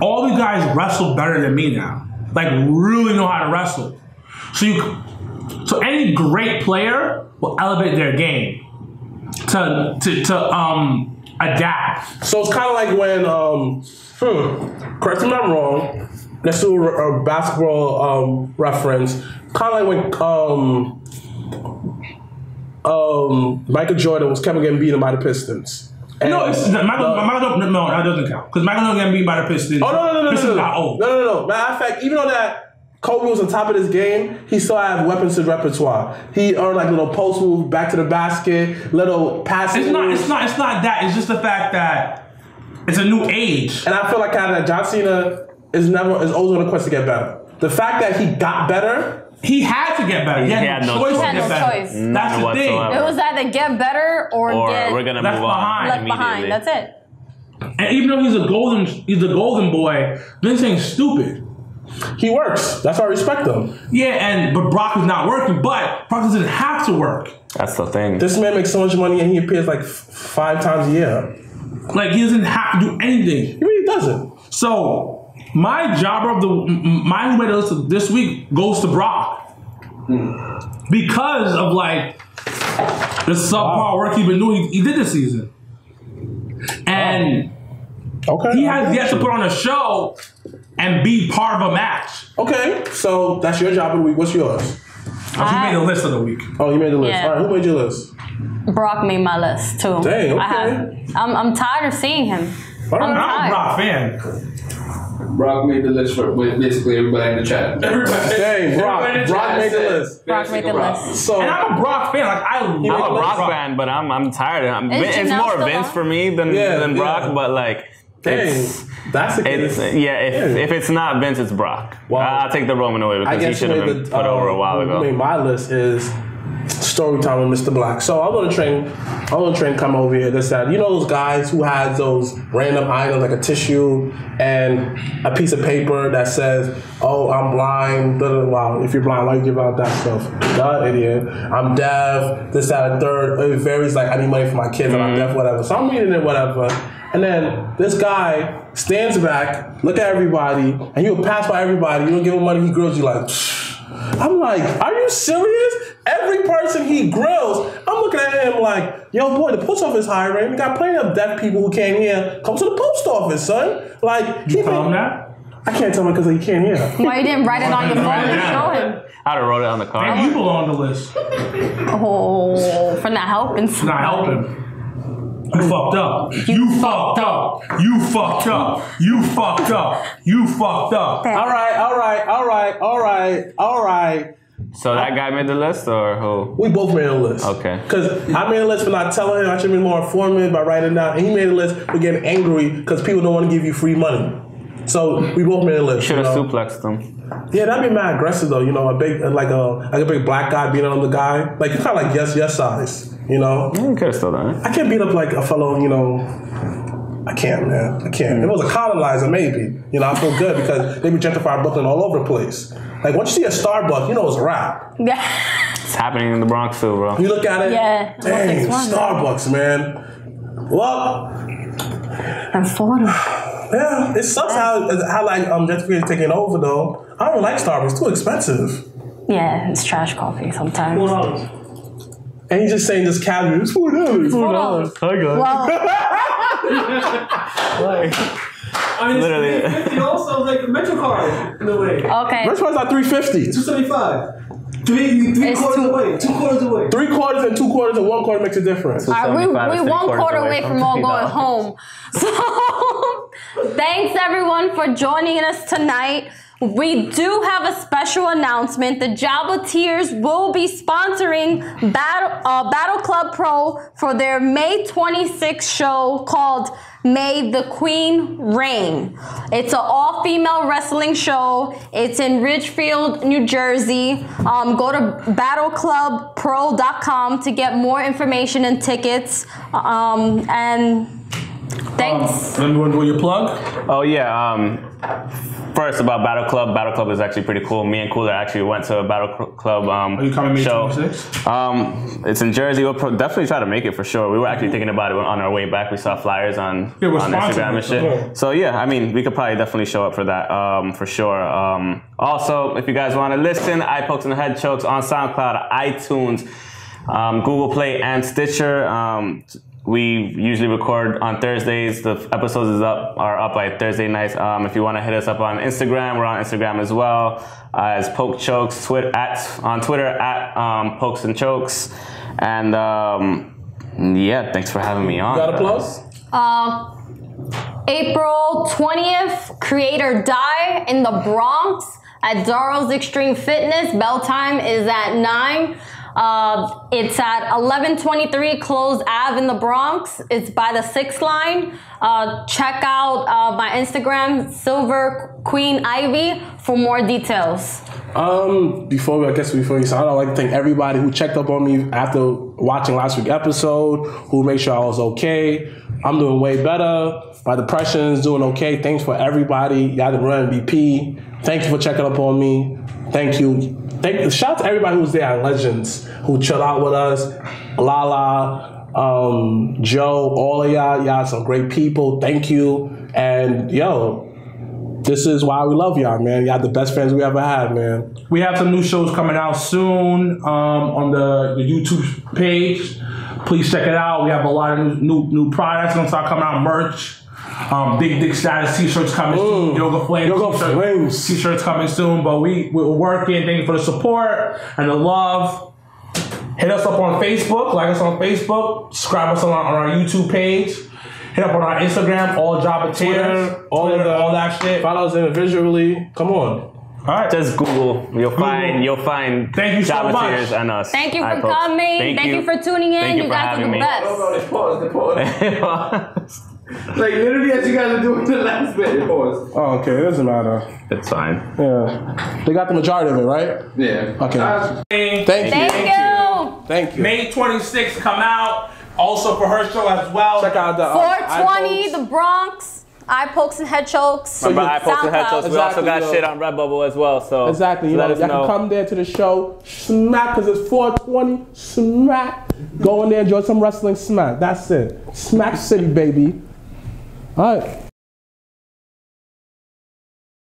all you guys wrestle better than me now. Like, really know how to wrestle. So you, so any great player will elevate their game to to, to um adapt. So it's kind of like when, um, hmm, correct me if I'm wrong. Let's do a, a basketball um, reference. Kind of like when um, um, Michael Jordan was kept getting beaten by the Pistons. And No, it's Michael. the- Michael no, no, that doesn't count because Michael don't get beat by the Pistons. Oh no no no no Pistons no got no old. no no no! Matter of fact, even though that Kobe was on top of his game, he still had weapons to repertoire. He earned like little post move, back to the basket, little passes. It's not. It's not. It's not that. It's just the fact that it's a new age. And I feel like kind of John Cena is never is always on a quest to get better. The fact that he got better, He had to get better. He, had, had no no choice choice. He had get no better. choice. That's None the thing. It was either get better or, Or get we're gonna left move on behind. left behind. That's it. And even though he's a golden, he's a golden boy. Vince ain't stupid. He works. That's why I respect him. Yeah, and but Brock is not working. But Brock doesn't have to work. That's the thing. This man makes so much money and he appears like f- five times a year. Like he doesn't have to do anything. He really doesn't. So my job of the my who made the list this week goes to Brock because of like the subpar work he's been doing. He, he did this season, and Okay. he has yet to put on a show and be part of a match. Okay, so that's your job of the week. What's yours? Oh, he made the list of the week. Oh, you made the list. Yeah. All right, who made your list? Brock made my list too. Dang, I have, okay. I'm, I'm tired of seeing him. All I'm right. I'm a. Brock fan. Brock made the list for basically everybody in the chat. Everybody. Dang, Brock. everybody Brock made the list. Brock made the Brock. list. So And I'm a Brock fan. Like I love I'm a the Brock fan, but I'm I'm tired. I'm, Is it's more Vince on? for me than Yeah, than Brock, yeah. but like it's dang, that's the case. yeah. If, Yeah. if it's not Vince, it's Brock. Wow. I'll take the Roman away because he should have been made put the, over a uh, while ago. made my list is story time with Mr. Black. So I'm gonna train. I'm gonna train come over here. This that. You know those guys who has those random items like a tissue and a piece of paper that says, "Oh, I'm blind." Blah, blah, blah. If you're blind, why you give out that stuff? Idiot. I'm deaf. This that and third. It varies. Like I need money for my kids, and I'm deaf. Whatever. So I'm reading it. Whatever. And then this guy stands back, look at everybody, and he'll pass by everybody. You don't give him money, he grills you like. I'm like, are you serious? Every person he grills, I'm looking at him like, yo, boy, the post office hiring. We got plenty of deaf people who came here. Come to the post office, son. Like, he Tell him that. I can't tell him because he can't hear. Why you didn't write it on your phone and show him? I'd have wrote it on the And card. you belong on the list. Oh, for not helping. Not helping. You fucked up. You fucked up. You fucked up. You fucked up. You fucked up. all right, all right, all right, all right, all right. So that guy made the list, or who? We both made a list. Okay. Because I made a list for not telling him. I should have been more informative by writing it down. And he made a list for getting angry because people don't want to give you free money. So we both made a list. Should you have know? suplexed him. Yeah, that'd be mad aggressive though. You know, a big like a like a big black guy beating on the guy. Like you kind of like yes yes size. You know, You could have still done it. I can't beat up like a fellow. You know, I can't, man. I can't. If it was a colonizer, maybe. You know, I feel good because they be gentrifying Brooklyn all over the place. Like once you see a Starbucks, you know it's a wrap. Yeah. It's happening in the Bronx too, bro. You look at it. Yeah, Dang, Olympics won. Starbucks, man. Well, And Florida. yeah, it sucks how how like um gentrification taking over though. I don't like Starbucks. It's too expensive. Yeah, it's trash coffee sometimes. Four dollars. And he's just saying this casually, it's four dollars. Four dollars. Hi guys. Well, I mean, Literally. it's 350 also like a Metro card in a way. okay. Rich price like three fifty. 275. Three, three It's quarters two- away. Two quarters away. Three quarters and two quarters and one quarter makes a difference. All right, 75 we is we three one quarters quarter away away from from all going home. So thanks everyone for joining us tonight. We do have a special announcement. The Jobber Tears will be sponsoring Battle uh, Battle Club Pro for their May 26th show called May the Queen Reign. It's an all-female wrestling show. It's in Ridgefield, New Jersey. Um, go to battleclubpro.com to get more information and tickets. Um, and thanks. Let me run through your plug. Oh yeah. Um, first about Battle Club. Battle Club is actually pretty cool. Me and Cooler actually went to a Battle Cl- Club um, Are you coming May show. 26th? Um, it's in Jersey. We'll pro- definitely try to make it for sure. We were actually thinking about it on our way back. We saw flyers on Yeah, on. Instagram and shit. So yeah, I mean, we could probably definitely show up for that um, for sure. Um, also, if you guys want to listen, eye pokes and head chokes on SoundCloud, iTunes, um, Google Play, and Stitcher. Um, we usually record on Thursdays. The episodes is up are up by Thursday nights. Um, if you want to hit us up on Instagram, we're on Instagram as well uh, as Poke Chokes. Twitter at on Twitter at um, Pokes and Chokes. And um, yeah, thanks for having me on. Got a plus? Uh, April 20th, Creator Die in the Bronx. at Darrell's Extreme Fitness. Bell time is at 9. Uh, it's at 1123 Closed Ave in the Bronx. It's by the Six Line. Uh, check out uh, my Instagram, Silver Queen Ivy, for more details. Um, before we, I guess before we start, I'd like to thank everybody who checked up on me after watching last week's episode, who made sure I was okay. I'm doing way better. My depression is doing okay. Thanks for everybody. Y'all the real MVP. Thank you for checking up on me. Thank you. Thank shout out to everybody who was there at Legends, who chilled out with us. Lala, um, Joe, all of y'all, y'all some great people. Thank you. And yo, this is why we love y'all, man. Y'all the best friends we ever had, man. We have some new shows coming out soon um, on the, the YouTube page. Please check it out. We have a lot of new new, new products gonna start coming out. Merch. Um, Big Dick Status T-shirts coming soon. Yoga Flames. Yoga t-shirt- Flames. T-shirts coming soon. But we we're working. Thank you for the support and the love. Hit us up on Facebook. Like us on Facebook. Subscribe us on our, on our YouTube page. Hit up on our Instagram. All Jabba Twitter, all Twitter, the- all that shit. All Follow us individually. Come on. All right. Just Google. You'll find. You'll find. Thank you so Java much. Tears and us. Thank you for coming. Thank, you. for tuning in. Thank you you for guys are the me. best. The pause, the pause. like literally as you guys are doing the last bit, pause. Oh, okay. It doesn't matter. it's fine. Yeah. They got the majority of it, right? Yeah. Okay. Uh, Thank you. Thank you. Thank you. May 26th come out. Also for her show as well. Check out the um, 420, iPhones. the Bronx. Eye pokes and head chokes. Remember, I posted head SoundCloud. toast. We also got yo. shit on Redbubble as well. So Exactly. You let know, us y'all can come there to the show, smack, because it's 420, smack. Go in there, enjoy some wrestling, smack. That's it. Smack City, baby. All right.